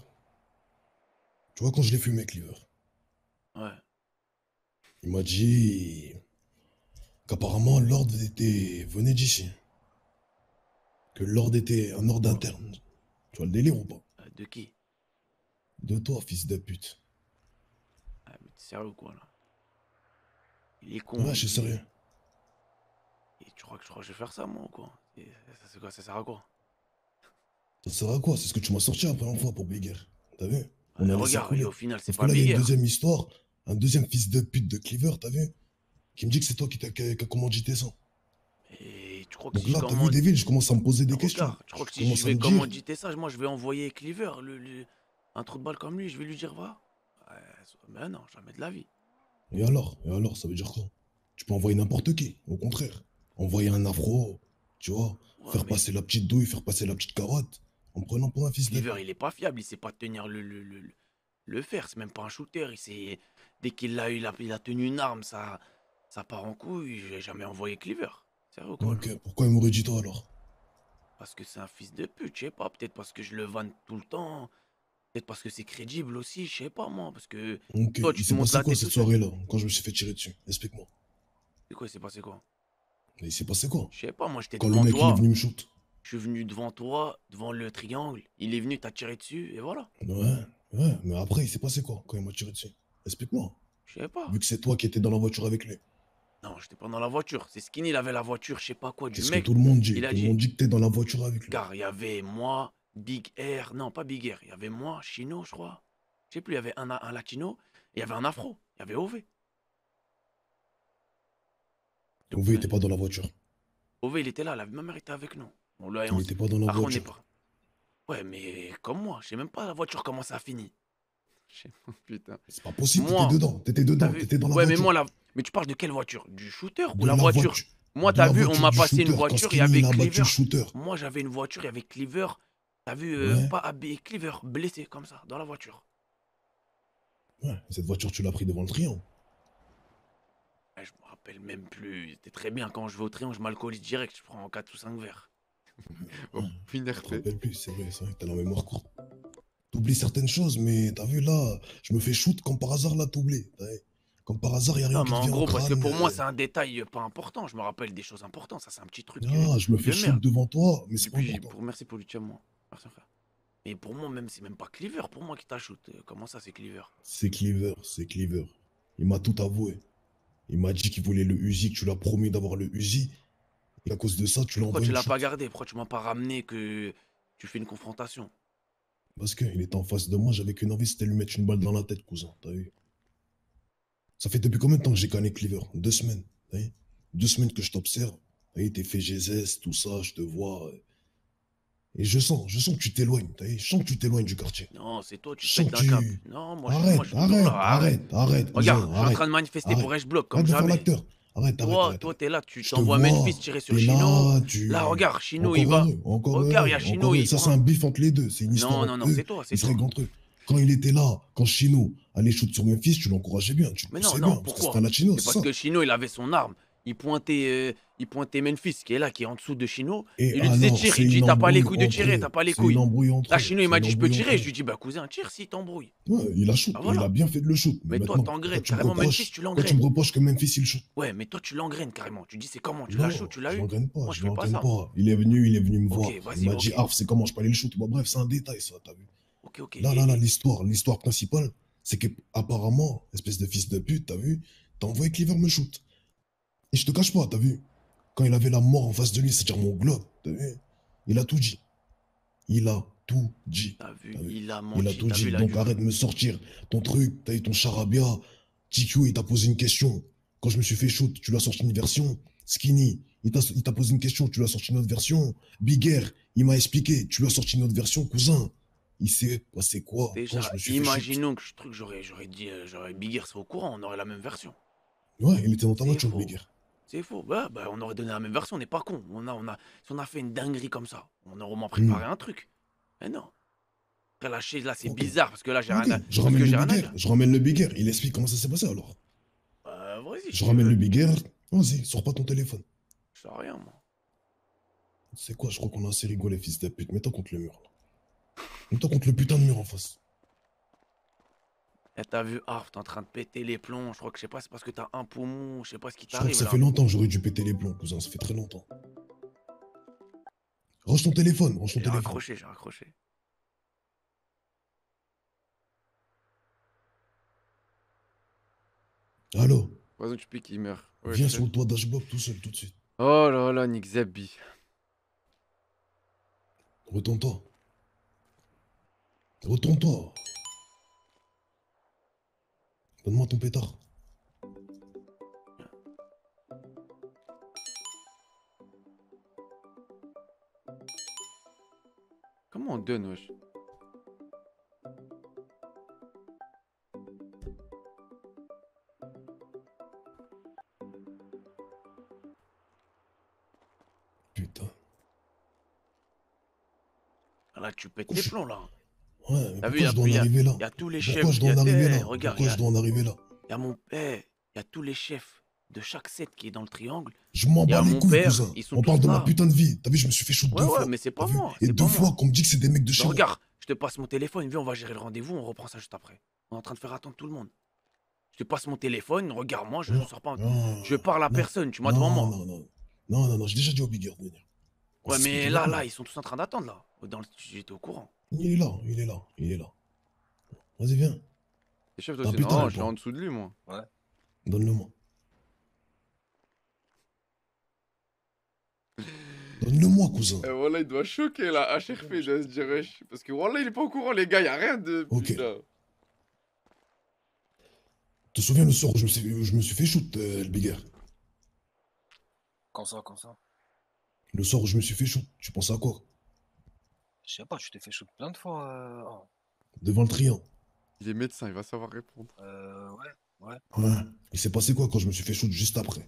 Tu vois, quand je l'ai fumé, Cleaver, Ouais. il m'a dit qu'apparemment, Lord était... venait d'ici. Que Lord était un ordre interne. Tu vois le délire ou pas? Euh, de qui? De toi, fils de pute. Ah, mais t'es sérieux ou quoi, là? Il est con. Ouais, je suis sérieux. Et tu crois que je crois que je vais faire ça, moi, ou quoi? Et ça, c'est quoi? Ça sert à quoi? Ça sert à quoi? C'est ce que tu m'as sorti la première fois pour Big Air. t'as vu? On a regarde, et au final, c'est pas là, il y a Bigger. une deuxième histoire, un deuxième fils de pute de Cleaver, t'as vu? Qui me dit que c'est toi qui t'as qui a- qui a commandité ça. Et tu crois que Donc si là, t'as vu, commande... David, je commence à me poser des questions. Tu crois que si je vais commanditer ça, moi je vais envoyer Cleaver, le, le- un trou de balle comme lui, je vais lui dire va. Mais non, jamais de la vie. Et alors? Et alors, ça veut dire quoi? Tu peux envoyer n'importe qui, au contraire. Envoyer un afro, tu vois, faire passer la petite douille, faire passer la petite carotte, en prenant pour un fils de Cleaver, il est pas fiable, il sait pas tenir le, le, le, le- le fer, c'est même pas un shooter, il sait... Dès qu'il a, eu la- il a tenu une arme, ça, ça part en couille, j'ai jamais envoyé Cleaver. Sérieux quoi Ok, pourquoi il m'aurait dit toi alors? Parce que c'est un fils de pute, je sais pas, peut-être parce que je le vanne tout le temps, peut-être parce que c'est crédible aussi, je sais pas moi, parce que Ok, toi tu il s'est passé la quoi cette soirée-là, quand je me suis fait tirer dessus? Explique-moi. C'est quoi, il s'est passé quoi? Mais il s'est passé quoi? Je sais pas, moi j'étais Quand le devant mec il toi. est venu me shoot. Je suis venu devant toi, devant le triangle. Il est venu, t'as tiré dessus, et voilà. Ouais, ouais, mais après il s'est passé quoi quand il m'a tiré dessus? Explique-moi. Je sais pas. Vu que c'est toi qui étais dans la voiture avec lui. Non, j'étais pas dans la voiture. C'est Skinny, il avait la voiture, je sais pas quoi, du mec. que tout le monde dit? Il a Tout le monde dit que t'es dans la voiture avec lui. Car il y avait moi, Big Air. Non, pas Big Air. Il y avait moi, Chino, je crois. Je sais plus, il y avait un, un latino, et il y avait un afro. Il y avait OV. OV il était pas dans la voiture. OV, il était là, la ma mère était avec nous. On l'a Il était pas dans la on voiture. pas- Ouais, mais comme moi, je sais même pas la voiture comment ça a fini. Je sais pas, putain. C'est pas possible, Moi- t'étais dedans, t'étais dedans, t'étais dans la ouais, voiture. mais moi, la... mais tu parles de quelle voiture? Du shooter ou la la voiture voiture. Moi, t'as vu, on m'a passé une shooter, voiture, il y avait Cleaver. Moi, j'avais une voiture, il y avait Cleaver. T'as vu, euh, Ouais. pas AB, Cleaver, blessé comme ça, dans la voiture. Ouais, cette voiture tu l'as pris devant le triangle. Ouais, je me rappelle même plus. C'était très bien quand je vais au triangle, je m'alcoolise direct, je prends 4 ou 5 verres. Je me rappelle plus, c'est vrai, c'est vrai que t'as la mémoire courte. T'oublies certaines choses, mais t'as vu là, je me fais shoot comme par hasard là, t'oublies. Comme par hasard, y a rien Non, qui mais en vient gros, parce que pour moi, euh, c'est un détail pas important. Je me rappelle des choses importantes. Ça, c'est un petit truc. Ah, je me fais de shoot merde. devant toi, mais c'est pas important. pour, merci pour le tien, moi. Merci, frère. Mais pour moi, même, c'est même pas Cleaver pour moi qui t'a shoot. Euh, Comment ça, c'est Cleaver? C'est Cleaver, c'est Cleaver. Il m'a tout avoué. Il m'a dit qu'il voulait le Uzi, que tu l'as promis d'avoir le Uzi. Et à cause de ça, tu l'as Pourquoi tu l'as pas gardé? Pourquoi tu m'as pas ramené que tu fais une confrontation? Parce qu'il était en face de moi, j'avais qu'une envie, c'était lui mettre une balle dans la tête, cousin. T'as vu? Ça fait depuis combien de temps que j'ai connu Cleaver? Deux semaines. t'as vu? Deux semaines que je t'observe. T'as vu, t'es fait GZS, tout ça, je te vois. Et je sens, je sens que tu t'éloignes. T'as vu? Je sens que tu t'éloignes du quartier. Non, c'est toi, tu Je sens d'un tu-. Non, moi, je, Arrête, moi, je suis arrête, là, arrête, arrête, Regarde, je suis en arrête, train de manifester arrête. pour H-Block, comme Arrête de faire jamais. l'acteur. Arrête, arrête, Toi, arrête. toi, t'es là, tu t'envoies. Memphis tirer sur Chino. là, tu- Là, regarde, Chino, Encore il va. encore Regarde, il y a Chino, encore il. Ça, prend- c'est un bif entre les deux. C'est une histoire. Non, non, non, c'est toi, c'est toi. entre eux. Quand il était là, quand Chino allait shoot sur Memphis, tu l'encourageais bien. Tu Mais non, non, bien. Parce que pourquoi? latino, C'est c'est parce que Chino, il avait son arme. Il pointait, euh, il pointait Memphis, qui est là, qui est en dessous de Chino. Et il lui disait tire. Il dit T'as pas les couilles de tirer, t'as pas les couilles. Là. Chino, il m'a dit Je peux tirer. Je lui dis Bah, cousin, tire si t'embrouilles. Ouais, il a shoot. Ah, Il a bien fait de le shoot. Mais toi, maintenant, t'engraines carrément reproches- Memphis, tu Toi, tu me l'engraines. reproches que Memphis, il shoot. Ouais, mais toi, tu l'engraines carrément. Tu dis C'est comment? Tu l'as shoot, tu l'as je eu? l'engraine pas, Moi, je je fais pas ça. Il est venu, il est venu me voir. Il m'a dit, Arf, c'est comment? Je peux aller le shoot. Bref, c'est un détail, ça, t'as vu. Là, là, là, l'histoire, l'histoire principale, c'est que, apparemment, espèce de fils de pute, t'as vu, t'as envoyé Cleaver me shoot. Et je te cache pas, t'as vu, quand il avait la mort en face de lui, c'est-à-dire mon globe, t'as vu, il a tout dit. Il a tout dit. T'as vu, il a Il menti. a tout dit. vu Donc arrête de me sortir ton truc, t'as eu ton charabia. TQ, il t'a posé une question. Quand je me suis fait shoot, tu lui as sorti une version. Skinny, il t'a il posé une question, tu lui as sorti une autre version. Big Air, il m'a expliqué, tu lui as sorti une autre version, cousin. Il sait passé quoi Déjà, quand je me suis fait shoot? imaginons que je truc, j'aurais, dit, euh, j'aurais Big Air serait au courant, on aurait la même version. Ouais, il était dans ta C'est voiture. Big Air. C'est faux. Bah, bah, on aurait donné la même version, on n'est pas con. On a, on a, si on a fait une dinguerie comme ça, on aurait au moins préparé un truc. Mais non. Après, là, chez- là c'est bizarre parce que là, j'ai Ok, rien à. je parce ramène que j'ai le rien Big à Air, dire. je ramène le Big Air. Il explique comment ça s'est passé alors. Euh, vas-y, Je ramène le veux. Big Air. Vas-y, sors pas ton téléphone. Je sais rien, moi. C'est quoi, je crois qu'on a assez rigolé, fils de pute. Mets-toi contre le mur. Mets-toi contre le putain de mur en face. Eh, t'as vu Arf, t'es en train de péter les plombs. Je crois que je sais pas, c'est parce que t'as un poumon, je sais pas ce qui Je crois t'arrive que ça là. fait longtemps que j'aurais dû péter les plombs, cousin. Ça fait très longtemps. Range ton téléphone, range ton J'ai téléphone. raccroché, j'ai raccroché. Allô? Poison, tu piques, il meurt. Ouais, Viens sur le toit d'Ashbok tout seul, tout de suite. Oh là là, Nick Zabi. Retourne-toi. Retourne-toi. Donne-moi ton pétard. Comment on donne, wesh Putain. Là, tu pètes les plombs, là. Ouais, mais vu, pourquoi y a- je dois en arriver là? y a tous les Pourquoi chefs, je dois y a- en arriver là? Regarde, Pourquoi y a- je dois en arriver là? Y a mon père, y a tous les chefs de chaque set qui est dans le triangle. Je m'en bats les couilles, cousin. On parle de ma putain de vie. T'as vu, je me suis fait shoot deux ouais, fois. mais c'est pas moi, Et deux fois qu'on me dit que c'est des mecs de chez Bah, moi. regarde, je te passe mon téléphone, viens, on va gérer le rendez-vous, on reprend ça juste après. On est en train de faire attendre tout le monde. Je te passe mon téléphone, regarde-moi, je ne sors pas. non, je parle à non, personne, tu m'as devant moi. Non, non, non, non, non, j'ai déjà dit au Bigger de venir. Ouais, mais là, là, ils sont tous en train d'attendre, là. Dans le... J'étais au courant. Il est là, il est là, il est là. Vas-y, viens. Les chefs, Ah, toi, c'est putain, non, le je suis en dessous de lui, moi. Ouais. Donne-le-moi. Donne-le-moi, cousin. Eh, Wallah, il doit choquer, là. HRP, il doit se dire, wesh. Parce que Wallah, il est pas au courant, les gars, y a rien de. Ok. Putain. Tu te souviens le soir où je me suis, je me suis fait shoot, euh, le Bigger Quand ça, quand ça? Le soir où je me suis fait shoot, tu penses à quoi? Je sais pas, tu t'es fait shoot plein de fois. euh. Devant le triangle. Il est médecin, il va savoir répondre. Euh, ouais, ouais. Ouais. Il s'est passé quoi quand je me suis fait shoot juste après?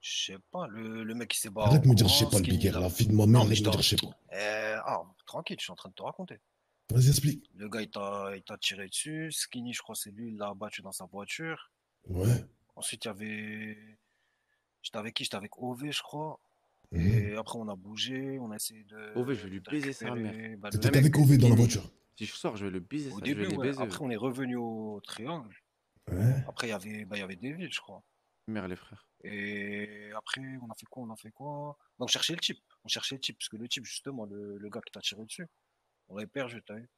Je sais pas, le, le mec il s'est barré. Arrête de en me dire je sais pas le Bigger, la fille de ma mère, Non, mais arrête de je me dire je sais pas. Euh, ah, tranquille, je suis en train de te raconter. Vas-y, explique. Le gars il t'a il t'a tiré dessus, Skinny, je crois c'est lui, il l'a abattu dans sa voiture. Ouais. Ensuite il y avait. J'étais avec qui? J'étais avec OV, je crois. Et après on a bougé, on a essayé de. OV, je vais lui baiser sa mère. bah, T'étais avec OV dans la voiture. Si je sors, je vais le baiser, Au ça, je début, ouais. baiser. Après on est revenu au triangle. Ouais. Après il y avait, bah, il y avait des villes, je crois. Mère, les frères. Et après, on a fait quoi On a fait quoi? Donc, on cherchait le type. On cherchait le type, parce que le type, justement, le, le gars qui t'a tiré dessus, on l'avait perdu, t'as vu?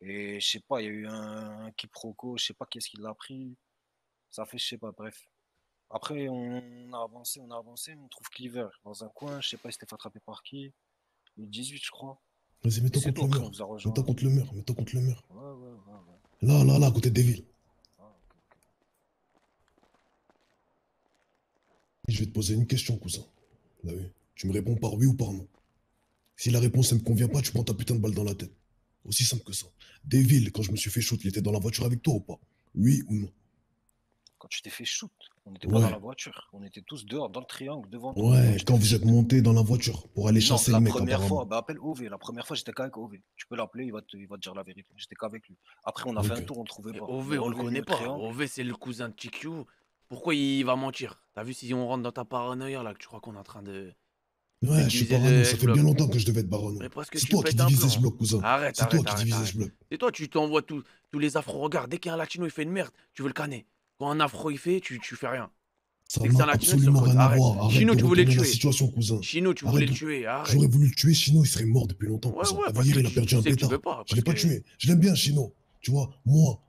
Et je sais pas, il y a eu un, un quiproquo, je sais pas qu'est-ce qu'il l'a pris. Ça fait, je sais pas, bref. Après, on a avancé, on a avancé, on trouve Cleaver dans un coin, je sais pas, il s'était fait attraper par qui. Le 18, je crois. Vas-y, mets-toi contre le mur. Mets-toi contre le mur, mets-toi contre le mur. Ouais, ouais, ouais, ouais. Là, là, là, à côté des villes. Je vais te poser une question, cousin. T'as vu Tu me réponds par oui ou par non. Si la réponse ne me convient pas, tu prends ta putain de balle dans la tête. Aussi simple que ça. Devil, quand je me suis fait shoot, il était dans la voiture avec toi ou pas? Oui ou non? Quand tu t'es fait shoot, on n'était pas Ouais. dans la voiture. On était tous dehors, dans le triangle, devant toi. Ouais, quand vous êtes monté dans la voiture pour aller Non, chasser la le mec première apparemment. fois, bah appelle OV. La première fois, j'étais qu'avec OV. Tu peux l'appeler, il va te, il va te dire la vérité. J'étais qu'avec lui. Après, on a fait un tour, on le trouvait pas. OV, on le connaît pas. triangle. OV, c'est le cousin de TQ. Pourquoi il va mentir? T'as vu si on rentre dans ta paranoïa là, que tu crois qu'on est en train de. Ouais, je suis parano, ça fait bien longtemps que je devais être baron. Mais parce que C'est toi qui plomb. ce bloc, cousin. Arrête, C'est toi qui arrête. ce bloc. Et toi, tu t'envoies tous tous les afros. Regarde, dès qu'un latino il fait une merde, tu veux le canner. Quand un afro il fait, tu, tu fais rien. Ça n'a absolument rien à voir. Chino, tu voulais le tuer. situation, cousin. Chino, tu voulais le tuer. J'aurais voulu le tuer, Chino, il serait mort depuis longtemps. Ouais, ouais, parce il a perdu un pétard. Je l'ai pas tué. Je l'aime bien, Chino. Tu vois, moi,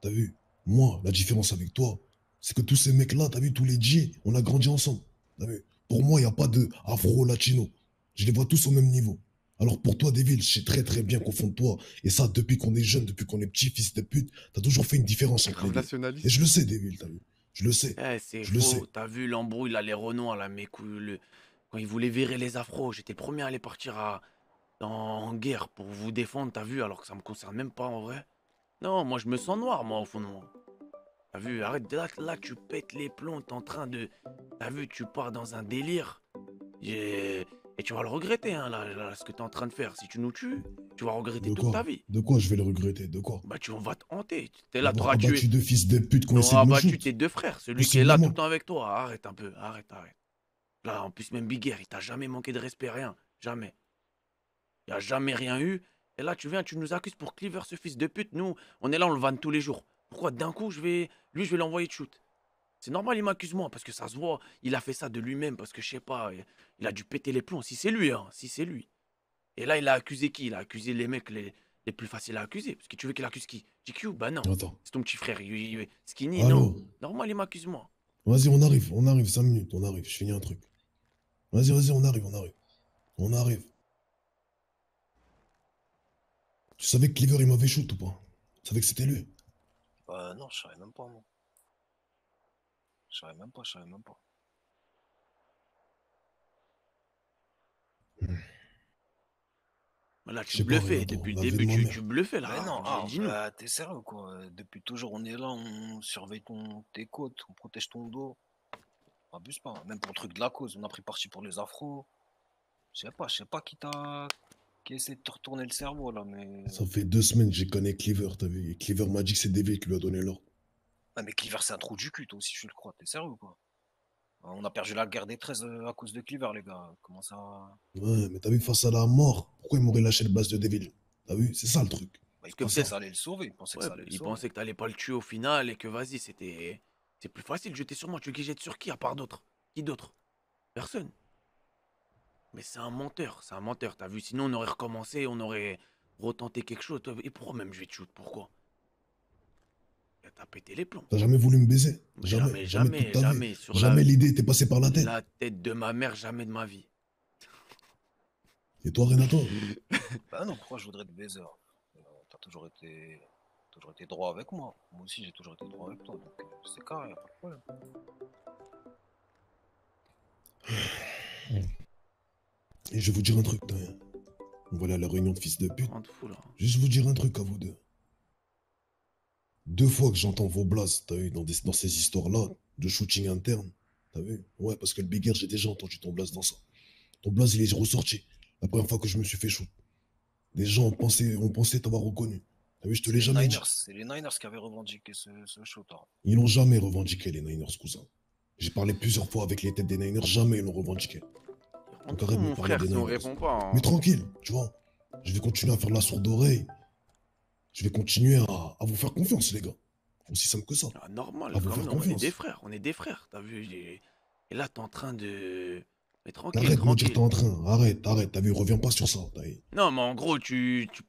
t'as vu, moi, la différence avec toi, c'est que tous ces mecs-là, t'as vu, tous les G, on a grandi ensemble. T'as vu Pour moi, il n'y a pas de afro-latino. Je les vois tous au même niveau. Alors pour toi, Devil, je sais très très bien qu'au fond de toi, et ça depuis qu'on est jeune, depuis qu'on est petit, fils de pute, t'as toujours fait une différence entre les. Et je le sais, Devil, t'as vu Je le sais. Eh, c'est je le sais. faux. T'as vu l'embrouille, là, les Renois, là, mes couilles, le- Quand ils voulaient virer les afros, j'étais le premier à aller partir à... en... en guerre pour vous défendre, t'as vu, alors que ça me concerne même pas en vrai. Non, moi je me sens noir, moi, au fond de moi. T'as vu, arrête, là, là tu pètes les plombs, t'es en train de... T'as vu, tu pars dans un délire. Et, et tu vas le regretter, hein, là, là, ce que t'es en train de faire. Si tu nous tues, tu vas regretter De toute quoi ta vie. De quoi je vais le regretter De quoi Bah, tu on va te hanter. T'es là, t'auras tué. deux fils de pute essayé T'auras shoot. tes deux frères, celui qui est là tout le temps avec toi. Arrête un peu, arrête, arrête. Là, en plus, même Bigger, il t'a jamais manqué de respect, rien. Jamais. Il a jamais rien eu. Et là, tu viens, tu nous accuses pour Cleaver, ce fils de pute. Nous, on est là, on le vanne tous les jours. Pourquoi d'un coup, je vais. Lui, je vais l'envoyer de shoot? C'est normal, il m'accuse moi, parce que ça se voit. Il a fait ça de lui-même, parce que je sais pas. il- Il a dû péter les plombs. Si c'est lui, hein, si c'est lui. Et là, il a accusé qui? Il a accusé les mecs les, les plus faciles à accuser. Parce que tu veux qu'il accuse qui? GQ Bah non. Attends. C'est ton petit frère. il- il- Skinny, Allô? non. Normal, il m'accuse moi. Vas-y, on arrive, on arrive, 5 minutes, on arrive, je finis un truc. Vas-y, vas-y, on arrive, on arrive. On arrive. Tu savais que Cleaver, il m'avait shoot ou pas? Tu savais que c'était lui? Non, je savais même pas, moi. Je savais même pas, je savais même pas. Là, Je tu bluffais. Depuis le début, tu, tu bluffais là. Mais non, J'ai ah, dit non. bah, t'es sérieux quoi. Depuis toujours, on est là, on surveille ton, tes côtes, on protège ton dos. Abuse pas. Même pour le truc de la cause, on a pris parti pour les afros. Je sais pas, je sais pas qui t'a. qui essaie de te retourner le cerveau là, mais. Ça fait deux semaines que j'ai connais Cleaver, t'as vu. Et Cleaver m'a dit que c'est David qui lui a donné l'ordre. Ah, mais Cleaver, c'est un trou du cul, toi aussi, je le crois. T'es sérieux ou quoi? On a perdu la guerre des 13 à cause de Cleaver, les gars. Comment ça? Ouais, mais t'as vu, face à la mort, pourquoi il m'aurait lâché le base de Devil T'as vu C'est ça le truc. Bah, il que pensait que ça allait le sauver. Il pensait que ça allait le il sauver. pensait que t'allais pas le tuer au final et que vas-y, c'était. C'est plus facile de jeter sur moi. Tu veux qu'il jette sur qui à part d'autres? Qui d'autre? Personne. Mais c'est un menteur, c'est un menteur, t'as vu Sinon, on aurait recommencé, on aurait retenté quelque chose. Et pourquoi même je vais te shoot Pourquoi? T'as pété les plombs. T'as jamais voulu me baiser Jamais, Jamais, jamais, jamais. Sur la- Jamais l'idée était passée par la tête. La tête de ma mère, jamais de ma vie. Et toi, Renato? Bah non, pourquoi je voudrais te baiser hein? Euh, T'as toujours été. toujours été droit avec moi. Moi aussi, j'ai toujours été droit avec toi. Donc, euh, c'est carré, pas de problème. Et je vais vous dire un truc, t'as rien. On va aller à la réunion de fils de pute. Rends-te fou là. Juste vous dire un truc à vous deux. Deux fois que j'entends vos blases, t'as vu, dans, des- dans ces histoires-là, de shooting interne. T'as vu? Ouais, parce que le Bigger, j'ai déjà entendu ton blaze dans ça. Ton blaze, il est ressorti. La première fois que je me suis fait shoot. Des gens ont pensé, ont pensé t'avoir reconnu. T'as vu, je te l'ai C'est les jamais dit. Niners, c'est les Niners qui avaient revendiqué ce, ce shoot. hein. Ils l'ont jamais revendiqué, les Niners, cousin. J'ai parlé plusieurs fois avec les têtes des Niners, jamais ils l'ont revendiqué. Donc arrête de me parler frère, des Niners. pas. hein. Mais tranquille, tu vois. Je vais continuer à faire la sourde oreille. Je vais continuer à, à vous faire confiance, les gars. Aussi simple que ça. Ah, normal, À vous on est des frères, on est des frères, t'as vu Et là, t'es en train de... Mais tranquille, Arrête de me dire t'es en train. Arrête, arrête. T'as vu, reviens pas sur ça. Non, mais en gros, tu... tu,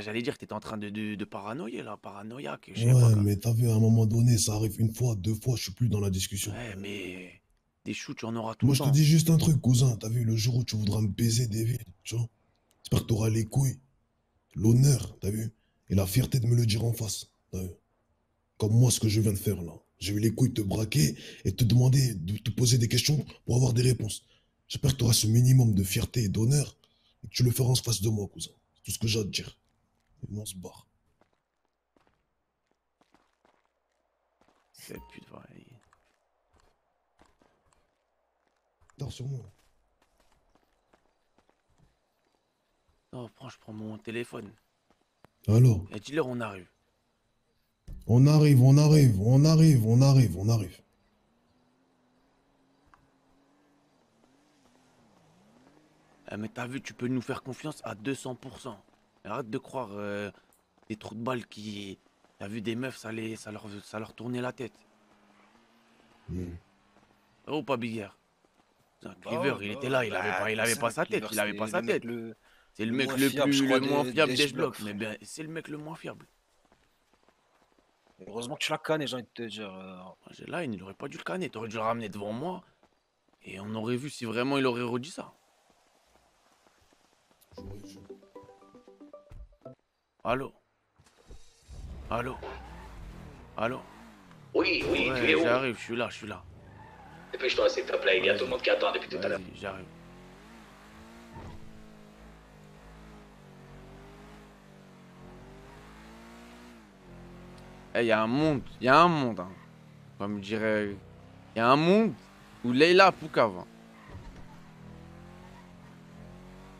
J'allais dire que t'étais en train de, de, de paranoïer, là, paranoïaque, pas. Ouais, mais t'as vu, à un moment donné, ça arrive une fois, deux fois, je suis plus dans la discussion. Ouais, mais... Des shoots, tu en auras tout Moi, le je te dis juste un truc, cousin. T'as vu, le jour où tu voudras me baiser, David, tu vois. J'espère que t'auras les couilles, l'honneur, t'as vu, et la fierté de me le dire en face. Comme moi, ce que je viens de faire là. J'ai eu les couilles de te braquer et de te demander de te poser des questions pour avoir des réponses. J'espère que tu auras ce minimum de fierté et d'honneur et que tu le feras en face de moi, cousin. C'est tout ce que j'ai à te dire. Et on se barre. C'est putain, ouais. Dors sur moi. Non, prends, je prends mon téléphone. Alors, Et dis-leur, on arrive. on arrive, on arrive, on arrive, on arrive, on arrive. Eh, mais t'as vu, tu peux nous faire confiance à 200%. Arrête de croire euh, des trous de balles qui... T'as vu des meufs, ça, les, ça, leur, ça leur tournait la tête. Hmm. Oh, pas Bigger. Bah Cleaver, ouais, il bah était là, il bah, avait pas, il avait pas sa tête, il avait pas sa tête. le- C'est le le mec le fiable, plus, le moins fiable des blocs. Mais bien, c'est le mec le moins fiable. Heureusement que tu la cannes, j'ai envie de te dire. euh, J'ai haine, il aurait pas dû le canner, t'aurais dû le ramener devant moi. Et on aurait vu si vraiment il aurait redit ça. Allô? Allô? Allô? Oui, oui, Ouais, tu es où? J'arrive, je suis là, je suis là. Dépêche-toi, s'il te plaît, il y a tout le monde qui attend depuis tout à l'heure. J'arrive. Eh, il y a un monde, il y a un monde, hein. Comme dirait. Il y a un monde où Leila hein.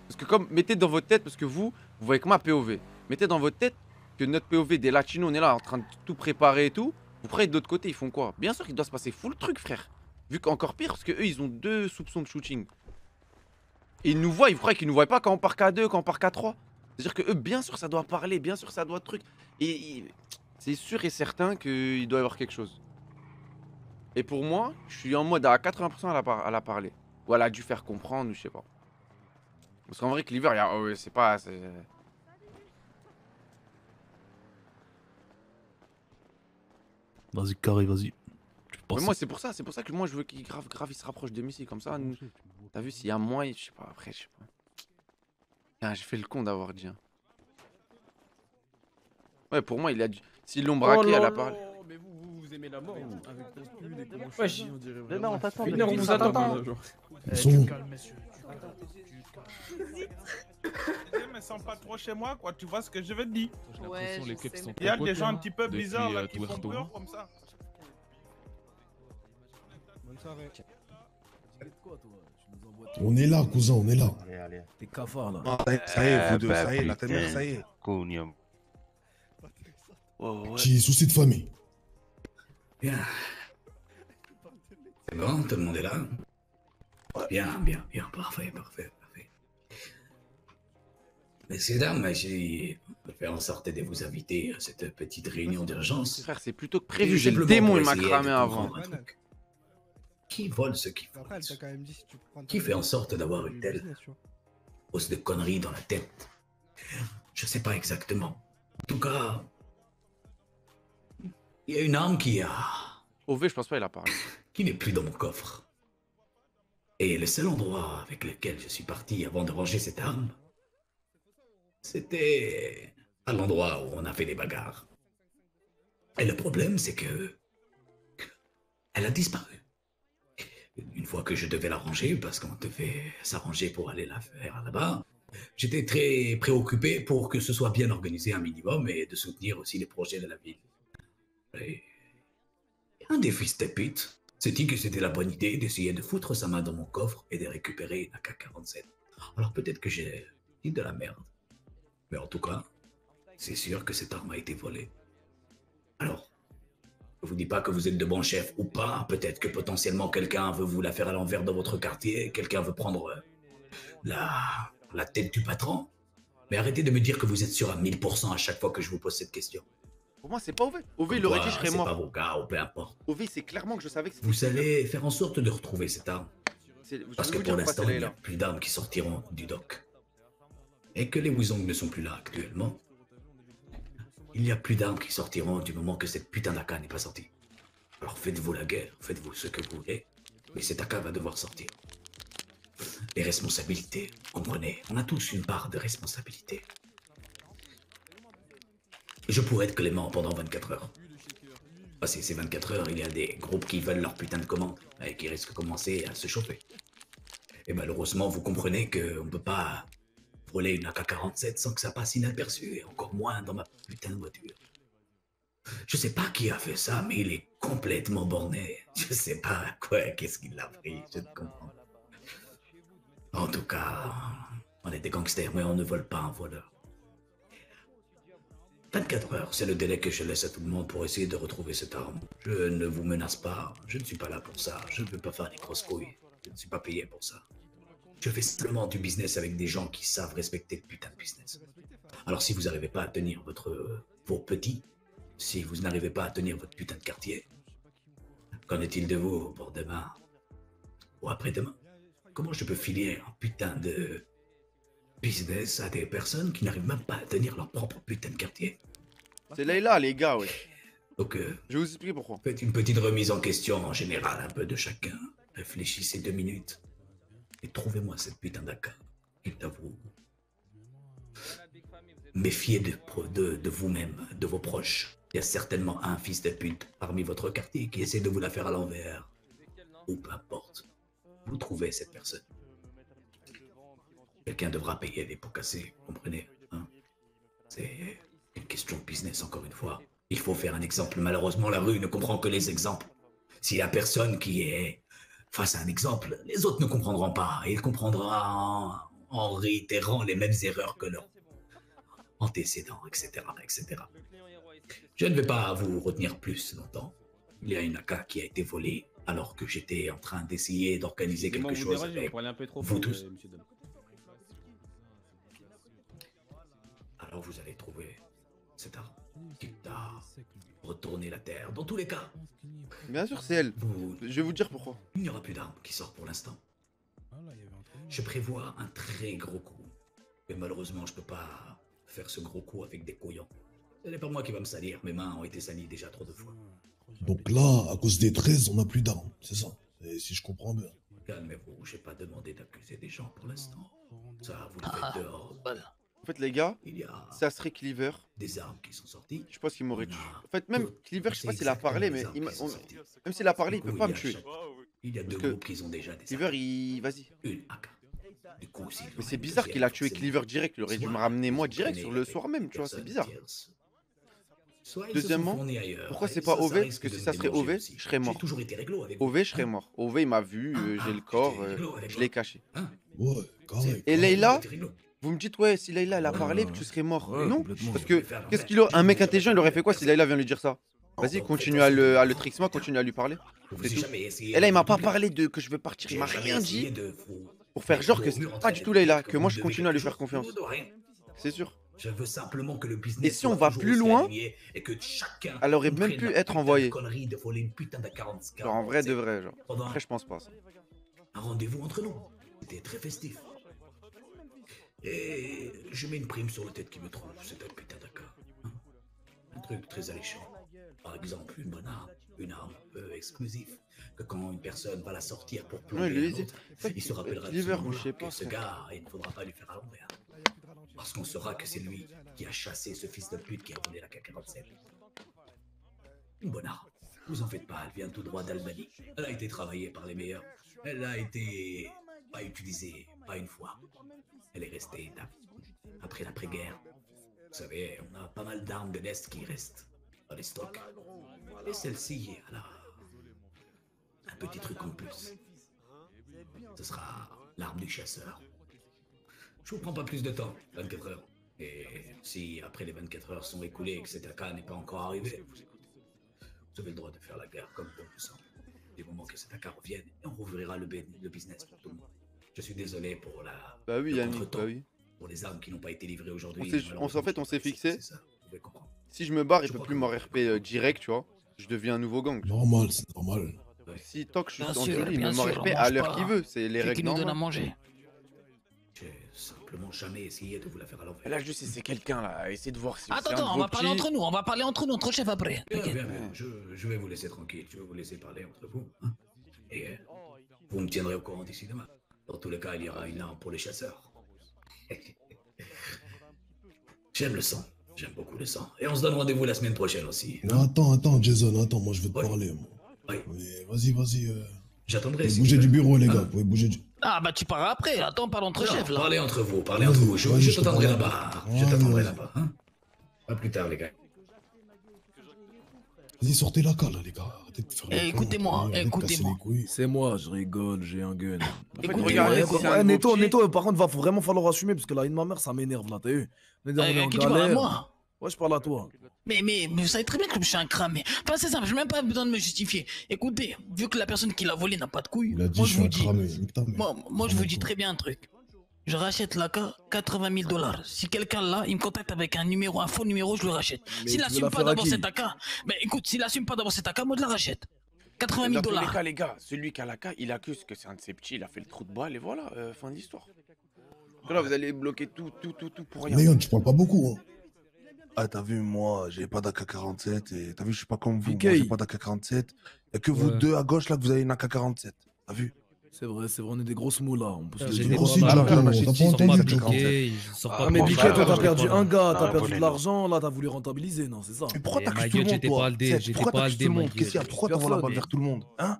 Parce que comme, mettez dans votre tête, parce que vous, vous voyez que ma POV. Mettez dans votre tête que notre POV des latinos, on est là en train de tout préparer et tout. Vous prenez de l'autre côté, ils font quoi? Bien sûr qu'il doit se passer full truc, frère. Vu qu'encore pire, parce que eux, ils ont deux soupçons de shooting. Et ils nous voient, ils croient qu'ils nous voient pas quand on part qu'à 2, quand on part qu'à 3. C'est-à-dire que eux, bien sûr, ça doit parler, bien sûr, ça doit truc. Et il- c'est sûr et certain qu'il doit y avoir quelque chose. Et pour moi, je suis en mode à 80% à la, par- à la parler. Ou elle a dû faire comprendre, ou je sais pas. Parce qu'en vrai, Cleaver, il y a... oh, c'est pas... Vas-y, carré, vas-y. Mais moi, c'est pour ça, c'est pour ça que moi, je veux qu'il grave, grave, il se rapproche de Missy. Comme ça, nous... t'as vu, s'il y a moins, je sais pas, après, je sais pas. Ah, j'ai fait le con d'avoir dit. hein. Ouais, pour moi, il a dû... S'ils l'ont braqué, Oh là elle a parlé. Mais vous, vous, vous aimez la mort, vous Avec vos pulls et comment Wesh. je suis, on dirait vraiment on t'attend, une Une heure, on ville vous attend. Ils sont- mais pas trop chez moi, quoi. Tu vois ce que je veux dire? Ouais, Il y a des gens un petit peu bizarres là euh, qui font Tuerto. peur comme ça. Bonne soirée. On est là, cousin, on est là. Allez, allez. T'es cafard là. Ah, ça y est, vous deux, bah, ça y est, la putain. ténèbre, ça y est. Cognom. Petit souci de famille. Bien. C'est bon, tout le monde est là Bien, bien, bien, parfait, parfait, parfait. Messieurs, dames, j'ai fait en sorte de vous inviter à cette petite réunion d'urgence. Frère, c'est plutôt que prévu. J'ai le démon, il m'a cramé avant. comprendre un truc. Qui vole ce qui vole. Qui fait en sorte d'avoir une telle hausse de conneries dans la tête? Je sais pas exactement. En tout cas, il y a une arme qui a. OV, je pense pas, il a parlé. qui n'est plus dans mon coffre. Et le seul endroit avec lequel je suis parti avant de ranger cette arme, c'était à l'endroit où on a fait des bagarres. Et le problème, c'est que. Elle a disparu. Une fois que je devais la ranger, parce qu'on devait s'arranger pour aller la faire là-bas, j'étais très préoccupé pour que ce soit bien organisé un minimum et de soutenir aussi les projets de la ville. Et un des fils de pute s'est dit que c'était la bonne idée d'essayer de foutre sa main dans mon coffre et de récupérer une AK-47. Alors peut-être que j'ai dit de la merde. Mais en tout cas, c'est sûr que cette arme a été volée. Alors, je vous dis pas que vous êtes de bons chefs ou pas. Peut-être que potentiellement quelqu'un veut vous la faire à l'envers dans votre quartier. Quelqu'un veut prendre euh, la, la tête du patron. Mais arrêtez de me dire que vous êtes sûr à 1000% à chaque fois que je vous pose cette question. Pour moi, c'est pas OV. OV, Comme il aurait dit je serais c'est mort. pas vos gars ou peu importe. OV, c'est clairement que je savais que c'était. Vous allez faire en sorte de retrouver cette arme. Parce que pour l'instant, il n'y a plus d'armes qui sortiront du dock. Et que les Wuzong ne sont plus là actuellement. Il n'y a plus d'armes qui sortiront du moment que cette putain d'AK n'est pas sortie. Alors faites-vous la guerre, faites-vous ce que vous voulez, mais cet AK va devoir sortir. Les responsabilités, comprenez, on a tous une part de responsabilité. Je pourrais être clément pendant 24 heures. Passé ces 24 heures, il y a des groupes qui veulent leur putain de commande et qui risquent de commencer à se chauffer. Et malheureusement, vous comprenez qu'on ne peut pas voler une AK-47 sans que ça passe inaperçu, et encore moins dans ma putain de voiture. Je sais pas qui a fait ça, mais il est complètement borné. Je sais pas quoi, qu'est-ce qu'il a pris, je ne comprends pas. En tout cas, on est des gangsters, mais on ne vole pas un voleur. 24 heures, c'est le délai que je laisse à tout le monde pour essayer de retrouver cette arme. Je ne vous menace pas, je ne suis pas là pour ça, je ne veux pas faire les grosses couilles, je ne suis pas payé pour ça. Je fais simplement du business avec des gens qui savent respecter le putain de business. Alors si vous n'arrivez pas à tenir votre, vos petits, si vous n'arrivez pas à tenir votre putain de quartier, qu'en est-il de vous pour demain ou après-demain? Comment je peux filer un putain de business à des personnes qui n'arrivent même pas à tenir leur propre putain de quartier C'est Layla, les gars, ouais. Donc, euh, je vous expliquer pourquoi. Faites une petite remise en question en général, un peu de chacun. Réfléchissez deux minutes et trouvez-moi cette putain. Et à vous. Méfiez de, de, de vous-même, de vos proches. Il y a certainement un fils de pute parmi votre quartier qui essaie de vous la faire à l'envers. Ou peu importe. Vous trouvez cette personne. Quelqu'un devra payer les pots cassés, vous comprenez hein C'est une question de business, encore une fois. Il faut faire un exemple. Malheureusement, la rue ne comprend que les exemples. S'il y a personne qui est face à un exemple, les autres ne comprendront pas. Et il comprendra en, en réitérant les mêmes erreurs que leurs antécédents, etc., etc. Je ne vais pas vous retenir plus longtemps. Il y a une AK qui a été volée alors que j'étais en train d'essayer d'organiser quelque chose avec vous tous. Alors vous allez trouver cette arme, quitte à retourner la terre. Dans tous les cas, Bien sûr, c'est elle. Je vais vous dire pourquoi. il n'y aura plus d'armes qui sortent pour l'instant. Je prévois un très gros coup. Mais malheureusement, je peux pas faire ce gros coup avec des couillons. Ce n'est pas moi qui va me salir. Mes mains ont été salies déjà trop de fois. Donc là, à cause des 13, on n'a plus d'armes, c'est ça? Et Si je comprends bien. Calmez-vous, j'ai pas demandé d'accuser des gens pour l'instant. Ça, vous le Ah, faites dehors. En fait, les gars, ça serait Cleaver. Des armes qui sont sorties. Je pense qu'il m'aurait tué. En fait, même Cleaver, je sais pas s'il a parlé, mais il on- même s'il a parlé, il peut pas me tuer. Il y a deux Parce que groupes qui ont déjà des Cleaver, il. Vas-y. Une AK. Du coup, s'il Mais c'est bizarre qu'il a tué Cleaver direct. Il aurait dû me ramener moi direct sur le soir même, tu vois, c'est bizarre. Deuxièmement, pourquoi c'est pas OV Parce que si ça serait OV, je serais mort. J'ai toujours été réglo avec vous. OV, je serais mort. OV, il m'a vu, euh, j'ai le corps, euh, je l'ai caché. Et Leïla, vous me dites, ouais, si Leïla elle a parlé, tu serais mort. non, parce que qu'est-ce qu'il aurait. Un mec intelligent, il aurait fait quoi si Leïla vient lui dire ça? Vas-y, continue à le, à le tricks, moi, continue à lui parler. Et là, il m'a pas parlé de que je veux partir, il m'a rien dit pour faire genre que c'est pas du tout Leïla, que moi je continue à lui faire confiance. C'est sûr. Je veux simplement que le business Et si on va plus loin, et que chacun elle aurait même pu être envoyée. connerie de voler une putain de 40 Genre en vrai de vrai, genre. Après, je pense pas ça. un rendez-vous entre nous. C'était très festif. Et je mets une prime sur la tête qui me trouve, c'est un putain d'accord. Un truc très alléchant. Par exemple, une bonne arme, une arme peu exclusive. Que quand une personne va la sortir pour plomber lui, un il se rappellera de ce que ce gars, il ne faudra pas lui faire à l'envers. Parce qu'on saura que c'est lui qui a chassé ce fils de pute qui a volé la K-47. Une bonne arme. Vous en faites pas, elle vient tout droit d'Albanie. Elle a été travaillée par les meilleurs. Elle a été pas utilisée, pas une fois. Elle est restée. Après l'après-guerre, vous savez, on a pas mal d'armes de l'Est qui restent dans les stocks. Et celle-ci, elle a un petit truc en plus. Ce sera l'arme du chasseur. Je vous prends pas plus de temps, 24 heures. Et si après les 24 heures sont écoulées et que cet AK n'est pas encore arrivé, vous avez le droit de faire la guerre comme bon vous semble. Du moment que cet AK revienne, on rouvrira le business pour tout le monde. Je suis désolé pour la. Bah oui, Yannick, bah oui. Pour les armes qui n'ont pas été livrées aujourd'hui. s'est- on s'est- en fait, on s'est fixé. C'est ça, vous pouvez comprendre. Si je me barre, il peut plus m'RP euh, direct, tu vois. Je deviens un nouveau gang. Normal, c'est normal. Si tant que je suis Bien en sûr, théorie, il bien me sûr, m'RP on à l'heure qu'il veut. C'est les Qui règles nous donne à manger. J'ai simplement jamais essayé de vous la faire à l'envers. Là, je sais, c'est quelqu'un là. Essayez de voir si Attends, attends, on va parler entre nous, on va parler entre nous, entre chefs après. Je, je vais vous laisser tranquille. Je vais vous laisser parler entre vous. hein. Et euh, vous me tiendrez au courant d'ici demain. Dans tous les cas, il y aura une arme pour les chasseurs. J'aime le sang. J'aime beaucoup le sang. Et on se donne rendez-vous la semaine prochaine aussi. Non, attends, attends, Jason, attends, moi je veux te parler. Moi. Mais vas-y, vas-y. Euh... J'attendrai. Si bougez du bureau, les gars. Vous pouvez bouger du. Ah bah tu pars après, attends, parle entre Non, chefs là. Parlez entre vous, parlez entre vous. Je, t'attendrai là-bas. Je t'attendrai là-bas. Hein à plus tard, les gars. Vas-y, sortez la cale, les gars. Arrêtez de faire les Eh, écoutez-moi, casser écoutez-moi. C'est moi, je rigole, j'ai un gun. Ouais, Netto, par contre, va vraiment falloir assumer parce que la haine de ma mère, ça m'énerve là, t'as vu On est on Eh, est en qui tu parles à galère. moi Ouais, je parle à toi. Mais, mais, mais vous savez très bien que je suis un cramé. Enfin, c'est simple, j'ai même pas besoin de me justifier. Écoutez, vu que la personne qui l'a volé n'a pas de couilles, moi je vous dis, moi je vous dis très bien un truc. Je rachète la K 80 000 dollars. Si quelqu'un là, il me contacte avec un numéro, un faux numéro, je le rachète. S'il tu veux assume la pas faire à d'avoir qui cet AK, mais écoute, s'il assume pas d'avoir cet AK, moi je la rachète. 80 000 Dans tous les dollars. cas, les gars, celui qui a la K, il accuse que c'est un de ses petits, il a fait le trou de balle et voilà, euh, fin d'histoire. Donc Là, vous allez bloquer tout, tout, tout, tout pour rien. Léon, tu parles pas beaucoup, hein. Ah, t'as vu, moi, j'ai pas d'AK-47 et t'as vu, je suis pas comme vous. Moi, j'ai pas d'AK-47. Y'a que vous Ouais. deux à gauche là que vous avez une AK-47. T'as vu? C'est vrai, c'est vrai, on est des grosses moulas. On peut se des grosses Ouais, moulas, on a acheté six, sort pas Piqué, Piqué, il sort pas Ah, mais Piqué, toi, t'as perdu pas. un gars, Ah, t'as perdu de là. l'argent, là, t'as voulu rentabiliser, non, c'est ça. Mais pourquoi t'accuses tout le monde, j'étais toi Pourquoi pas t'accuses tout le monde. Qu'est-ce qu'il y a Pourquoi t'envoies la balle vers tout le monde Hein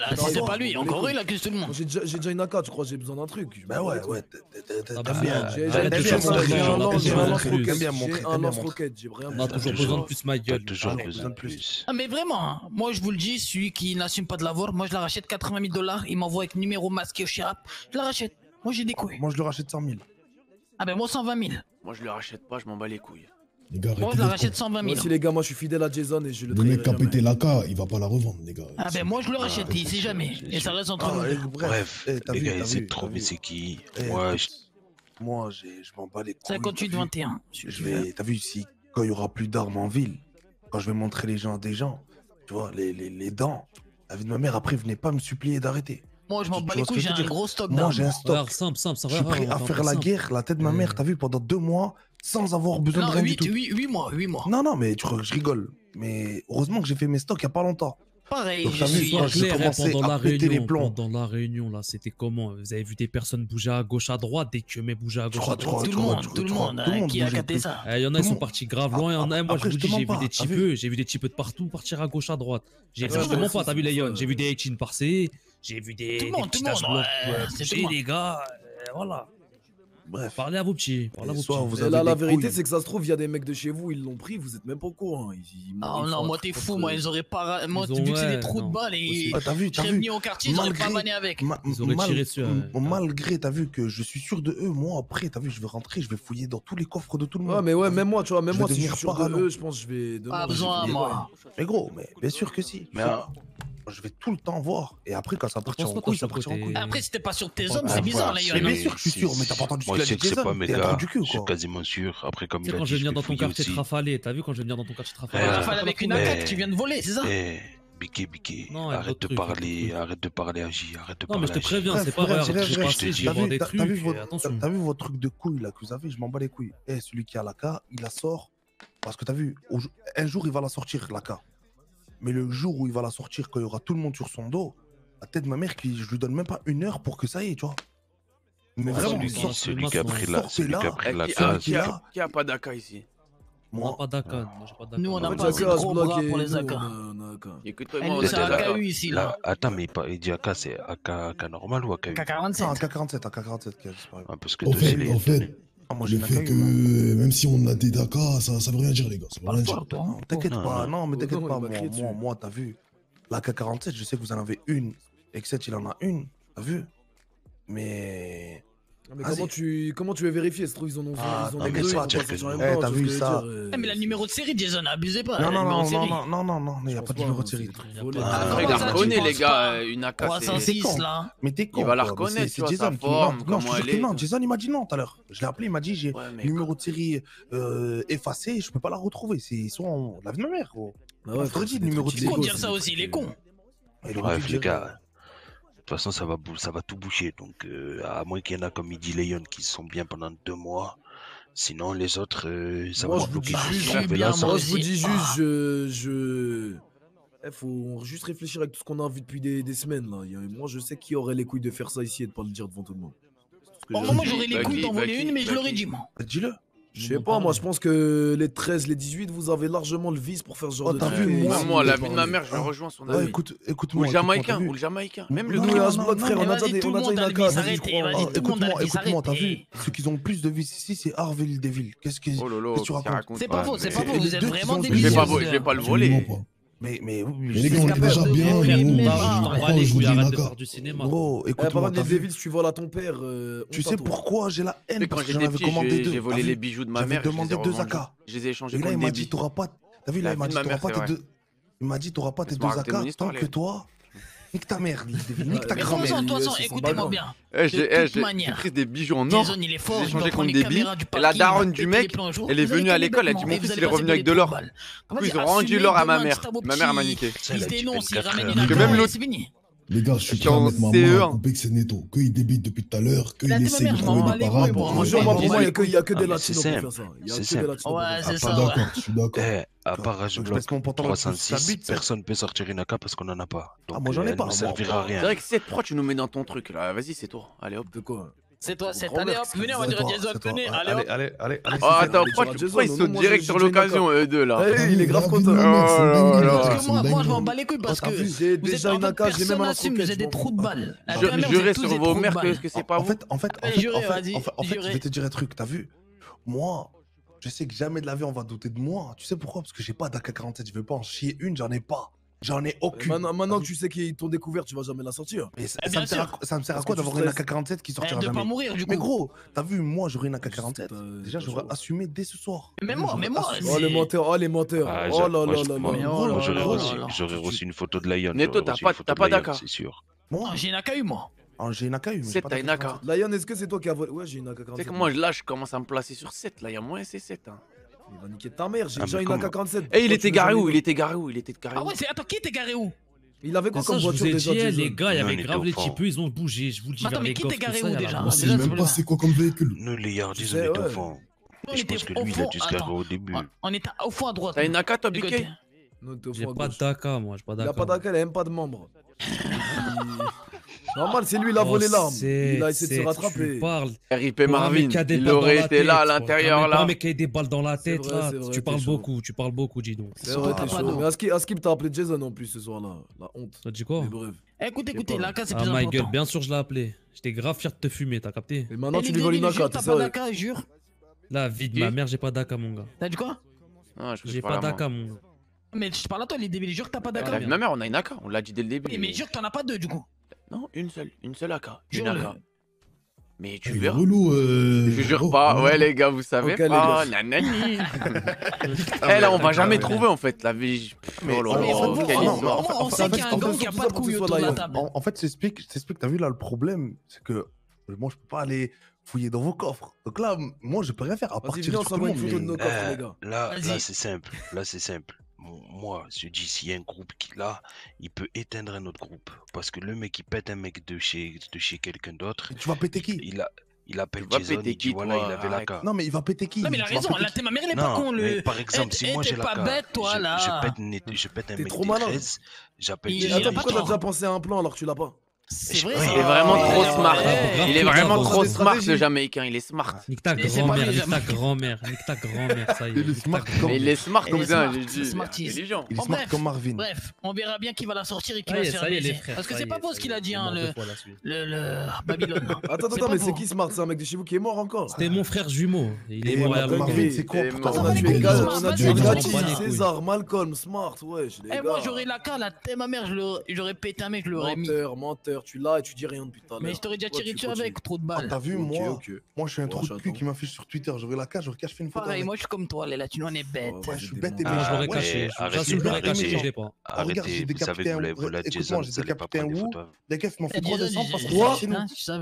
Ah, si c'est pas lui, encore lui, il accuse tout le monde. J'ai déjà, j'ai déjà une AK, tu crois que j'ai besoin d'un truc? Bah ouais, ouais. T'aimes bah, bien. J'ai un on a lance- toujours j'ai un besoin de lance-roquette, j'ai rien On a toujours besoin de plus, ma gueule. Toujours besoin de plus. Ah, mais vraiment, hein, moi je vous le dis, celui qui n'assume pas de l'avoir, moi je la rachète 80 000 dollars, il m'envoie avec numéro masqué au chirap, je la rachète. Moi j'ai des couilles. Moi, je le rachète 100 000. Ah ben moi 120 000. Moi, je le rachète pas, je m'en bats les couilles. Les gars, Moi je la rachète cons. 120 Moi 000. aussi, les gars, moi, je suis fidèle à Jason et je le Le mec qui a pété la K, il va pas la revendre, les gars. Ah ben moi je le rachète, il sait jamais. Et ça reste entre Ah, nous. deux. Bref, eh, t'as les vu, gars, vu, de trouver c'est qui. Eh, Moi, Moi, j'ai- je m'en bats les couilles. 58 t'as vu 21. Je vais, t'as vu, si quand il y aura plus d'armes en ville, quand je vais montrer les gens à des gens, tu vois, les, les, les dents, la vie de ma mère, après, venez pas me supplier d'arrêter. Moi je m'en bats les couilles, j'ai un gros stock Moi, d'armes. j'ai un stock. Je suis prêt à faire la guerre, la tête de ma mère, t'as vu, pendant deux mois, sans avoir besoin de rien 8, du tout. 8, 8 mois, 8 mois. Non, non, mais tu crois que je rigole. Mais heureusement que j'ai fait mes stocks il n'y a pas longtemps. Pareil, Donc, vu, quand j'ai commencé pendant à la réunion, les plombs. Pendant la réunion, là, c'était comment? Vous avez vu des personnes bouger à gauche, à droite, des que mais bouger à gauche. Crois, à droite. tout, tout le monde, tout le euh, monde, qui a capté ça. Eh, il y en a, ils sont partis grave loin. Il y en a, moi, je vous dis, j'ai vu des typeux, j'ai vu des typeux de partout partir à gauche, à droite. J'ai ah, justement pas, t'as vu les J'ai vu des Echin passer, j'ai vu des. Tout le monde, tout le monde. les gars, euh, voilà. Bref. Parlez à vos petits. Parlez à. Vous avez là, la vérité, c'est que ça se trouve, il y a des mecs de chez vous, ils l'ont pris, vous êtes même pas au courant. Hein. Ah non, moi t'es fou, moi ils auraient pas. Moi, ont, vu que c'est des trous de balles et. Ah, t'as vu, t'as au quartier, j'aurais pas avec. Ils auraient tiré dessus. Hein. Malgré, t'as vu que je suis sûr de eux, moi après, t'as vu, je vais rentrer, je vais fouiller dans tous les coffres de tout le monde. Ouais, mais ouais, même moi, tu vois, même moi, si je suis sûr de eux, je pense que je vais. Pas besoin, moi. Mais gros, mais bien sûr que si. Euh, je vais tout le temps voir. Et après, quand ça part en couille, ça part en couille. Après, si t'es pas sûr de tes hommes, bah, c'est bah, bizarre. Bah, là, bien sûr que je suis sûr, mais t'as pas entendu ce que c'est pas mes gars. Je suis quasiment sûr. Après, comme il a quand je vais venir dans ton quartier trafalé, t'as vu quand je vais venir dans ton quartier trafalé Trafalé avec une attaque, tu viens de voler, c'est ça? Biquet, biquet, arrête, de parler, arrête de parler, Agi, arrête de parler. Non, mais je te préviens, c'est pas vrai, j'ai des trucs. Euh, t'as vu votre truc de couille là que vous avez, je m'en bats les couilles. Eh, celui qui a la K, il la sort. Parce que t'as vu, un jour il va la sortir, la K. Mais le jour où il va la sortir, quand il y aura tout le monde sur son dos, la tête de ma mère, qui, je lui donne même pas une heure pour que ça aille, tu vois. Mais c'est lui qui a pris la c'est lui qui a pris la Qui a, qui a pas d'Aka ici moi, on n'a euh, pas d'Aka. Nous, on n'a pas d'Aka pour les AK. C'est AKU ah ici, là. Attends, mais il dit AK, c'est AK normal ou AK AK47 AK47, AK47 qui a disparu. Ah, parce que fait, ah, Le fait que hein. même si on a des DACA, ça, ça veut rien dire, les gars. Ça veut rien dire. T'inquiète pas, non, mais t'inquiète pas. Moi, moi, moi t'as vu. La K47, je sais que vous en avez une. Except, il en a une. T'as vu? Mais Comment tu, comment tu veux vérifier? Ça se trouve, ils en ont, ah, ils ont deux, ça. Eh, t'as vu ça eh, Mais la numéro de série, Jason, abusez pas. Non, non, non, non, non, non, il n'y a pas de numéro de série. Il la reconnaît, les gars, euh, une AK. 306, là. Mais t'es con. Il va la reconnaître, tu vois, sa forme, comment elle. Non, Jason, il m'a dit non tout à l'heure. Je l'ai appelé, il m'a dit j'ai numéro de série euh, effacé, je peux pas la retrouver. Ils sont en la vie de ma mère, gros. Bah ouais, numéro de série. dire ça aussi, il est con. Il aurait les gars toute façon, ça va, ça va tout boucher. Donc, euh, à moins qu'il y en a comme Midi Leon qui sont bien pendant deux mois. Sinon, les autres, euh, ça moi, va je vous juste, je, bien, moi, je vous dis juste, ah. je. je... Eh, faut juste réfléchir avec tout ce qu'on a vu depuis des, des semaines. Là. Moi, je sais qui aurait les couilles de faire ça ici et de pas le dire devant tout le monde. Oh, moi, j'aurais les couilles d'envoyer une, mais je l'aurais dit, moi. Bah, dis-le. Je sais pas, moi je pense que les 13, les 18, vous avez largement le vice pour faire ce genre oh, de truc. Vu, moi, moi la vie de ma mère, je ah. rejoins son avis. Écoute, écoute moi, ou le Jamaïcain, ou le Jamaïcain. Même le Gris. frère, on a déjà hein. Tout le monde a vice, Écoute-moi, écoute-moi, t'as vu Ceux qui ont le plus de vice ici, c'est Harvey Devil. Oh qu'est-ce que tu racontes C'est pas faux, c'est pas faux, vous êtes vraiment débiles. Je vais pas le voler. Mais, mais, les gars, on est déjà bien. Écoute, tu ton père. Euh, tu sais pourquoi j'ai la haine Parce que j'en avais commandé deux. J'avais demandé deux AK. Je les ai échangés. Là, il m'a dit, t'auras pas. T'as vu, là, il m'a dit, t'auras pas tes deux. Il m'a dit, t'auras pas tes deux AK tant que toi, Nique ta mère, nique ta grand-mère. écoutez-moi bien. Eh, j'ai eh, pris des bijoux en or. J'ai changé contre des billes. Et la daronne du mec, elle est venue à l'école. Elle a dit Mon fils, il est revenu avec de l'or. Du coup, ils ont rendu l'or à ma mère. Ma mère m'a niqué. Que même l'autre. Les gars, je suis prêt que c'est débite depuis tout à l'heure, qu'il essaye de trouver des parades. Pour moi, il n'y a que des ah, latinos Ouais, c'est ah, ça. D'accord. Eh, à part Rage Glock 306, personne ne peut sortir Inaka parce qu'on n'en a pas. Ah, moi, j'en ai euh, pas. Ça ne servira rien. C'est vrai que tu nous mets dans ton truc, là. Vas-y, c'est toi. Allez, hop. De quoi? C'est toi, grand-mère, allez hop, venez, on va dire Jason, venez, Allez, allez hop. allez, allez, allez. Oh, attends, pourquoi, ils sont direct sur l'occasion, eux deux là Eh, il est grave content. Oh moi, moi, je m'en bats les couilles parce que j'ai vous êtes déjà en une AK, personne même êtes je des trous de balles. Jurez sur vos mères que, c'est pas En vous. fait, en fait, je vais te dire un truc, t'as vu? Moi, je sais que jamais de la vie on va douter de moi. Tu sais pourquoi? Parce que j'ai pas d'AK-47, je veux pas en chier une, j'en ai pas. J'en ai aucune. Maintenant, maintenant que tu sais qu'ils t'ont découvert, tu vas jamais la sortir. Mais ça, Eh, ça me sert à, quoi- ça me sert à Parce quoi que tu d'avoir une stresses. AK-47 qui sortira Eh, de jamais? pas mourir, du Mais coup. gros, t'as vu, moi j'aurais une AK-47. T'as- Déjà, t'as j'aurais assumé dès ce soir. Mais moi, mais moi, assumé. Oh les menteurs, oh les menteurs. Ah, Oh là là là moi, là. Mais j'aurais reçu, une photo de Lion. Neto, t'as pas- d'AK. C'est sûr. Moi, Ah, J'ai une AKU, moi. Ah, j'ai une AK, mais j'ai 7, pas t'as une AK. d'AK-47. Lion, est-ce que c'est toi qui as volé? Ouais, j'ai une AK-47. Tu sais que moi là, je commence à me placer sur 7 là. Il y a moins c'est 7. Hein. Il va niquer ta mère, j'ai Ah, déjà mais une AK-47. Eh, il était garé où Il était garé où Il était garé Ah ouais, c'est... Attends, qui t'est garé où Il avait quoi comme Ça, je vous voiture ai déjà dit, les gars, il y avait grave les fond. types, ils ont bougé. Je vous le dis, Attends, mais qui t'est gaufres, tout garé où, déjà On sait même pas c'est quoi comme véhicule. Nous, les yardis, on sais, est ouais. au fond. Je pense que lui, il a fond- dû se garer attends, au début. on- était au fond à droite. T'as une AK, toi, Écoute, Non, t'es J'ai pas gauche. d'Aka, moi, j'ai pas Il a pas d'AK, il a même pas de membre. Normal, c'est lui, il a oh, volé l'arme. Il a essayé de se rattraper. Parle. RIP Marvin, il aurait été là à l'intérieur. là. mais qu'il y a des balles dans la tête. Là. Tu parles beaucoup, tu parles beaucoup, dis donc. C'est vrai, ah, t'es chaud. Mais Askip, t'a appelé Jason en plus ce soir-là. La honte. T'as dit quoi? Mais bref. Écoute, écoutez, la c'est plus Ah, Michael, bien sûr, je l'ai appelé. J'étais grave fier de te fumer, t'as capté? Et maintenant, tu lui voles une AK, t'as pas d'AK, jure. La vie de ma mère, j'ai pas d'AK, mon gars. T'as dit quoi? J'ai pas d'AK, mon gars. Mais je parle à toi, les débiles, jure que t'as pas d'AK. Ma mère, on a une AK, on l'a dit dès le début. Mais jure que t'en as pas deux, du coup. Non, une seule, une seule AK. Une AK. Mais tu ah, verras. Relou, euh... Je jure pas. Ouais, les gars, vous savez okay, pas. Nanani. Ah, eh, là, on va jamais trouver, en fait, la vie. Mais oh là là. On sait qu'il y a un gang qui a pas de couilles autour de la table. En fait, t'expliques, t'as vu là, le problème, c'est que euh, moi, je peux pas aller fouiller dans vos coffres. Donc là, moi, je peux rien faire à partir du tout le monde. Là, c'est simple. Là, c'est simple moi, je dis, s'il y a un groupe qui l'a, il peut éteindre un autre groupe. Parce que le mec, qui pète un mec de chez, de chez quelqu'un d'autre. Tu vas péter qui? il, a, il appelle Jason, il voilà, il avait la carte. Non, mais il va péter qui? Non, mais il a raison, ma mère, elle est pas con. Le... Par exemple, si eh, moi j'ai la carte, bête, toi, là. Je, pète, je pète un mec de 13, j'appelle Jason. Attends, pourquoi t'as déjà pensé à un plan alors que tu l'as pas? C'est vrai, il est vraiment trop smart. Il est vraiment trop smart le Jamaïcain. Il est smart. Nique ta grand-mère, nique ta grand-mère, nique grand-mère, ça y est. Il est smart comme ça. Il est smart comme ça. Il est smart comme Marvin. Bref, on verra bien qui va la sortir et qui va se faire. Parce que c'est pas beau ce qu'il a dit, hein, le Babylone. Attends, attends, mais c'est qui smart? C'est un mec de chez vous qui est mort encore? C'était mon frère jumeau. Il est mort à Marvin, c'est quoi On a tué César, Malcolm, smart, ouais. Eh, moi j'aurais la carte, ma mère, j'aurais pété un mec, je l'aurais mis. Menteur, menteur tu l'as et tu dis rien depuis tout. Mais je t'aurais déjà tiré dessus avec, trop de balles. Ah, t'as vu, moi, moi, je suis un ouais, trou qui m'affiche sur Twitter. J'aurais la cage, je cache, fais une photo. Pareil, moi, je suis comme toi, les latino, on est bête. Ouais, je suis bête et méchant. Je l'aurais caché. Je caché, je pas. Regarde, j'ai décapité un Écoute-moi, j'ai décapité un Les fait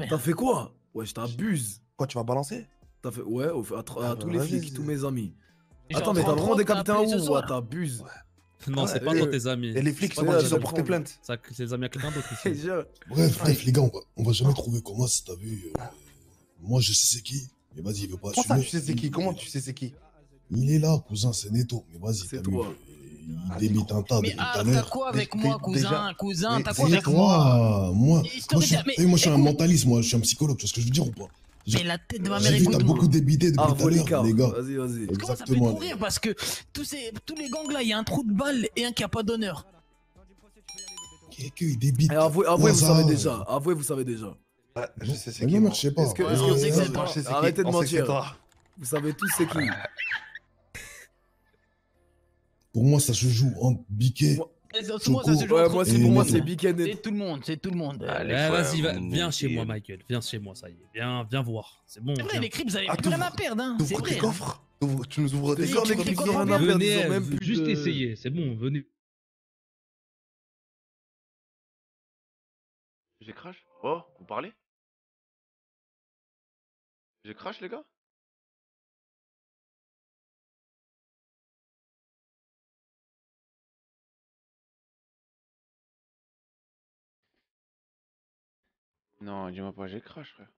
T'as fait quoi? Ouais, je t'abuse. Quoi, tu vas balancer? T'as fait, ouais, à ah, tous les flics, tous mes amis. Attends, mais t'as vraiment décapité un Wu, t'abuses. Non, c'est pas dans tes amis. Et les flics, sont, ils ont porté plainte. C'est les amis à quelqu'un d'autre ici. bref, bref, les gars, on va, on va jamais trouver comment si t'as vu. Euh, moi, je sais c'est qui. Mais vas-y, il veut pas. Comment tu sais c'est qui Comment tu sais c'est qui? Il est là, cousin, c'est Neto. Mais vas-y, t'as vu. Il débite un tas de Mais ah, t'as quoi avec moi, cousin Cousin, t'as quoi avec moi? Moi, eh, moi, je suis un mentaliste, moi, je suis un psychologue, tu vois ce que je veux dire ou pas? Mais la tête de ma mère est beaucoup débité depuis ah, tout à les gars. Vas-y, vas-y. Exactement. Ça fait courir parce que tous, ces, tous les gangs là, il y a un trou de balle et un qui a pas d'honneur. Quelqu'un débite. Avouez, avouez vous savez déjà. Avouez, vous savez déjà. Ah, je sais c'est qui. Non, je sais pas. Arrêtez de mentir. Vous savez tous c'est qui. Pour moi, ça se joue en biquet. C'est ouais, moi, c'est pour moi, c'est C'est tout le monde, c'est tout le monde. Vas-y, viens chez moi, Michael. Viens chez moi, ça y est. Viens, viens voir. C'est bon. C'est vrai, les crips, vous avez plus rien à perdre. Hein. Tes hein. coffres. Tu nous ouvres tes coffres. Les crips, ils ont rien à perdre. Juste essayer, c'est bon, venez. J'ai crash? Oh, vous parlez? J'ai crash, les gars? Non, dis-moi pas, j'ai crash, frère.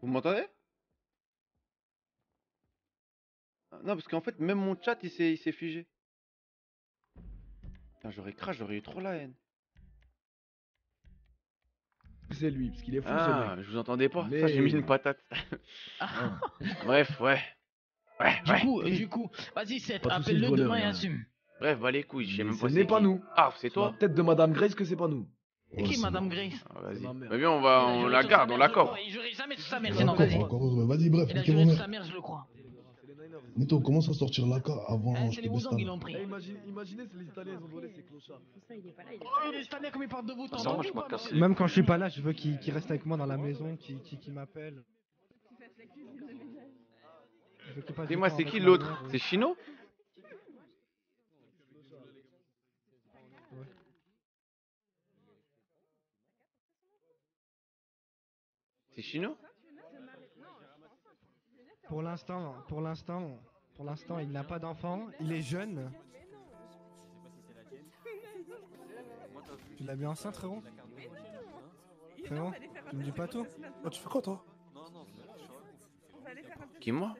Vous m'entendez? Ah, non, parce qu'en fait, même mon chat, il s'est figé j'aurais crash, j'aurais eu trop la haine. C'est lui, parce qu'il est fou ah, je vous entendais pas. Mais... J'ai mis une patate. Ah. Bref, ouais. Ouais, du ouais. Coup, euh, du coup, vas-y, Seth, appelle-le demain ouais. et assume. Bref, bah les couilles, j'ai même pas. Ce n'est pas nous. Ah, c'est toi. Peut-être de Madame Grace que c'est pas nous. Oh, c'est qui Madame Grace ah, Vas-y. Bah bien, on va, on la garde, on l'accorde. Il jurait jamais de sa mère, sinon vas-y. Vas-y, bref. Il a de sa mère, je le crois. Mais Nito, commence à sortir la l'AK avant. Ah, c'est les Bouzang, ils l'ont pris. Eh, imaginez, c'est les Italiens, ils ont volé ces clochards. il est. Oh, les Italiens, comme ils partent de vous, t'en t'entends Même quand je suis pas là, je veux qu'ils restent avec moi dans la maison, qu'ils m'appellent. Dis-moi, c'est qui l'autre? C'est Chino? C'est Chino? Pour l'instant, pour l'instant, pour l'instant, il n'a pas d'enfant, il est jeune. Tu l'as mis enceinte, frérot Frérot, tu me dis pas tout. Oh, tu fais quoi, toi? Qui, moi?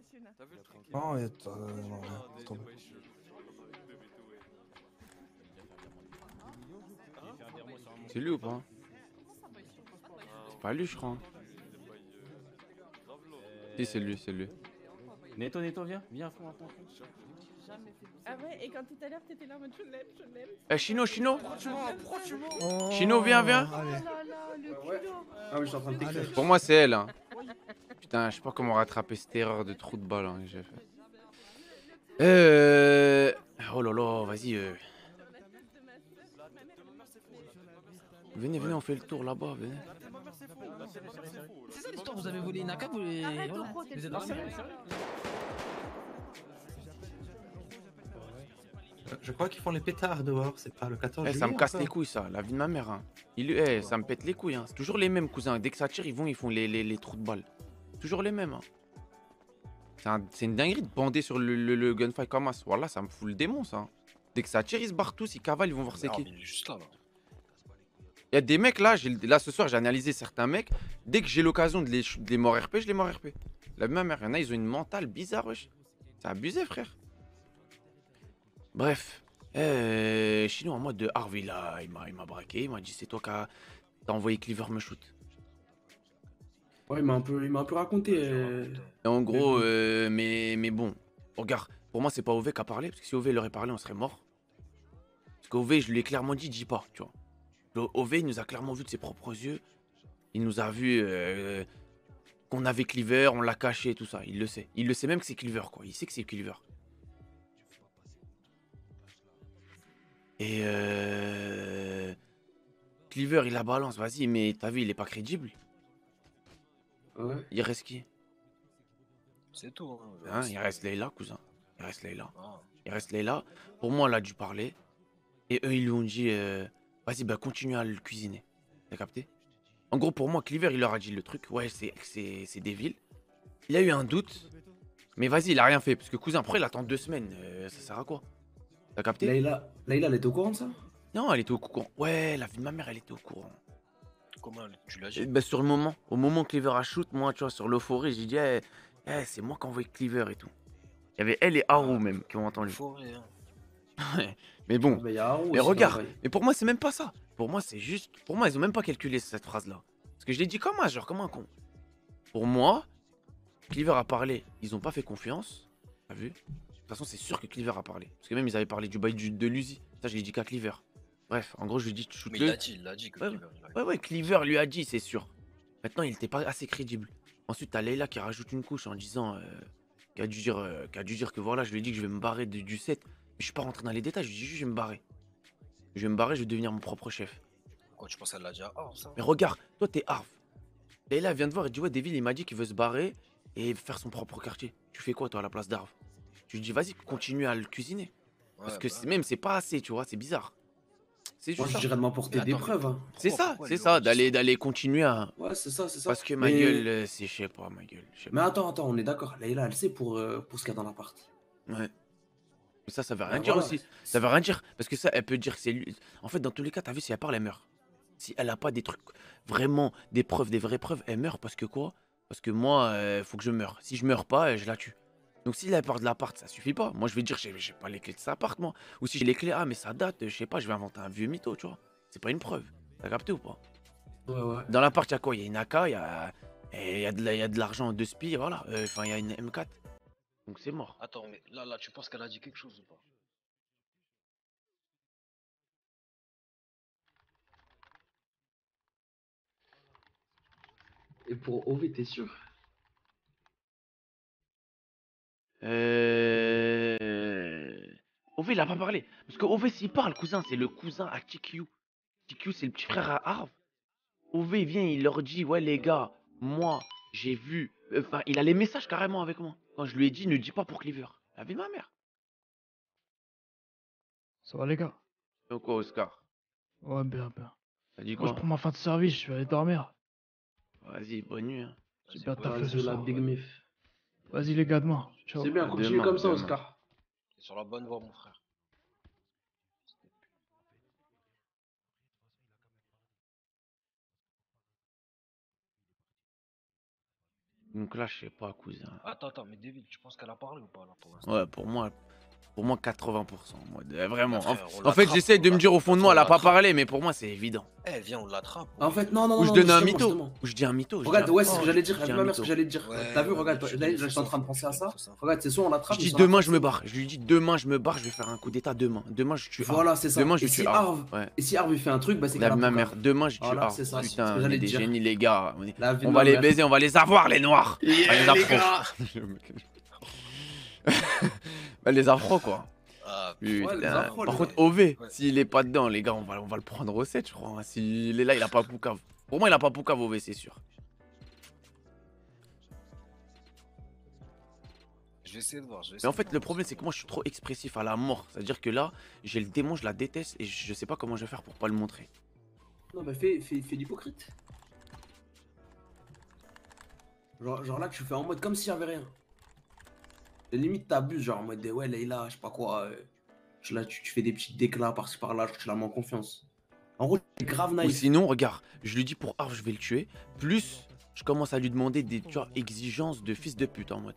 Non, et t'as- euh, non, laisse tomber. C'est lui ou pas? C'est pas lui, je crois. Si, c'est lui, c'est lui. Netto, Netto, viens, viens, fond, attends. Ah ouais, et quand tout à l'heure t'étais là en mode je l'aime, je l'aime. Eh, Chino, Chino Oh, Chino, viens, viens allez. Ah oui, je suis en train de t'écrire. Pour moi, c'est elle. hein. Putain, je sais pas comment rattraper cette erreur de trou de balle hein, que j'ai fait. Euh... Oh là là, vas-y. euh. Venez, venez, on fait le tour là-bas, venez. C'est ça l'histoire, vous avez volé une AK, vous les. Arrête, t'es. Je crois qu'ils font les pétards dehors, c'est pas le 14 Eh, juillet. ça me casse les couilles, ça, la vie de ma mère. Hein. Il... eh, ça me pète les couilles. Hein. C'est toujours les mêmes cousins. Dès que ça tire, ils vont, ils font les, les, les trous de balles. Toujours les mêmes. hein. C'est un- C'est une dinguerie de bander sur le, le, le gunfight comme ça. Voilà, ça me fout le démon, ça. Dès que ça tire, ils se barrent tous, ils cavalent, ils vont voir c'est qui. il est juste là, là. Il y a des mecs là, là ce soir, j'ai analysé certains mecs. Dès que j'ai l'occasion de les, de les mort RP, je les mort RP. La même mère, il y en a, ils ont une mentale bizarre, wesh. C'est abusé, frère. Bref. Euh, Chino, en mode de Harvey, là, il m'a il m'a braqué. Il m'a dit c'est toi qui as t'as envoyé Cleaver me shoot. Ouais, il m'a un peu, il m'a un peu raconté. euh, Et en gros, euh, mais, mais bon, regarde, pour moi, c'est pas Ove qui a parlé, parce que si Ove il aurait parlé, on serait mort. Parce qu'Ove, je lui ai clairement dit, dis pas, tu vois. Le Ove, il nous a clairement vu de ses propres yeux. Il nous a vu euh, qu'on avait Cleaver, on l'a caché, tout ça. Il le sait. Il le sait même que c'est Cleaver, quoi. Il sait que c'est Cleaver. Et euh... Cleaver, il la balance, vas-y, mais t'as vu, il est pas crédible. Ouais. Il reste qui? C'est tout. Hein, Hein, il reste Leila, cousin. Il reste Leila. Ah. Il reste Leila. Pour moi, elle a dû parler. Et eux, ils lui ont dit euh, Vas-y, bah, continue à le cuisiner. T'as capté? En gros, pour moi, Cleaver, il leur a dit le truc Ouais, c'est- c'est c'est des villes. Il a eu un doute. Mais vas-y, il a rien fait. Parce que cousin, après, il attend deux semaines. euh, ça sert à quoi? T'as capté? Leïla, Leïla, elle était au courant de ça? Non, elle était au courant. Ouais, la vie de ma mère, elle était au courant. Comment tu l'as Euh, dit bah, sur le moment, au moment que Cleaver a shoot, moi, tu vois, sur l'euphorie, j'ai dit, Eh, eh, c'est moi qui ai envoyé Cleaver et tout. Il y avait elle et Haru même qui ont entendu. Forêt, hein. Mais bon. Bah, y a Haru mais regarde, mais pour moi, c'est même pas ça. Pour moi, c'est juste. Pour moi, ils ont même pas calculé cette phrase-là. Parce que je l'ai dit comme un, genre comme un con. Pour moi, Cleaver a parlé. Ils ont pas fait confiance. T'as vu? De toute façon, c'est sûr que Cleaver a parlé. Parce que même, ils avaient parlé du bail du- de l'Uzi. Ça, je l'ai dit qu'à Cleaver. Bref, en gros, je lui ai dit, shoot Mais le. il l'a dit, il l'a dit que Ouais, Cleaver. Ouais, ouais, Cleaver lui a dit, c'est sûr. Maintenant, il était pas assez crédible. Ensuite, t'as Leila qui rajoute une couche en disant. euh, qui, a dû dire, euh, qui a dû dire que voilà, je lui ai dit que je vais me barrer de- du set. Je suis pas rentré dans les détails, je dit juste, je vais me barrer. Je vais me barrer, je vais devenir mon propre chef. Quoi, tu penses qu'elle l'a à Harv, ça Mais regarde, toi, t'es Harv. Leila vient de voir et dit Ouais, Devil, il m'a dit qu'il veut se barrer et faire son propre quartier. Tu fais quoi, toi, à la place d'Harv? Tu lui dis Vas-y, continue à le cuisiner. Parce que bah. c'est- même, c'est pas assez, tu vois, c'est bizarre. C'est Moi, juste je dirais de m'apporter Mais des preuves. hein. C'est ça, c'est il ça, d'aller d'aller continuer à. Ouais, c'est ça, c'est ça. Parce que ma Mais- gueule, c'est, je sais pas, ma gueule. Mais attends, attends, on est d'accord. Leïla, elle sait pour, euh, pour ce qu'il y a dans l'appart. Ouais. Mais ça, ça veut Bah, rien dire voilà. aussi. Ça veut rien dire. Parce que ça, elle peut dire que c'est lui. En fait, dans tous les cas, t'as vu, si elle parle, elle meurt. Si elle a pas des trucs, vraiment, des preuves, des vraies preuves, elle meurt parce que quoi? Parce que moi, euh, faut que je meure. Si je meurs pas, euh, je la tue. Donc si elle part de l'appart, ça suffit pas. Moi, je vais dire, j'ai, j'ai pas les clés de cet appart, moi. Ou si j'ai les clés, ah, mais ça date, je sais pas, je vais inventer un vieux mytho, tu vois. C'est pas une preuve. T'as capté ou pas? Ouais, ouais. Dans l'appart, il y a quoi? Il y a une AK, il y a, et il y a de la- il y a de l'argent de spi, voilà. Euh, Enfin, il y a une M4. Donc c'est mort. Attends, mais là, là, tu penses qu'elle a dit quelque chose ou pas? Et pour OV, t'es sûr? Euh... Ove, il a pas parlé. Parce que Ove, s'il parle, cousin, c'est le cousin à TQ. TQ, c'est le petit frère à Harv. Il vient, il leur dit Ouais, les gars, moi, j'ai vu. Enfin, il a les messages carrément avec moi. Quand je lui ai dit Ne dis pas pour Cleaver. La vie de ma mère. Ça va les gars? Donc, quoi, Oscar Ouais, bien, bien. T'as dit Moi, je quoi? prends ma fin de service, je vais aller dormir. Vas-y, bonne nuit. hein. J'ai bien taffé ce la soir. big mif. Vas-y les gars, demain. Ciao. C'est bien, continue Demain, comme ça, demain. Oscar. T'es sur la bonne voie, mon frère. Donc là, je sais pas, cousin. Attends, attends, mais David, tu penses qu'elle a parlé ou pas là pour l'instant? Ouais, pour moi, pour moi 80%. moi, de- vraiment. Frère, En, fait, j'essaie de me dire au fond de moi, elle a pas parlé, mais pour moi, c'est évident. Eh, viens, on l'attrape. En fait, non, non, Ou non. je donne un mytho. Ou je dis un mytho. je Regarde, dis un- ouais, c'est ce que j'allais dire. mère, ce que j'allais dire. T'as vu, regarde, j'étais en train de penser à ça. Regarde, c'est soit on l'attrape. Je dis ou demain, je me barre. Je lui dis demain, je me barre, je vais faire un coup d'état demain. Demain, je tue. Voilà, c'est ça. Demain, je tue si Harv. Harv- Ouais. Et si Harvey fait un truc, bah c'est ma pas mère, grave. demain, je tue Voilà, Harv. c'est ça, c'est ce Putain, on est j'allais des dire. génies, les gars. On, va les baiser, on va les avoir, les noirs. Yeah, Ah, les les afros. gars. Bah, les afros, quoi. Ah, Putain. Ouais, les afros, Par les contre. OV, Ouais. s'il est pas dedans, les gars, on va, on va le prendre au 7, je crois. hein. S'il est là, il a pas Poucave. Pour moi, il a pas Poucave, OV, c'est sûr. Je vais essayer de voir. Je vais Mais en fait, le problème, c'est que moi, je suis trop expressif à la mort. C'est-à-dire que là, j'ai le démon, je la déteste et je sais pas comment je vais faire pour pas le montrer. Non, bah fais, fais, fais l'hypocrite. Genre, genre là, tu fais en mode comme s'il y avait rien. Limite, t'abuses, genre en mode de, ouais, Leïla, je sais pas quoi. euh, tu, là, tu, tu fais des petits déclats par-ci par-là, tu la mets en confiance. En gros, c'est grave Ou nice. sinon, regarde, je lui dis pour Arf, je vais le tuer. Plus, je commence à lui demander des tu vois, exigences de fils de pute en mode.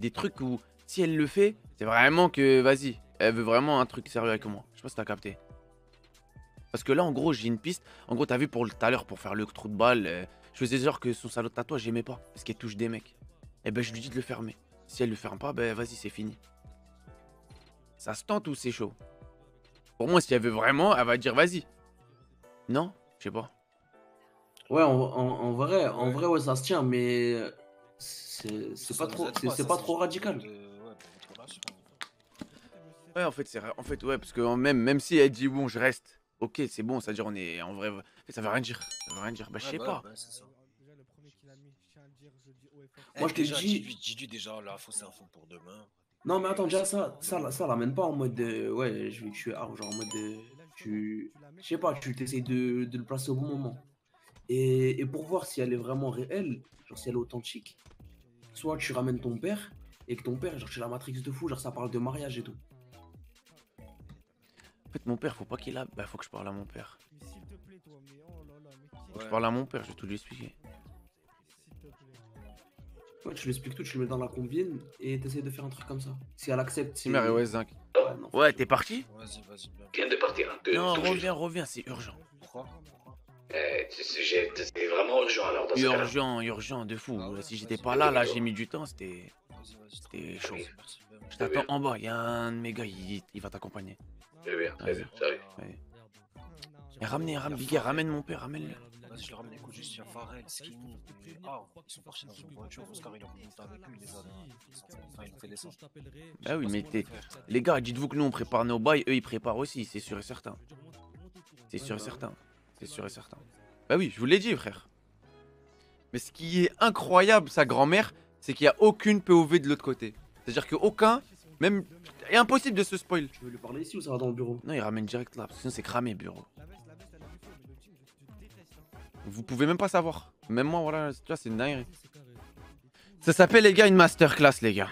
Des trucs où, si elle le fait, c'est vraiment que, vas-y, elle veut vraiment un truc sérieux avec moi. Je sais pas si t'as capté. Parce que là, en gros, j'ai une piste. En gros, t'as vu pour le- tout à l'heure, pour faire le trou de balle, euh, je faisais genre que son salaud de tatouage, j'aimais pas. Parce qu'elle touche des mecs. Et ben, je lui dis de le fermer. Si elle le ferme pas, ben, vas-y, c'est fini. Ça se tente ou c'est chaud? Pour moi, si elle veut vraiment, elle va dire vas-y. Non? Je sais pas. Ouais, en, en, en vrai, en vrai, ouais, ça se tient, mais c'est Ça pas trop, c'est pas, ça, trop radical. de- ouais. Ouais, en fait, c'est. En fait, ouais, parce que même, même si elle dit bon, je reste, ok, c'est bon, c'est-à-dire on est en vrai. ça veut rien dire. Ça veut rien dire. Bah, je Ouais, sais bah, pas. ouais, ça. Moi, je te dis- Dis-lui dis-lui déjà, là, faut c'est info pour demain. Non, mais attends, déjà, ça, ça, là- ça l'amène pas en mode de, ouais, je vais tuer Arv, genre en mode de, tu, je sais pas, tu t'essayes de, de le placer au bon moment. Et, et pour voir si elle est vraiment réelle, genre si elle est authentique, soit tu ramènes ton père, et que ton père, genre, tu la matrix de fou, genre ça parle de mariage et tout. En fait, mon père, faut pas qu'il a. Bah, faut que je parle à mon père. Faut que je Ouais. parle à mon père, je vais tout lui expliquer. Ouais, tu lui expliques tout, tu le mets dans la combine, et t'essayes de faire un truc comme ça. Si elle accepte, Si mère et ouais, zinc. Ouais, non. Ouais, t'es parti? Vas-y, vas-y, bien. Viens de partir. hein, de- Non, reviens, reviens, c'est urgent. Pourquoi? Eh, c'est- vraiment urgent alors dans ce cas-là. Urgent, urgent, de fou. Ah ouais, si j'étais pas là, là, j'ai mis du temps, c'était. C'était chaud. Je t'attends en bas, il y a un de mes gars, il, il va t'accompagner. Très bien, très bien, ça arrive. Ouais. Et ramenez, ramène, Bigger, ramène mon père, ramène-le. Vas-y, je le ramène, écoute, juste, il y a Farrell, Skinny, et Ah, ils sont partis dans une voiture, Oscar, il a monté avec il les a, enfin, il a fait descendre. Bah oui, mais t'es- les gars, dites-vous que nous on prépare nos bails, eux ils préparent aussi, c'est sûr et certain. C'est sûr et certain. C'est sûr et certain. Bah oui, je vous l'ai dit, frère. Mais ce qui est incroyable, sa grand-mère, c'est qu'il n'y a aucune POV de l'autre côté. C'est-à-dire qu'aucun, même. est impossible de se spoil. Tu veux lui parler ici ou ça va dans le bureau? Non, il ramène direct là, parce que sinon c'est cramé, bureau. Vous pouvez même pas savoir. Même moi, voilà, tu vois, c'est une dinguerie. Ça s'appelle, les gars, une masterclass, les gars.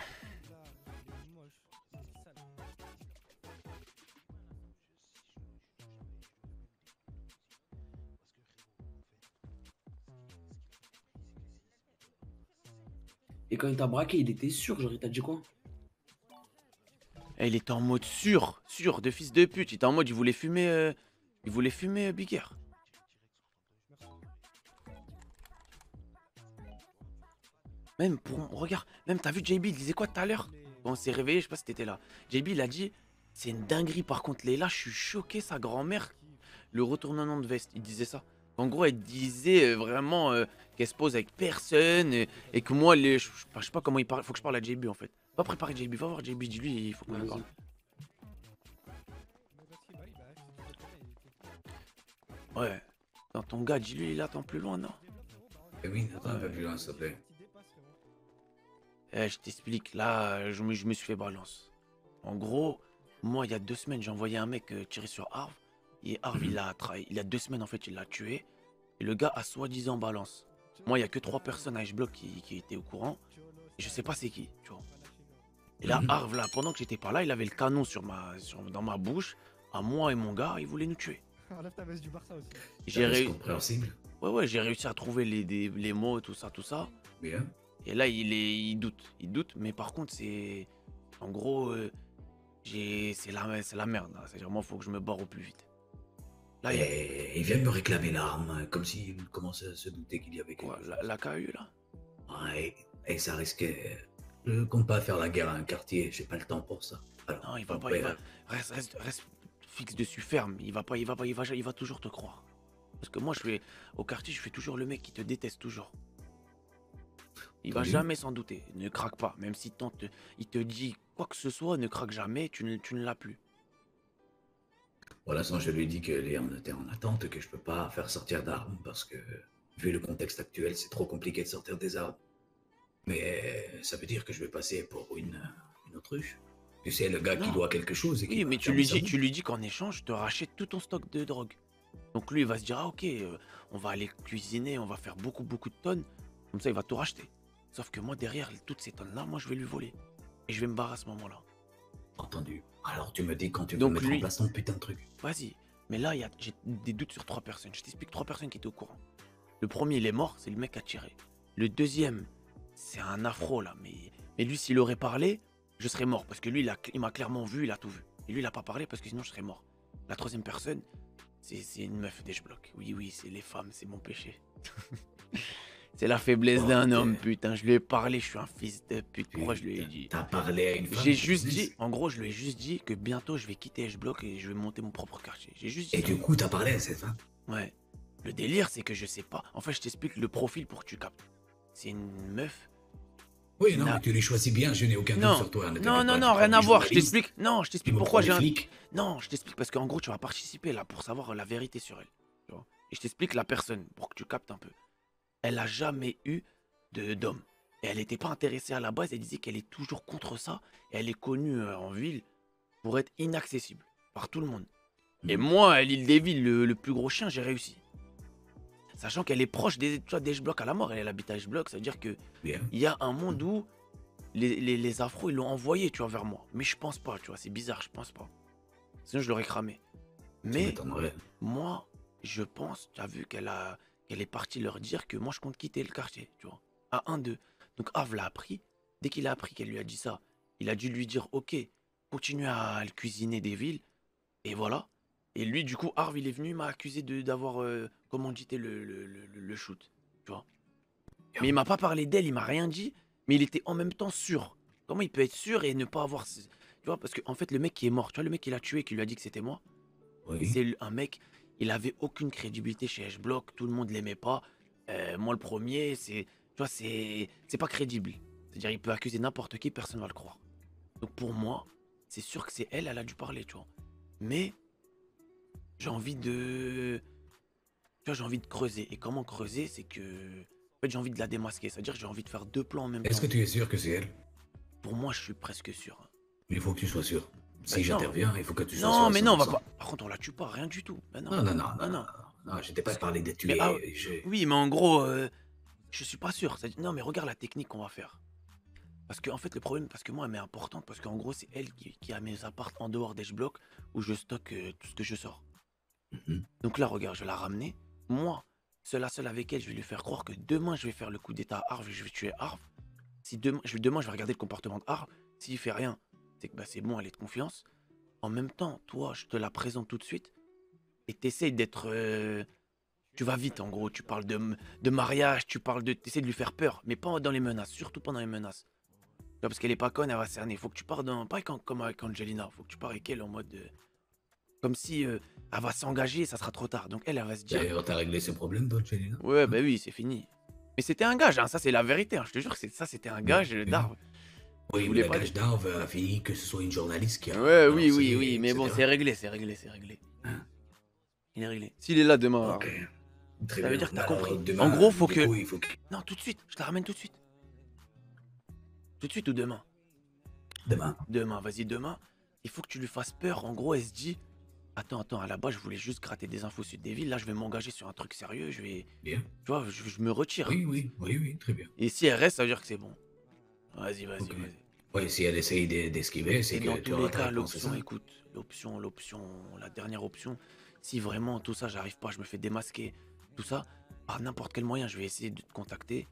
Et quand il t'a braqué, il était sûr, genre il t'a dit quoi? Eh, il était en mode sûr, sûr, de fils de pute. Il était en mode, il voulait fumer, euh, il voulait fumer euh, Big Air. Même pour, regarde, même t'as vu JB, il disait quoi tout à l'heure? Quand on s'est réveillé, je sais pas si t'étais là. JB, il a dit, c'est une dinguerie par contre, Leila, je suis choqué, sa grand-mère, le retournement de veste, il disait ça. En gros, elle disait euh, vraiment euh, qu'elle se pose avec personne et, et que moi, les, je, sais pas comment il parle, faut que je parle à JB en fait. Va préparer JB, va voir JB, dis-lui, il faut qu'on parle. Ouais. Dans ton gars, dis-lui, il attend plus loin, non? Eh oui, attends un peu plus loin, s'il te plaît. Eh, je t'explique, là, je me, je me suis fait balance. En gros, moi, il y a deux semaines, j'ai envoyé un mec euh, tirer sur Harv. Et Harv, il l'a trahi. Il y a deux semaines, en fait, il l'a tué. Et le gars a soi-disant balance. Moi, il y a que trois personnes à H-Block qui, qui étaient au courant. Je sais pas c'est qui, tu vois. Et là, Arv, là, pendant que j'étais pas là, il avait le canon sur ma, sur- dans ma bouche. À moi et mon gars, il voulait nous tuer. Enlève ta veste du Barça aussi. J'ai c'est réussi. compréhensible. Ouais, ouais, j'ai réussi à trouver les, des- les mots, tout ça, tout ça. Bien. Et là, il, est, il doute. Il doute, mais par contre, c'est. En gros, euh, c'est la, merde. là. C'est-à-dire, moi, faut que je me barre au plus vite. Là, il Et il vient de me réclamer l'arme, comme s'il commençait à se douter qu'il y avait quelque chose. la, la KU, là Ouais, et ça risquait. Je compte pas faire la guerre à un quartier, j'ai pas le temps pour ça. Alors, Non, il va pas. Il va, reste, reste, reste fixe dessus, ferme. Il va pas, il va pas, il va, il va toujours te croire. Parce que moi, je fais au quartier, je fais toujours le mec qui te déteste toujours. Il va jamais s'en douter. Ne craque pas. Même si tente, il te dit quoi que ce soit, ne craque jamais. Tu ne, tu ne l'as plus. Pour l'instant, je lui ai dit que Léon était en attente, que je peux pas faire sortir d'armes parce que, vu le contexte actuel, c'est trop compliqué de sortir des armes. Mais ça veut dire que je vais passer pour une, une autruche. Tu sais, le gars qui doit quelque chose et qui. Oui, mais tu lui dis, tu lui dis qu'en échange, je te rachète tout ton stock de drogue. Donc lui, il va se dire, ah ok, euh, on va aller cuisiner, on va faire beaucoup, beaucoup de tonnes. Comme ça, il va tout racheter. Sauf que moi, derrière toutes ces tonnes-là, moi, je vais lui voler. Et je vais me barrer à ce moment-là. Entendu. Alors tu me dis quand tu veux mettre lui- en place ton putain de truc. Vas-y. Mais là, il y a- j'ai des doutes sur trois personnes. Je t'explique trois personnes qui étaient au courant. Le premier, il est mort, c'est le mec qui a tiré. Le deuxième, c'est un afro là. Mais, mais lui, s'il aurait parlé, je serais mort. Parce que lui, il, a- il m'a clairement vu, il a tout vu. Et lui, il a pas parlé parce que sinon, je serais mort. La troisième personne, c'est c'est une meuf des bloc. Oui, oui, c'est les femmes, c'est mon péché. c'est la faiblesse d'un homme, putain. Je lui ai parlé, je suis un fils de pute. Pourquoi je lui ai dit T'as parlé à une femme J'ai juste dit, en gros, je lui ai juste dit que bientôt je vais quitter H-Block et je vais monter mon propre quartier. J'ai juste dit Et du coup, t'as parlé à cette femme Ouais. Le délire, c'est que je sais pas. En fait, je t'explique le profil pour que tu captes. C'est une meuf. Oui, non, mais tu les choisis bien, je n'ai aucun doute sur toi. t'inquiète non, non, non, rien à voir. Je t'explique. Non, je t'explique pourquoi j'ai un. Non, je t'explique parce qu'en gros, tu vas participer là pour savoir la vérité sur elle. Et je t'explique la personne pour que tu captes un peu. Elle a jamais eu de d'homme. Et elle n'était pas intéressée à la base. Elle disait qu'elle est toujours contre ça. Et elle est connue euh, en ville pour être inaccessible par tout le monde. Et Mhm. moi, à l'île des villes, le, le plus gros chien, j'ai réussi. Sachant qu'elle est proche des, tu vois, des H-Block à la mort. Elle habite à H-Block. Ça veut dire que il y a un monde où les, les, les afros, ils l'ont envoyé, tu vois, vers moi. Mais je pense pas, tu vois. C'est bizarre, je pense pas. Sinon, je l'aurais cramé. Mais moi, je pense, tu as vu qu'elle a, qu'elle est partie leur dire que moi, je compte quitter le quartier, tu vois. À 1-2. Donc, Arv l'a appris. Dès qu'il a appris qu'elle lui a dit ça, il a dû lui dire, ok, continue à le cuisiner des villes. Et voilà. Et lui, du coup, Arv, il est venu, il m'a accusé d'avoir euh, commandité le, le, le, le- le shoot, tu vois. Mais il m'a pas parlé d'elle, il m'a rien dit, mais il était en même temps sûr. Comment il peut être sûr et ne pas avoir. Tu vois, parce qu'en en fait, le mec qui est mort, tu vois, le mec qui l'a tué, qui lui a dit que c'était moi, c'est un mec, il avait aucune crédibilité chez H-Block, tout le monde l'aimait pas. Euh, moi, le premier, c'est. Tu vois, c'est. C'est pas crédible. C'est-à-dire, il peut accuser n'importe qui, personne va le croire. Donc pour moi, c'est sûr que c'est elle, elle a dû parler, tu vois. Mais. J'ai envie de. Tu vois, j'ai envie de creuser. Et comment creuser C'est que. En fait, j'ai envie de la démasquer. C'est-à-dire j'ai envie de faire deux plans en même temps. Est-ce que tu es sûr que c'est elle? Pour moi, je suis presque sûr. Il faut que tu sois sûr. Si j'interviens, il faut que tu sois. Non, mais non, on va 100%. pas. Par contre, on la tue pas, rien du tout. Non, Non, non, non, non, j'étais pas parlé Mais, tué. ah, Oui, mais en gros, euh, je suis pas sûr. Non, mais regarde la technique qu'on va faire. Parce que en fait, le problème, parce que moi, elle est importante, parce qu'en gros, c'est elle qui, qui a mes apparts en dehors des blocs où je stocke euh, tout ce que je sors. Mhm. Donc là, regarde, je vais la ramener. Moi, seul à seul avec elle, je vais lui faire croire que demain, je vais faire le coup d'état à Arv et je vais tuer Arv. Si demain, je, demain, je vais regarder le comportement de. S'il fait rien, c'est que bah, c'est bon, elle est de confiance. En même temps, toi, je te la présente tout de suite et t'essayes d'être. euh, Tu vas vite, en gros. Tu parles de, de mariage, tu parles de. T'essaies de lui faire peur, mais pas dans les menaces, surtout pas dans les menaces. Parce qu'elle est pas conne, elle va cerner. Faut que tu parles dans. Pas comme- comme avec Angelina, faut que tu parles avec elle en mode. euh, Comme si euh, elle va s'engager, ça sera trop tard. Donc elle, elle va se dire. D'ailleurs, t'as réglé ce problème, toi, Angelina? Ouais, bah oui, c'est fini. Mais c'était un gage, hein, ça c'est la vérité. hein, Je te jure que ça c'était un gage d'arbre. Oui, mais le pas d'Arve a fini que ce soit une journaliste qui a. Ouais, oui, oui, oui, mais bon, c'est réglé, c'est réglé, c'est réglé. Hein Il est réglé. S'il est là demain. Très ça veut dire que t'as compris. demain, en gros, faut que... coup, il faut que- Non, tout de suite, je te la ramène tout de suite. Tout de suite ou demain? Demain. Demain, vas-y, demain. Il faut que tu lui fasses peur. En gros, elle se dit Attends, attends, à la base, je voulais juste gratter des infos sur des villes. Là, je vais m'engager sur un truc sérieux. Je vais. Bien. Tu vois, je, je me retire. Oui, oui, oui, oui, très bien. Et si elle reste, ça veut dire que c'est bon. Vas-y, vas-y, vas-y. Ouais, si elle essaye d'e- d'esquiver, c'est que dans tous les cas, l'option, écoute, l'option, l'option, la dernière option, si vraiment tout ça, j'arrive pas, je me fais démasquer, tout ça, par n'importe quel moyen, je vais essayer de te contacter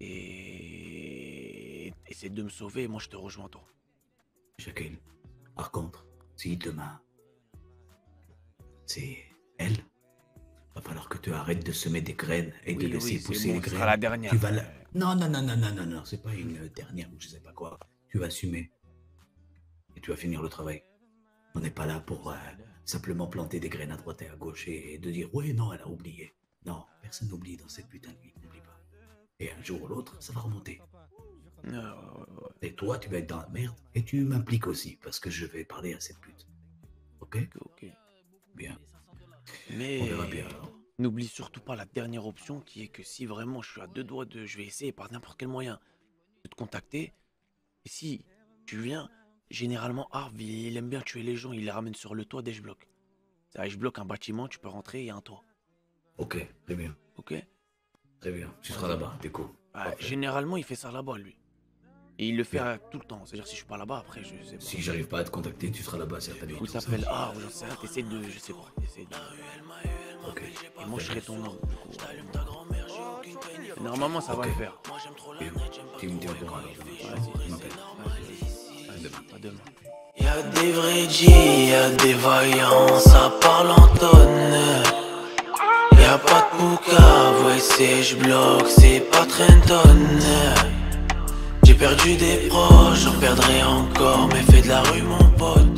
et essayer de me sauver. Et moi, je te rejoins, toi. Shaquille. Par contre, si demain, c'est elle, va falloir que tu arrêtes de semer des graines et de laisser oui, pousser bon, les ce graines. sera la dernière. Tu vas la- Non, non, non, non, non, non, non, c'est pas une dernière ou je sais pas quoi. Tu vas assumer. Et tu vas finir le travail. On n'est pas là pour euh, simplement planter des graines à droite et à gauche et de dire ouais, non, elle a oublié. Non, personne n'oublie dans cette putain de vie, n'oublie pas. Et un jour ou l'autre, ça va remonter. Et toi, tu vas être dans la merde et tu m'impliques aussi parce que je vais parler à cette pute. Ok Ok. Bien. Mais On verra bien alors. N'oublie surtout pas la dernière option qui est que si vraiment je suis à deux doigts de. Je vais essayer par n'importe quel moyen de te contacter. Et si tu viens, généralement, Harv, il, aime bien tuer les gens, il les ramène sur le toit dès que je bloque. Ça, je bloque un bâtiment, tu peux rentrer, il y a un toit. Ok, très bien. Ok? Très bien. Tu seras là-bas, du coup. Ah, Généralement, il fait ça là-bas, lui. Et il le fait tout le temps. C'est-à-dire, si je suis pas là-bas, après, je sais pas. Si j'arrive pas à te contacter, tu seras là-bas certainement. Ou t'appelles A, ou j'en sais rien, t'essaies de. Je sais pas. t'essaies de- Ok. Et moi, je serai ton nom. du coup. Et Normalement, ça va le faire. Tu me tiens au courant alors. Vas-y. À demain. Y'a des vrais G, y'a des vaillants, ça parle en tonnes. Y'a pas de poucave, ouais c'est j'bloque, c'est pas Trenton. J'ai perdu des proches, j'en perdrai encore, mais fais de la rue mon pote.